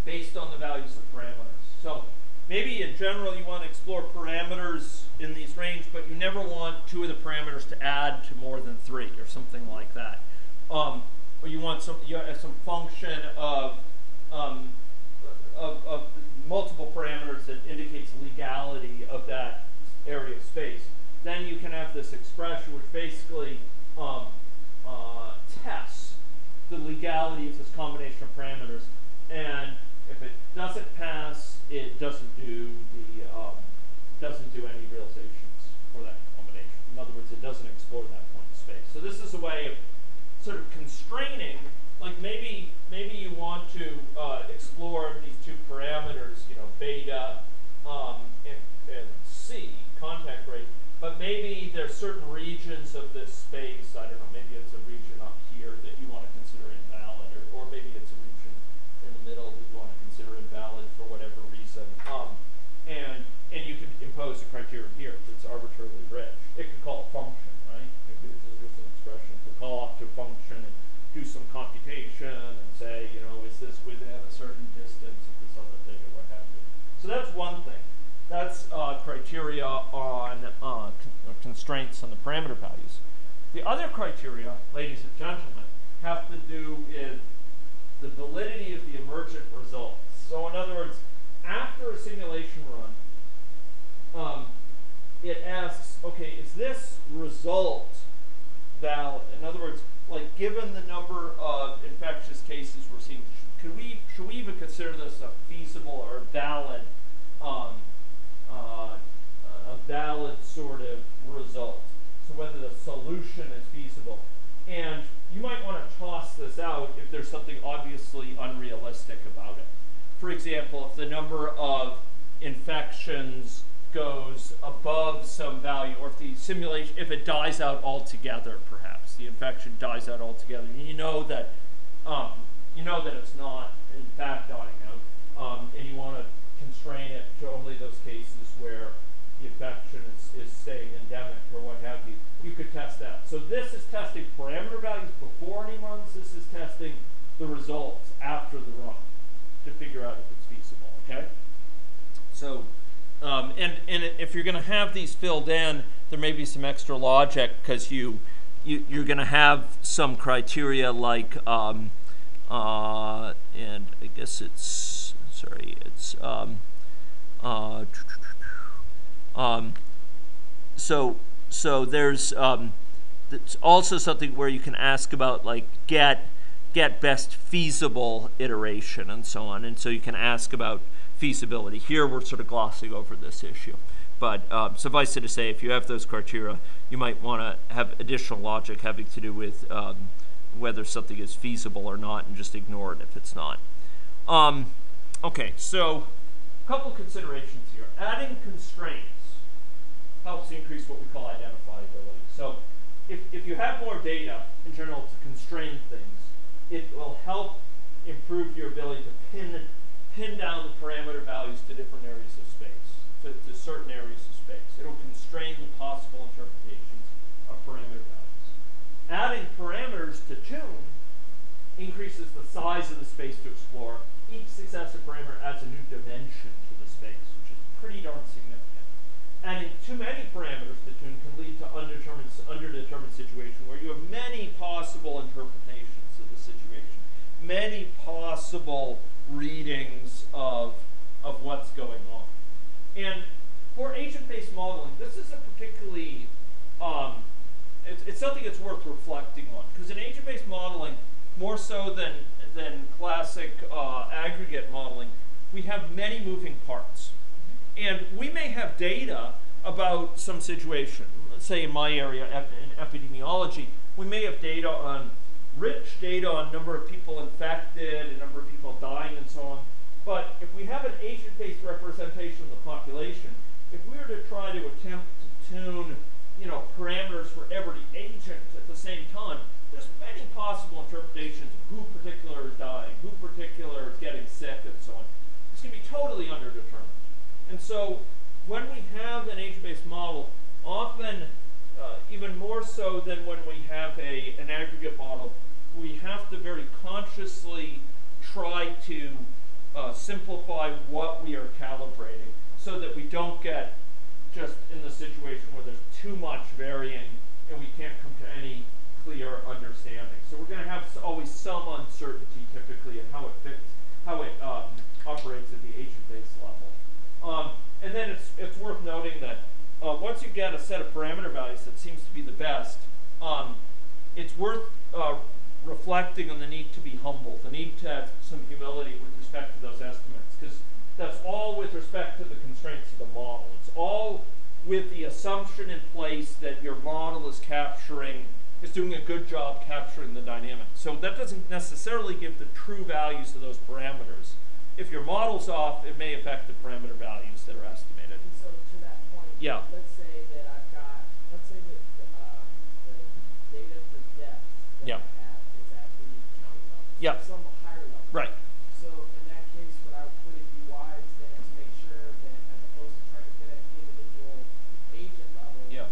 based on the values of parameters. So maybe in general you want to explore parameters in these range, but you never want two of the parameters to add to more than three or something like that. Um, or you want some you some function of, um, of of multiple parameters that indicates legality of that area of space. Then you can have this expression which basically um, uh, tests the legality of this combination of parameters, and if it doesn't pass, it doesn't do the um, doesn't do any realizations for that combination. In other words, it doesn't explore that point in space. So this is a way of sort of constraining, like maybe maybe you want to uh, explore these two parameters, you know, beta um, and, and c, contact rate, but maybe there's certain regions of this space, I don't know, maybe it's a region up here that you want to consider invalid, or, or maybe it's a region in the middle that you want to consider invalid for whatever reason. Um, and and you could impose a criterion here that's arbitrarily rich. It could call a function, right? It could, there's an expression. It could call up to a function and do some computation and say, you know, is this within a certain distance of this other thing or what have you. So that's one thing. That's uh, criteria on uh, con- constraints on the parameter values. The other criteria, ladies and gentlemen, have to do with the validity of the emergent results. So in other words, after a simulation run, um, it asks, okay, is this result valid? In other words, like given the number of infectious cases we're seeing, could we should we even consider this a feasible or valid um, uh, a valid sort of result? So whether the solution is feasible, and you might want to toss this out if there's something obviously unrealistic about it. For example, if the number of infections goes above some value, or if the simulation, if it dies out altogether, perhaps the infection dies out altogether, you know that, um, you know that it's not in fact dying out, um, and you want to constrain it to only those cases where the infection is, is staying endemic or what have you, you could test that. So this is testing parameter values before any runs. This is testing the results after the run to figure out if it's feasible. Okay. So, um, and and if you're going to have these filled in, there may be some extra logic because you, you you're going to have some criteria like, um, uh, and I guess it's sorry, it's um, uh, um, so so there's um, also something where you can ask about like get get best feasible iteration and so on, and so you can ask about feasibility. Here we're sort of glossing over this issue, but um, suffice it to say, if you have those criteria, you might want to have additional logic having to do with um, whether something is feasible or not, and just ignore it if it's not. Um, okay, so a couple considerations here. Adding constraints helps increase what we call identifiability. So if, if you have more data in general to constrain things, it will help improve your ability to pin, pin down the parameter values to different areas of space, to, to certain areas of space. It'll constrain the possible interpretations of parameter values. Adding parameters to tune increases the size of the space to explore. Each successive parameter adds a new dimension to the space, which is pretty darn significant. Adding too many parameters to tune can lead to undetermined, underdetermined situation where you have many possible interpretations of the situation, many possible readings of, of what's going on. And for agent-based modeling, this is a particularly, um, it's, it's something that's worth reflecting on. Because in agent-based modeling, more so than, than classic uh, aggregate modeling, we have many moving parts. And we may have data about some situation. Say in my area, ep- in epidemiology, we may have data on rich data on number of people infected, and number of people dying, and so on. But if we have an agent-based representation of the population, if we were to try to attempt to tune, you know, parameters for every agent at the same time, there's many possible interpretations of who particular is dying, who particular is getting sick, and so on. It's going to be totally underdetermined. And so when we have an agent-based model, often uh, even more so than when we have a, an aggregate model, we have to very consciously try to uh, simplify what we are calibrating so that we don't get just in the situation where there's too much varying and we can't come to any clear understanding. So we're going to have always some uncertainty typically in how it fits, how it um, operates at the agent-based level. Um, and then it's, it's worth noting that uh, once you get a set of parameter values that seems to be the best, um, it's worth uh, reflecting on the need to be humble, the need to have some humility with respect to those estimates, because that's all with respect to the constraints of the model. It's all with the assumption in place that your model is capturing, is doing a good job capturing the dynamics. So that doesn't necessarily give the true values of those parameters. If your model's off, it may affect the parameter values that are estimated. And so to that point, Yeah. let's say that I've got, let's say that the, uh, the data for depth that Yeah. I have is at the county level. so Yeah. Some higher level. Right. So in that case, would I put in UIs then to make sure that as opposed to trying to get at the individual agent level, Yeah.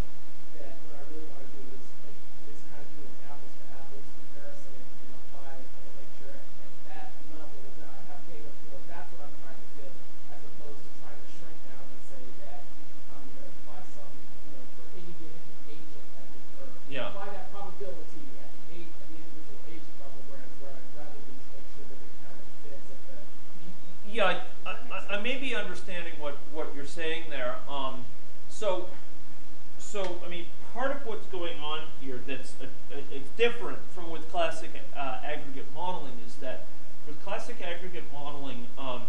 that what I really want to do is like, is kind of do an apples to apples comparison and, and apply and make sure at, at that level that I have data for. That's what I'm trying to fit, as opposed to trying to shrink down and say that I'm going to apply some, you know, for any given agent at the or Yeah. apply that probability at the a, at the individual agent level. Whereas where I'd rather do is make sure that it kind of fits at the Yeah, I, I, I may be understanding what, what you're saying there. Um, so, so I mean, part of what's going on here that's a, a, it's different from with classic uh, aggregate modeling is that with classic aggregate modeling, um,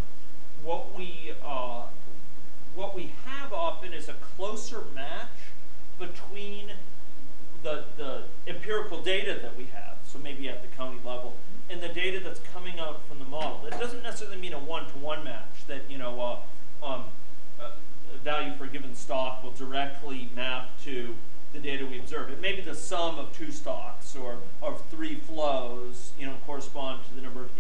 what we uh, what we have often is a closer match between the, the empirical data that we have, so maybe at the county level, and the data that's coming out from the model. It doesn't necessarily mean a one-to-one match that, you know, uh, um, uh, a value for a given stock will directly map to the data we observe. It may be the sum of two stocks or of three flows, you know, correspond to the number of,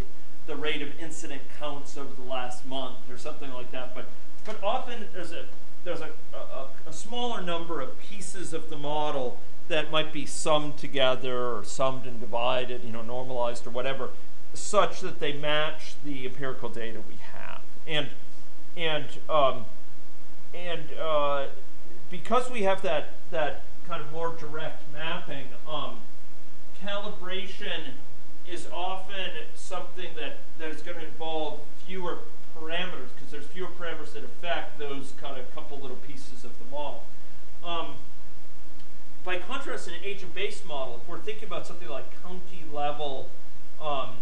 the rate of incident counts over the last month or something like that. But, but often there's a, there's a, a, a smaller number of pieces of the model that might be summed together or summed and divided, you know, normalized or whatever, such that they match the empirical data we have. And and um, and uh, because we have that that kind of more direct mapping, um, calibration is often something that that is going to involve fewer parameters because there's fewer parameters that affect those kind of couple little pieces of the model. Um, by contrast, in an agent-based model, if we're thinking about something like county level, um,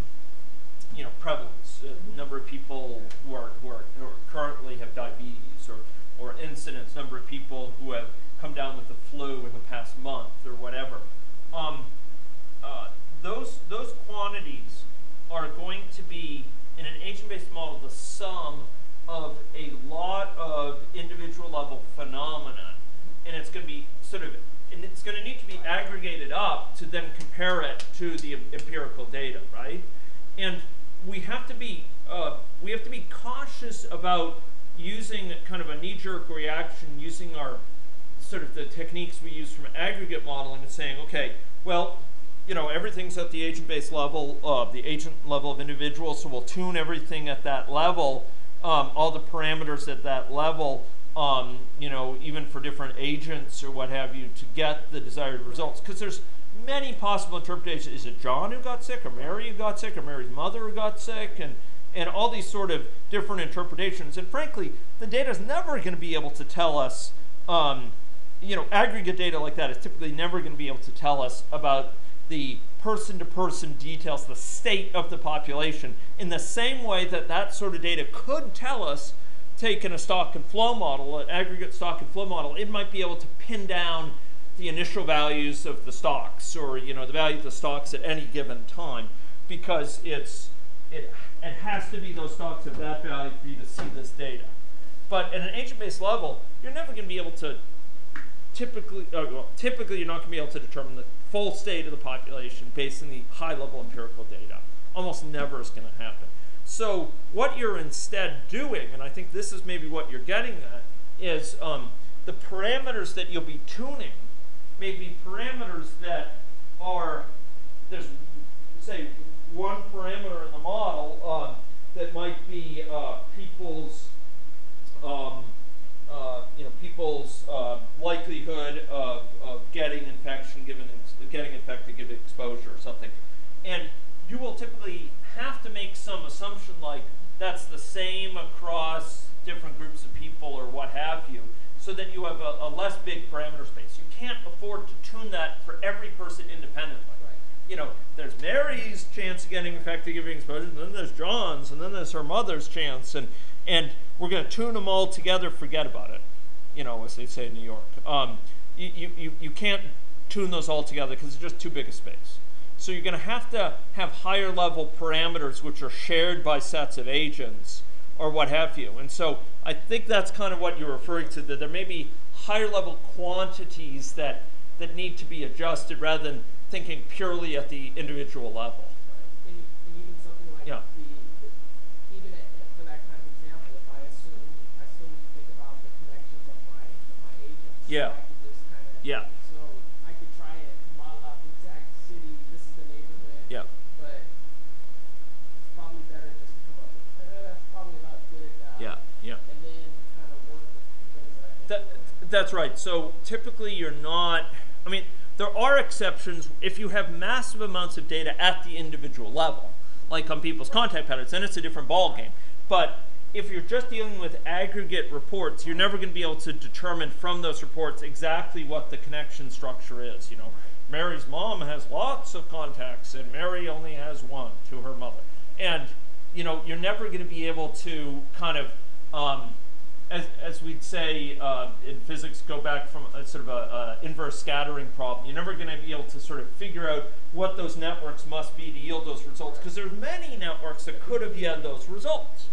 you know, prevalence, uh, number of people who are, who are, who are currently have diabetes, or, or incidence, number of people who have come down with the flu in the past month, or whatever. Um, uh, those those quantities are going to be in an agent-based model the sum of a lot of individual level phenomena, and it's going to be sort of and it's going to need to be aggregated up to then compare it to the empirical data, right? And we have to be uh, we have to be cautious about using kind of a knee-jerk reaction, using our sort of the techniques we use from aggregate modeling and saying, okay, well, you know, everything's at the agent-based level, uh, the agent level of individuals, so we'll tune everything at that level, um, all the parameters at that level, um, you know, even for different agents or what have you, to get the desired results. Because there's many possible interpretations. Is it John who got sick, or Mary who got sick, or Mary's mother who got sick, and and all these sort of different interpretations. And frankly, the data is never going to be able to tell us. Um, you know, aggregate data like that is typically never going to be able to tell us about the person-to-person details, the state of the population, in the same way that that sort of data could tell us, taking a stock and flow model, an aggregate stock and flow model, it might be able to pin down the initial values of the stocks, or you know, the value of the stocks at any given time, because it's it it has to be those stocks of that value for you to see this data. But at an agent-based level, you're never going to be able to typically, uh, well, typically you're not going to be able to determine the full state of the population based on the high-level empirical data. Almost never is going to happen. So what you're instead doing, and I think this is maybe what you're getting at, is um, the parameters that you'll be tuning may be parameters that are there's say one parameter in the model uh, that might be uh, people's um, uh, you know, people's uh, likelihood of, of getting infection given ex- getting infected given exposure or something, and you will typically have to make some assumption like that's the same across different groups of people or what have you, so that you have a, a less big parameter space. You can't afford to tune that for every person independently. Right. you know, there's Mary's chance of getting infected, giving exposure, and then there's John's, and then there's her mother's chance, and and we're going to tune them all together. Forget about it, you know, as they say in New York. Um, you, you, you, can't tune those all together because it's just too big a space. So you're going to have to have higher level parameters which are shared by sets of agents or what have you. And so I think that's kind of what you're referring to, that there may be higher level quantities that, that need to be adjusted rather than thinking purely at the individual level. Right. And, and even something like Yeah. the, the even at, at- for that kind of example, if I assume I still need to think about the connections of my of my agents. so Yeah. I could just kind of Yeah. So I could try and model out the exact city. This is the neighborhood. Yeah. But it's probably better just to come up with eh, that's probably about good enough. Yeah, yeah. And then kind of work with the things that I think. That, that's right. So typically you're not, I mean, there are exceptions if you have massive amounts of data at the individual level, like on people's contact patterns, then it's a different ballgame. But if you're just dealing with aggregate reports, you're never going to be able to determine from those reports exactly what the connection structure is. You know, Mary's mom has lots of contacts, and Mary only has one to her mother. And you know, you're never going to be able to kind of um, as, as we'd say uh, in physics, go back from a sort of a, a inverse scattering problem. You're never going to be able to sort of figure out what those networks must be to yield those results because there's many networks that could have yielded those results.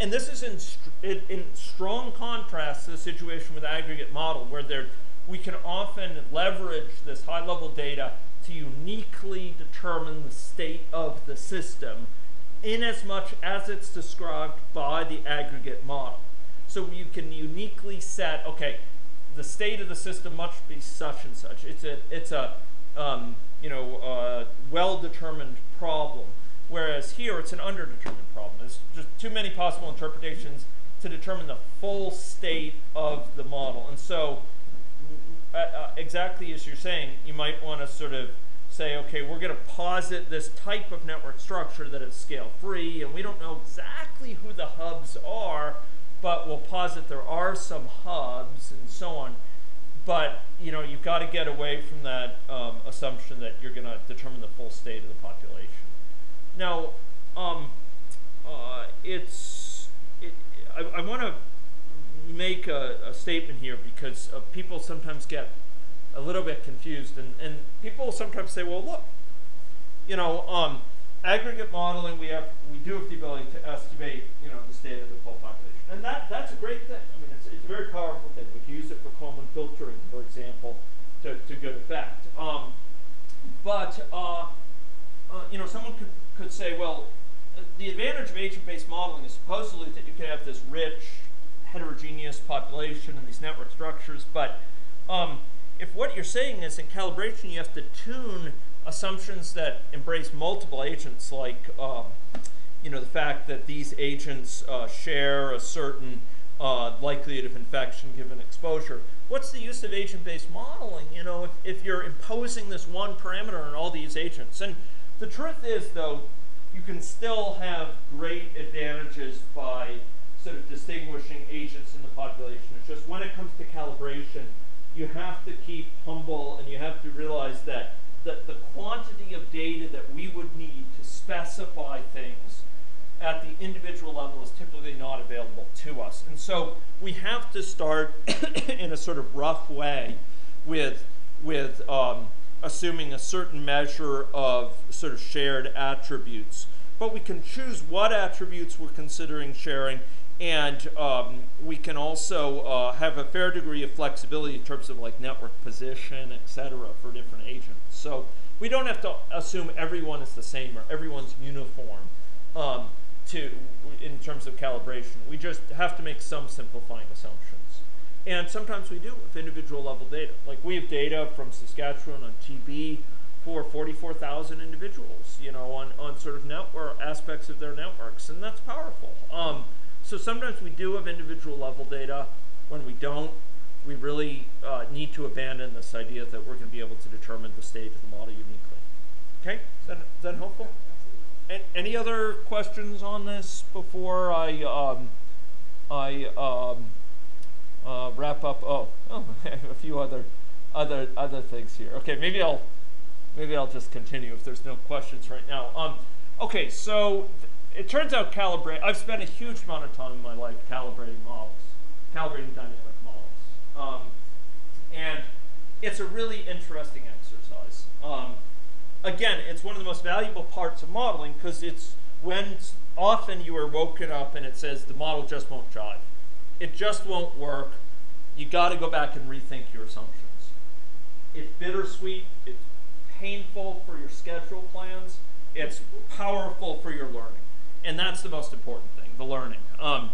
And this is in, in, in strong contrast to the situation with aggregate model, where there, we can often leverage this high-level data to uniquely determine the state of the system, in as much as it's described by the aggregate model. So you can uniquely set, okay, the state of the system must be such and such. It's a, it's a, um, you know, uh, well-determined problem. Whereas here, it's an underdetermined problem. There's just too many possible interpretations to determine the full state of the model. And so, uh, uh, exactly as you're saying, you might want to sort of say, okay, we're going to posit this type of network structure that is scale free, and we don't know exactly who the hubs are, but we'll posit there are some hubs and so on. But you know, you've got to get away from that um, assumption that you're going to determine the full state of the population. Now, um, uh, it's it, I, I want to make a, a statement here because uh, people sometimes get a little bit confused, and, and people sometimes say, well, look, you know, um, aggregate modeling, we have, we do have the ability to estimate, you know, the state of the full population, and that, that's a great thing. I mean, it's, it's a very powerful thing. We can use it for Kalman filtering, for example, to, to good effect. Um, but, uh, uh, you know, someone could, could say, well, uh, the advantage of agent-based modeling is supposedly that you can have this rich, heterogeneous population and these network structures, but um, if what you're saying is in calibration you have to tune assumptions that embrace multiple agents, like um, you know the fact that these agents uh, share a certain uh, likelihood of infection given exposure. What's the use of agent-based modeling? You know, if, if you're imposing this one parameter on all these agents, and the truth is though, you can still have great advantages by sort of distinguishing agents in the population. It's just when it comes to calibration, you have to keep humble and you have to realize that, that the quantity of data that we would need to specify things at the individual level is typically not available to us. And so we have to start (coughs) in a sort of rough way with, with um, assuming a certain measure of sort of shared attributes. But we can choose what attributes we're considering sharing, and um, we can also uh, have a fair degree of flexibility in terms of like network position, et cetera, for different agents. So we don't have to assume everyone is the same or everyone's uniform um, to, in terms of calibration. We just have to make some simplifying assumptions. And sometimes we do with individual level data. Like we have data from Saskatchewan on TB for 44,000 individuals, you know, on, on sort of network aspects of their networks, and that's powerful. Um, so sometimes we do have individual level data. When we don't, we really uh, need to abandon this idea that we're going to be able to determine the state of the model uniquely. Okay, is that, is that helpful? A- any other questions on this before I um, I um, uh, wrap up? Oh, (laughs) oh, a few other other other things here. Okay, maybe I'll maybe I'll just continue if there's no questions right now. Um, okay, so it turns out calibrate. I've spent a huge amount of time in my life calibrating models, calibrating dynamic models, um, and it's a really interesting exercise. Um, again, it's one of the most valuable parts of modeling because it's when often you are woken up and it says the model just won't jive. It just won't work. You got to go back and rethink your assumptions. It's bittersweet. It's painful for your schedule plans. It's powerful for your learning, and that's the most important thing: the learning. Um,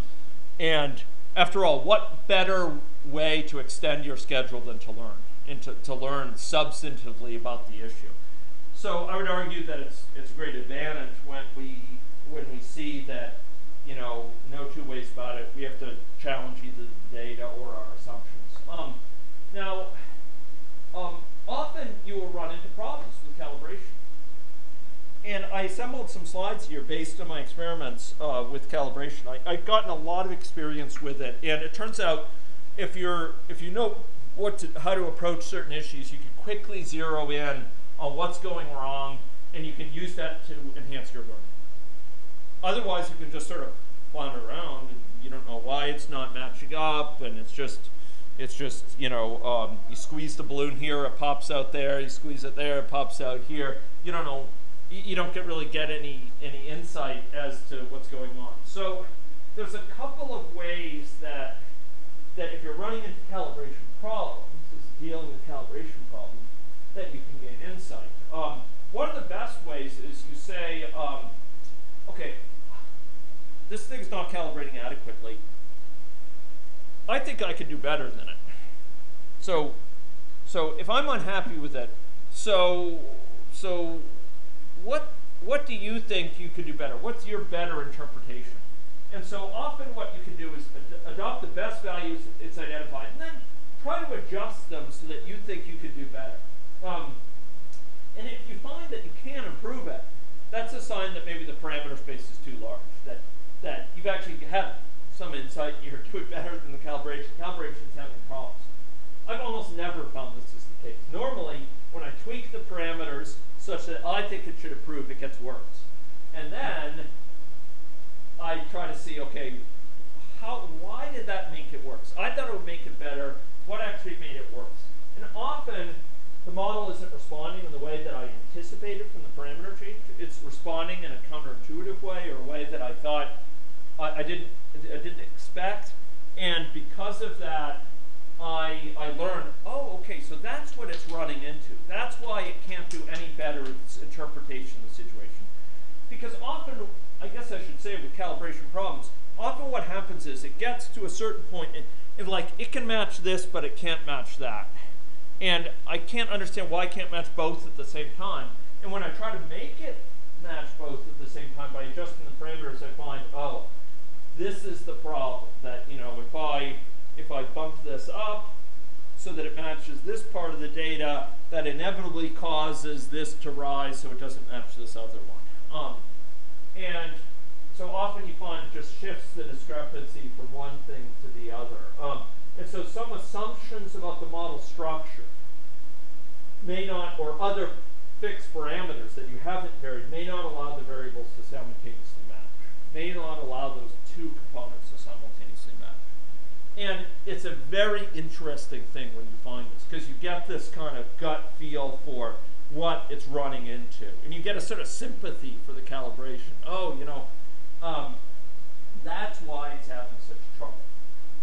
and after all, what better way to extend your schedule than to learn and to, to learn substantively about the issue? So I would argue that it's it's a great advantage when we when we see that you know no two ways about it. We have to challenge either the data or our assumptions. Um, now, um, often you will run into problems with calibration. And I assembled some slides here based on my experiments uh, with calibration. I, I've gotten a lot of experience with it, and it turns out if you're if you know what to, how to approach certain issues, you can quickly zero in on what's going wrong, and you can use that to enhance your learning. Otherwise, you can just sort of wander around, and you don't know why it's not matching up, and it's just it's just you know um, you squeeze the balloon here, it pops out there. You squeeze it there, it pops out here. You don't know. You, don't get really get any any insight as to what's going on. So there's a couple of ways that that if you're running into calibration problems, is dealing with calibration problems, that you can gain insight. Um, one of the best ways is you say, um, okay, this thing's not calibrating adequately. I think I could do better than it. So, so if I'm unhappy with it, so, so, what, what do you think you could do better? What's your better interpretation? And so often what you can do is ad- adopt the best values it's identified, and then try to adjust them so that you think you could do better. Um, and if you find that you can improve it, that's a sign that maybe the parameter space is too large. That that you've actually had some insight, you're (laughs) doing better than the calibration. Calibration's having problems. I've almost never found this is the case. Normally, when I tweak the parameters such that I think it should improve, it gets worse. And then I try to see, okay, how, why did that make it worse? I thought it would make it better. What actually made it worse? And often, the model isn't responding in the way that I anticipated from the parameter change. It's responding in a counterintuitive way or a way that I thought I, I didn't I didn't expect. And because of that, I I learned, oh, okay, so that's what it's running into. That's why it can't do any better its interpretation of the situation. Because often, I guess I should say with calibration problems, often what happens is it gets to a certain point and, and like it can match this, but it can't match that. And I can't understand why I can't match both at the same time. And when I try to make it match both at the same time by adjusting the parameters, I find, oh, this is the problem. That you know, if I if I bump this up so that it matches this part of the data, that inevitably causes this to rise so it doesn't match this other one. Um, and so often you find it just shifts the discrepancy from one thing to the other. Um, and so some assumptions about the model structure may not, or other fixed parameters that you haven't varied, may not allow the variables to simultaneously match, may not allow those two components to simultaneously match. And it's a very interesting thing when you find this, because you get this kind of gut feel for what it's running into. And you get a sort of sympathy for the calibration. Oh, you know, um, that's why it's having such trouble.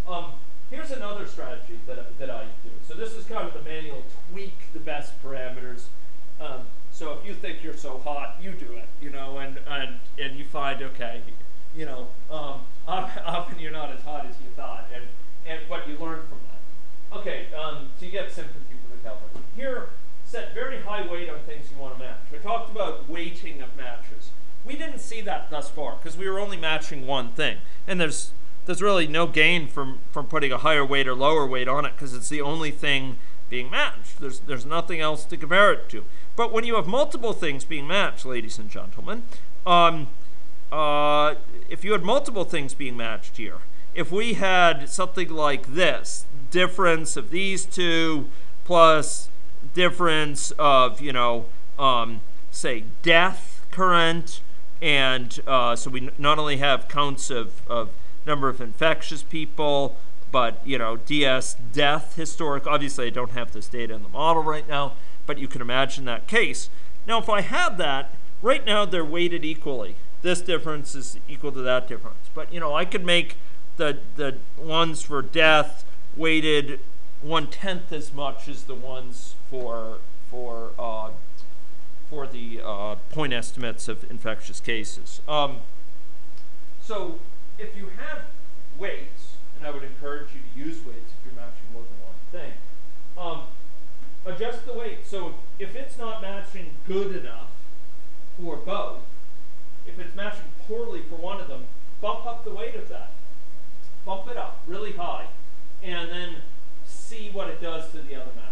Um, here's another strategy that, that I do. So this is kind of the manual tweak the best parameters. Um, so if you think you're so hot, you do it, you know, and, and, and you find, okay, you know, um, (laughs) often you're not as hot as you thought, and, and what you learn from that. Okay, um, so you get sympathy for the calibration. Here, set very high weight on things you want to match. I talked about weighting of matches. We didn't see that thus far because we were only matching one thing, and there's there's really no gain from from putting a higher weight or lower weight on it because it's the only thing being matched. There's there's nothing else to compare it to. But when you have multiple things being matched, ladies and gentlemen, um, uh, if you had multiple things being matched here, if we had something like this, difference of these two plus difference of, you know, um, say, death current, and uh, so we not only have counts of, of number of infectious people, but you know, DS death historic. Obviously, I don't have this data in the model right now, but you can imagine that case. Now, if I had that, right now they're weighted equally. This difference is equal to that difference. But you know, I could make the the ones for death weighted one tenth as much as the ones for for uh, for the uh, point estimates of infectious cases. Um, so if you have weights, and I would encourage you to use weights if you're matching more than one thing, um, adjust the weight. So if it's not matching good enough for both, if it's matching poorly for one of them, bump up the weight of that. Bump it up really high, and then see what it does to the other matches.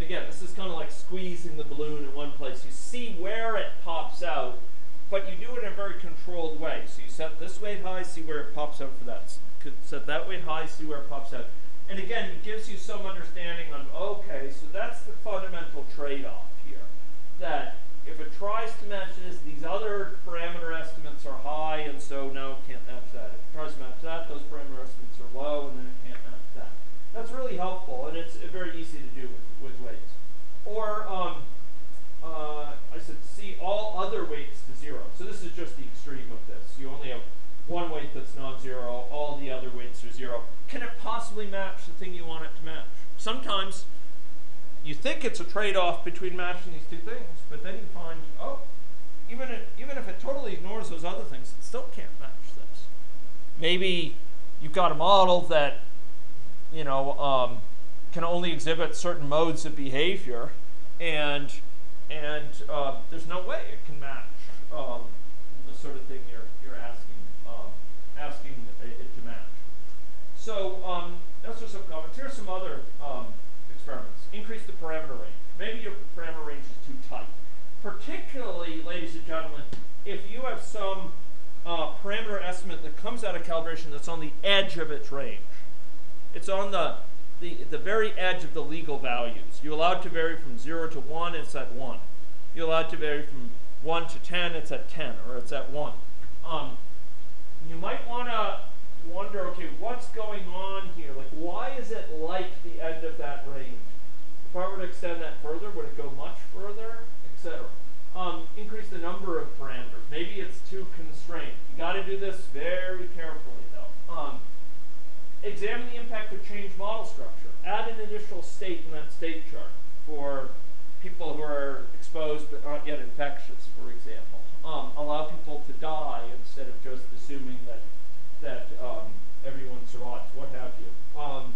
Again, this is kind of like squeezing the balloon in one place. You see where it pops out, but you do it in a very controlled way. So you set this weight high, see where it pops out for that. Set that weight high, see where it pops out. And again, it gives you some understanding on, okay, so that's the fundamental trade-off here. That if it tries to match this, these other parameter estimates are high, and so no, it can't match that. If it tries to match that, those parameter estimates are low, and then it can't match that. That's really helpful, and it's uh, very easy to do with, with weights. Or, um, uh, I said, see all other weights to zero. So this is just the extreme of this. You only have one weight that's non-zero, all the other weights are zero. Can it possibly match the thing you want it to match? Sometimes you think it's a trade-off between matching these two things, but then you find, oh, even if, even if it totally ignores those other things, it still can't match this. Maybe you've got a model that, you know, um, can only exhibit certain modes of behavior, and and uh, there's no way it can match um, the sort of thing you're you're asking um, asking it to match. So um, those some comments. Here's some other um, experiments. Increase the parameter range. Maybe your parameter range is too tight. Particularly, ladies and gentlemen, if you have some uh, parameter estimate that comes out of calibration that's on the edge of its range. It's on the, the, the very edge of the legal values. You're allowed to vary from 0 to 1, it's at 1. You're allowed to vary from 1 to 10, it's at 10, or it's at 1. Um, you might want to wonder, okay, what's going on here? Like, why is it like the end of that range? If I were to extend that further, would it go much further, etc.? Um, increase the number of parameters. Maybe it's too constrained. You got to do this very carefully, though. Um, examine the impact of change model structure. Add an initial state in that state chart for people who are exposed but aren't yet infectious, for example. Um, allow people to die instead of just assuming that that um, everyone survives, what have you. Um,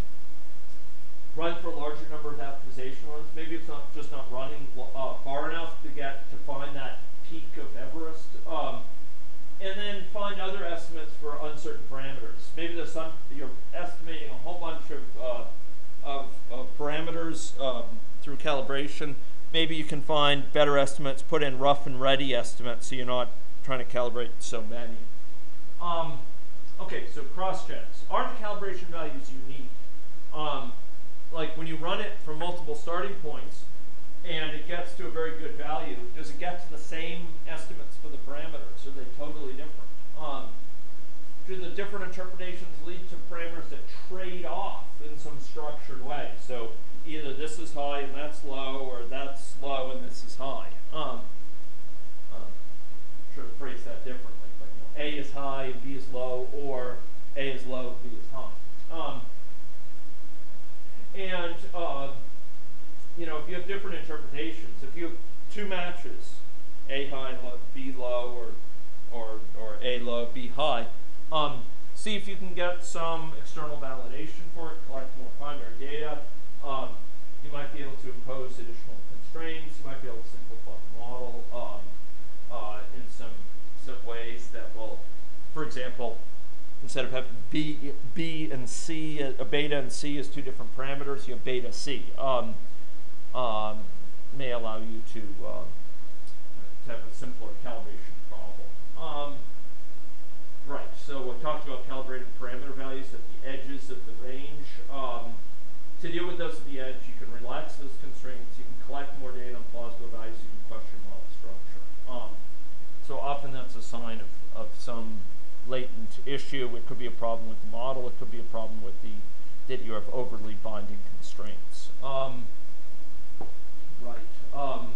run for a larger number of optimization runs. Maybe it's not just not running uh, far enough to get to find that peak of Everest. And then find other estimates for uncertain parameters. Maybe there's some you're estimating a whole bunch of uh, of, of parameters um, through calibration. Maybe you can find better estimates. Put in rough and ready estimates, so you're not trying to calibrate so many. Um, okay, so cross checks. Are the calibration values unique? Um, like when you run it from multiple starting points and it gets to a very good value, does it get to the same estimates for the parameters? Are they totally different? Um, do the different interpretations lead to parameters that trade off in some structured way? So either this is high and that's low, or that's low and this is high. Um, uh, should have phrased that differently, but you know, A is high and B is low, or A is low, B is high. Um, and uh, you know, if you have different interpretations, if you have two matches, A high, low, B low, or or or A low, B high, um, see if you can get some external validation for it, collect more primary data. Um, you might be able to impose additional constraints. You might be able to simplify the model um, uh, in some some ways that will, for example, instead of having B, B and C, a beta and C as two different parameters, you have beta C. Um, um, may allow you to, uh, to have a simpler calibration problem. Um, right, so we talked about calibrated parameter values at the edges of the range. Um, to deal with those at the edge, you can relax those constraints, you can collect more data on plausible values, you can question model structure. Um, so often that's a sign of, of some latent issue. It could be a problem with the model, it could be a problem with the that you have overly binding constraints. Um, right. Um,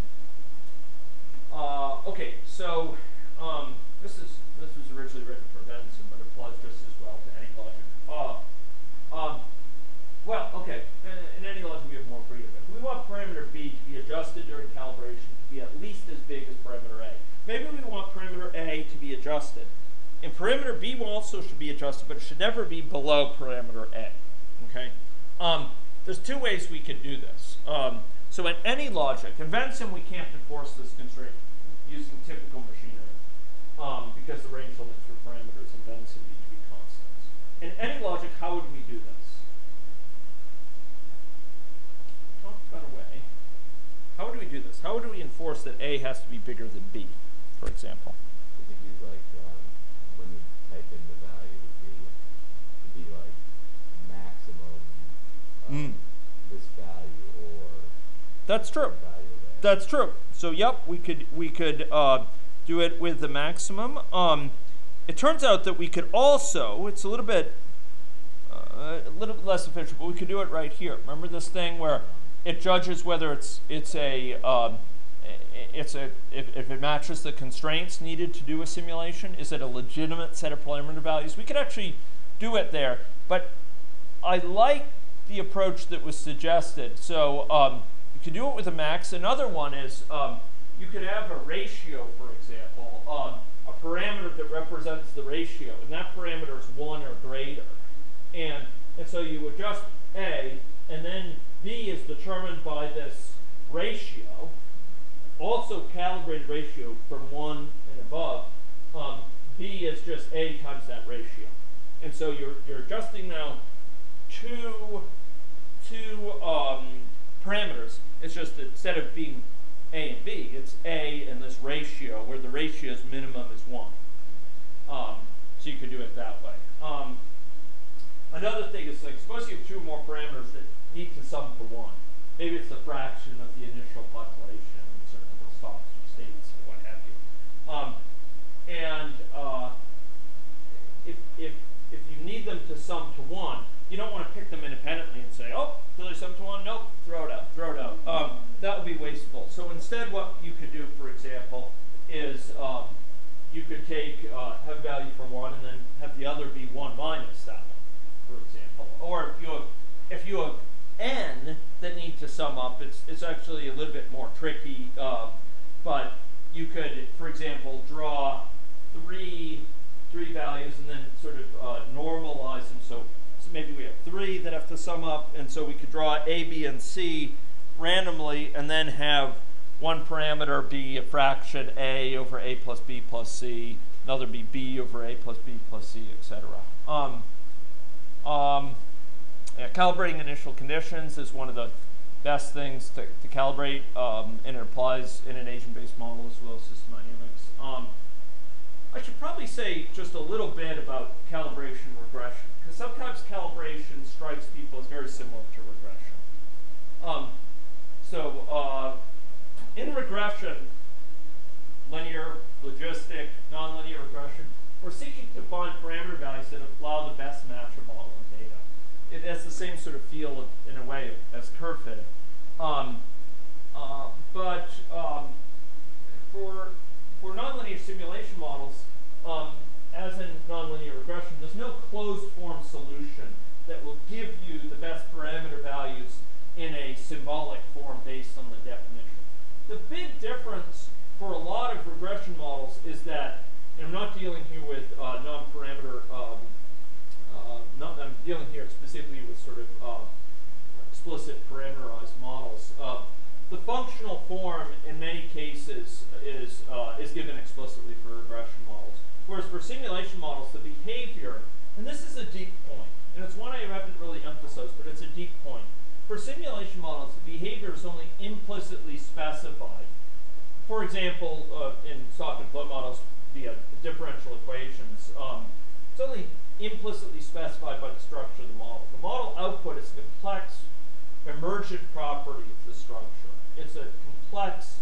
uh, okay, so um, this is this was originally written for Vensim, but it applies just as well to AnyLogic. Uh, um, well, okay, in, in AnyLogic we have more freedom. If we want parameter b to be adjusted during calibration to be at least as big as parameter a, maybe we want parameter a to be adjusted. And parameter b also should be adjusted, but it should never be below parameter a. Okay. Um, there's two ways we could do this. Um, so in AnyLogic, in Vensim we can't enforce this constraint using typical machinery um, because the range limits for parameters in Vensim need to be constants. In AnyLogic, how would we do this? Talk about a way. How would we do this? How would we enforce that A has to be bigger than B, for example? I think you like, um, when you type in the value to be, to be like maximum, Mm. um, this value or That's true. That's true. So yep, we could we could uh, do it with the maximum. Um, it turns out that we could also. It's a little bit uh, a little bit less efficient, but we could do it right here. Remember this thing where it judges whether it's it's a um, it's a if, if it matches the constraints needed to do a simulation. Is it a legitimate set of parameter values? We could actually do it there, but I like the approach that was suggested. So um, can do it with a max. Another one is um, you could have a ratio, for example, um, a parameter that represents the ratio, and that parameter is one or greater. And, and so you adjust A, and then B is determined by this ratio, also calibrated ratio from 1 and above. Um, B is just A times that ratio. And so you're, you're adjusting now two, two um, parameters. It's just that instead of being A and B, it's A and this ratio, where the ratio's minimum is 1. Um, so you could do it that way. Um, another thing is, like, suppose you have two more parameters that need to sum to 1. Maybe it's the fraction of the initial population, a certain number of or states, or what have you. Um, and uh, if, if, need them to sum to 1, you don't want to pick them independently and say, oh, do they sum to 1? Nope, throw it out, throw it out. Um, that would be wasteful. So instead what you could do, for example, is um, you could take, uh, have value for 1 and then have the other be 1 minus that one, for example. Or if you have, if you have n that need to sum up, it's, it's actually a little bit more tricky, um, but you could, for example, draw three three values and then sort of uh, normalize them. So, so maybe we have three that have to sum up, and so we could draw A, B, and C randomly, and then have one parameter be a fraction A over A plus B plus C, another be B over A plus B plus C, etc. Um, um, yeah, calibrating initial conditions is one of the best things to, to calibrate, um, and it applies in an agent-based model as well as system dynamics. I should probably say just a little bit about calibration regression, because sometimes calibration strikes people as very similar to regression. Um, so uh, in regression, linear, logistic, nonlinear regression, we're seeking to find parameter values that allow the best match of model and data. It has the same sort of feel in a way as curve fitting. Um, uh, but um, for for nonlinear simulation models, um, as in nonlinear regression, there's no closed form solution that will give you the best parameter values in a symbolic form based on the definition. The big difference for a lot of regression models is that, and I'm not dealing here with uh, non-parameter, um, uh, not, I'm dealing here specifically with sort of uh, explicit parameterized models. Uh, the functional form in many cases is, uh, is given explicitly for regression models. Whereas for simulation models, the behavior, and this is a deep point, and it's one I haven't really emphasized, but it's a deep point. For simulation models, the behavior is only implicitly specified. For example, uh, in stock and flow models via differential equations, um, it's only implicitly specified by the structure of the model. The model output is a complex emergent property of the structure. It's a complex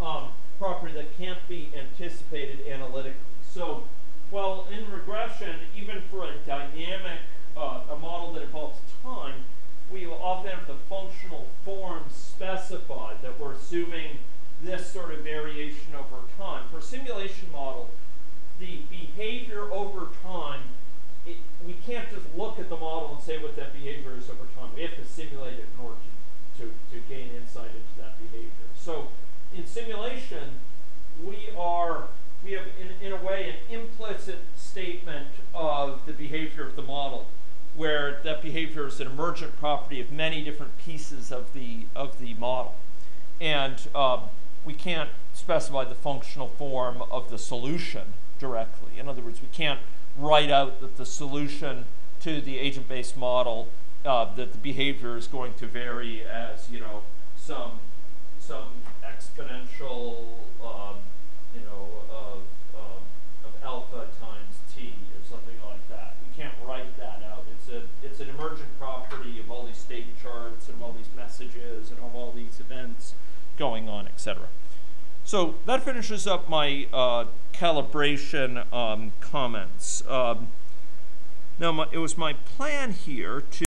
um, property that can't be anticipated analytically. So, while in regression, even for a dynamic, uh, a model that involves time, we often have the functional form specified that we're assuming this sort of variation over time. For a simulation model, the behavior over time, it, we can't just look at the model and say what that behavior is over time. We have to simulate it in order to, to, to gain insight into that behavior. So in simulation, we are, we have in, in a way an implicit statement of the behavior of the model, where that behavior is an emergent property of many different pieces of the, of the model. And um, we can't specify the functional form of the solution directly. In other words, we can't write out that the solution to the agent-based model, uh, that the behavior is going to vary as, you know, some, some exponential, um, you know, of, um, of alpha times t or something like that. We can't write that out. It's a, it's an emergent property of all these state charts and all these messages and all these events going on, etc. So that finishes up my uh, calibration um, comments. Um, now, my, it was my plan here to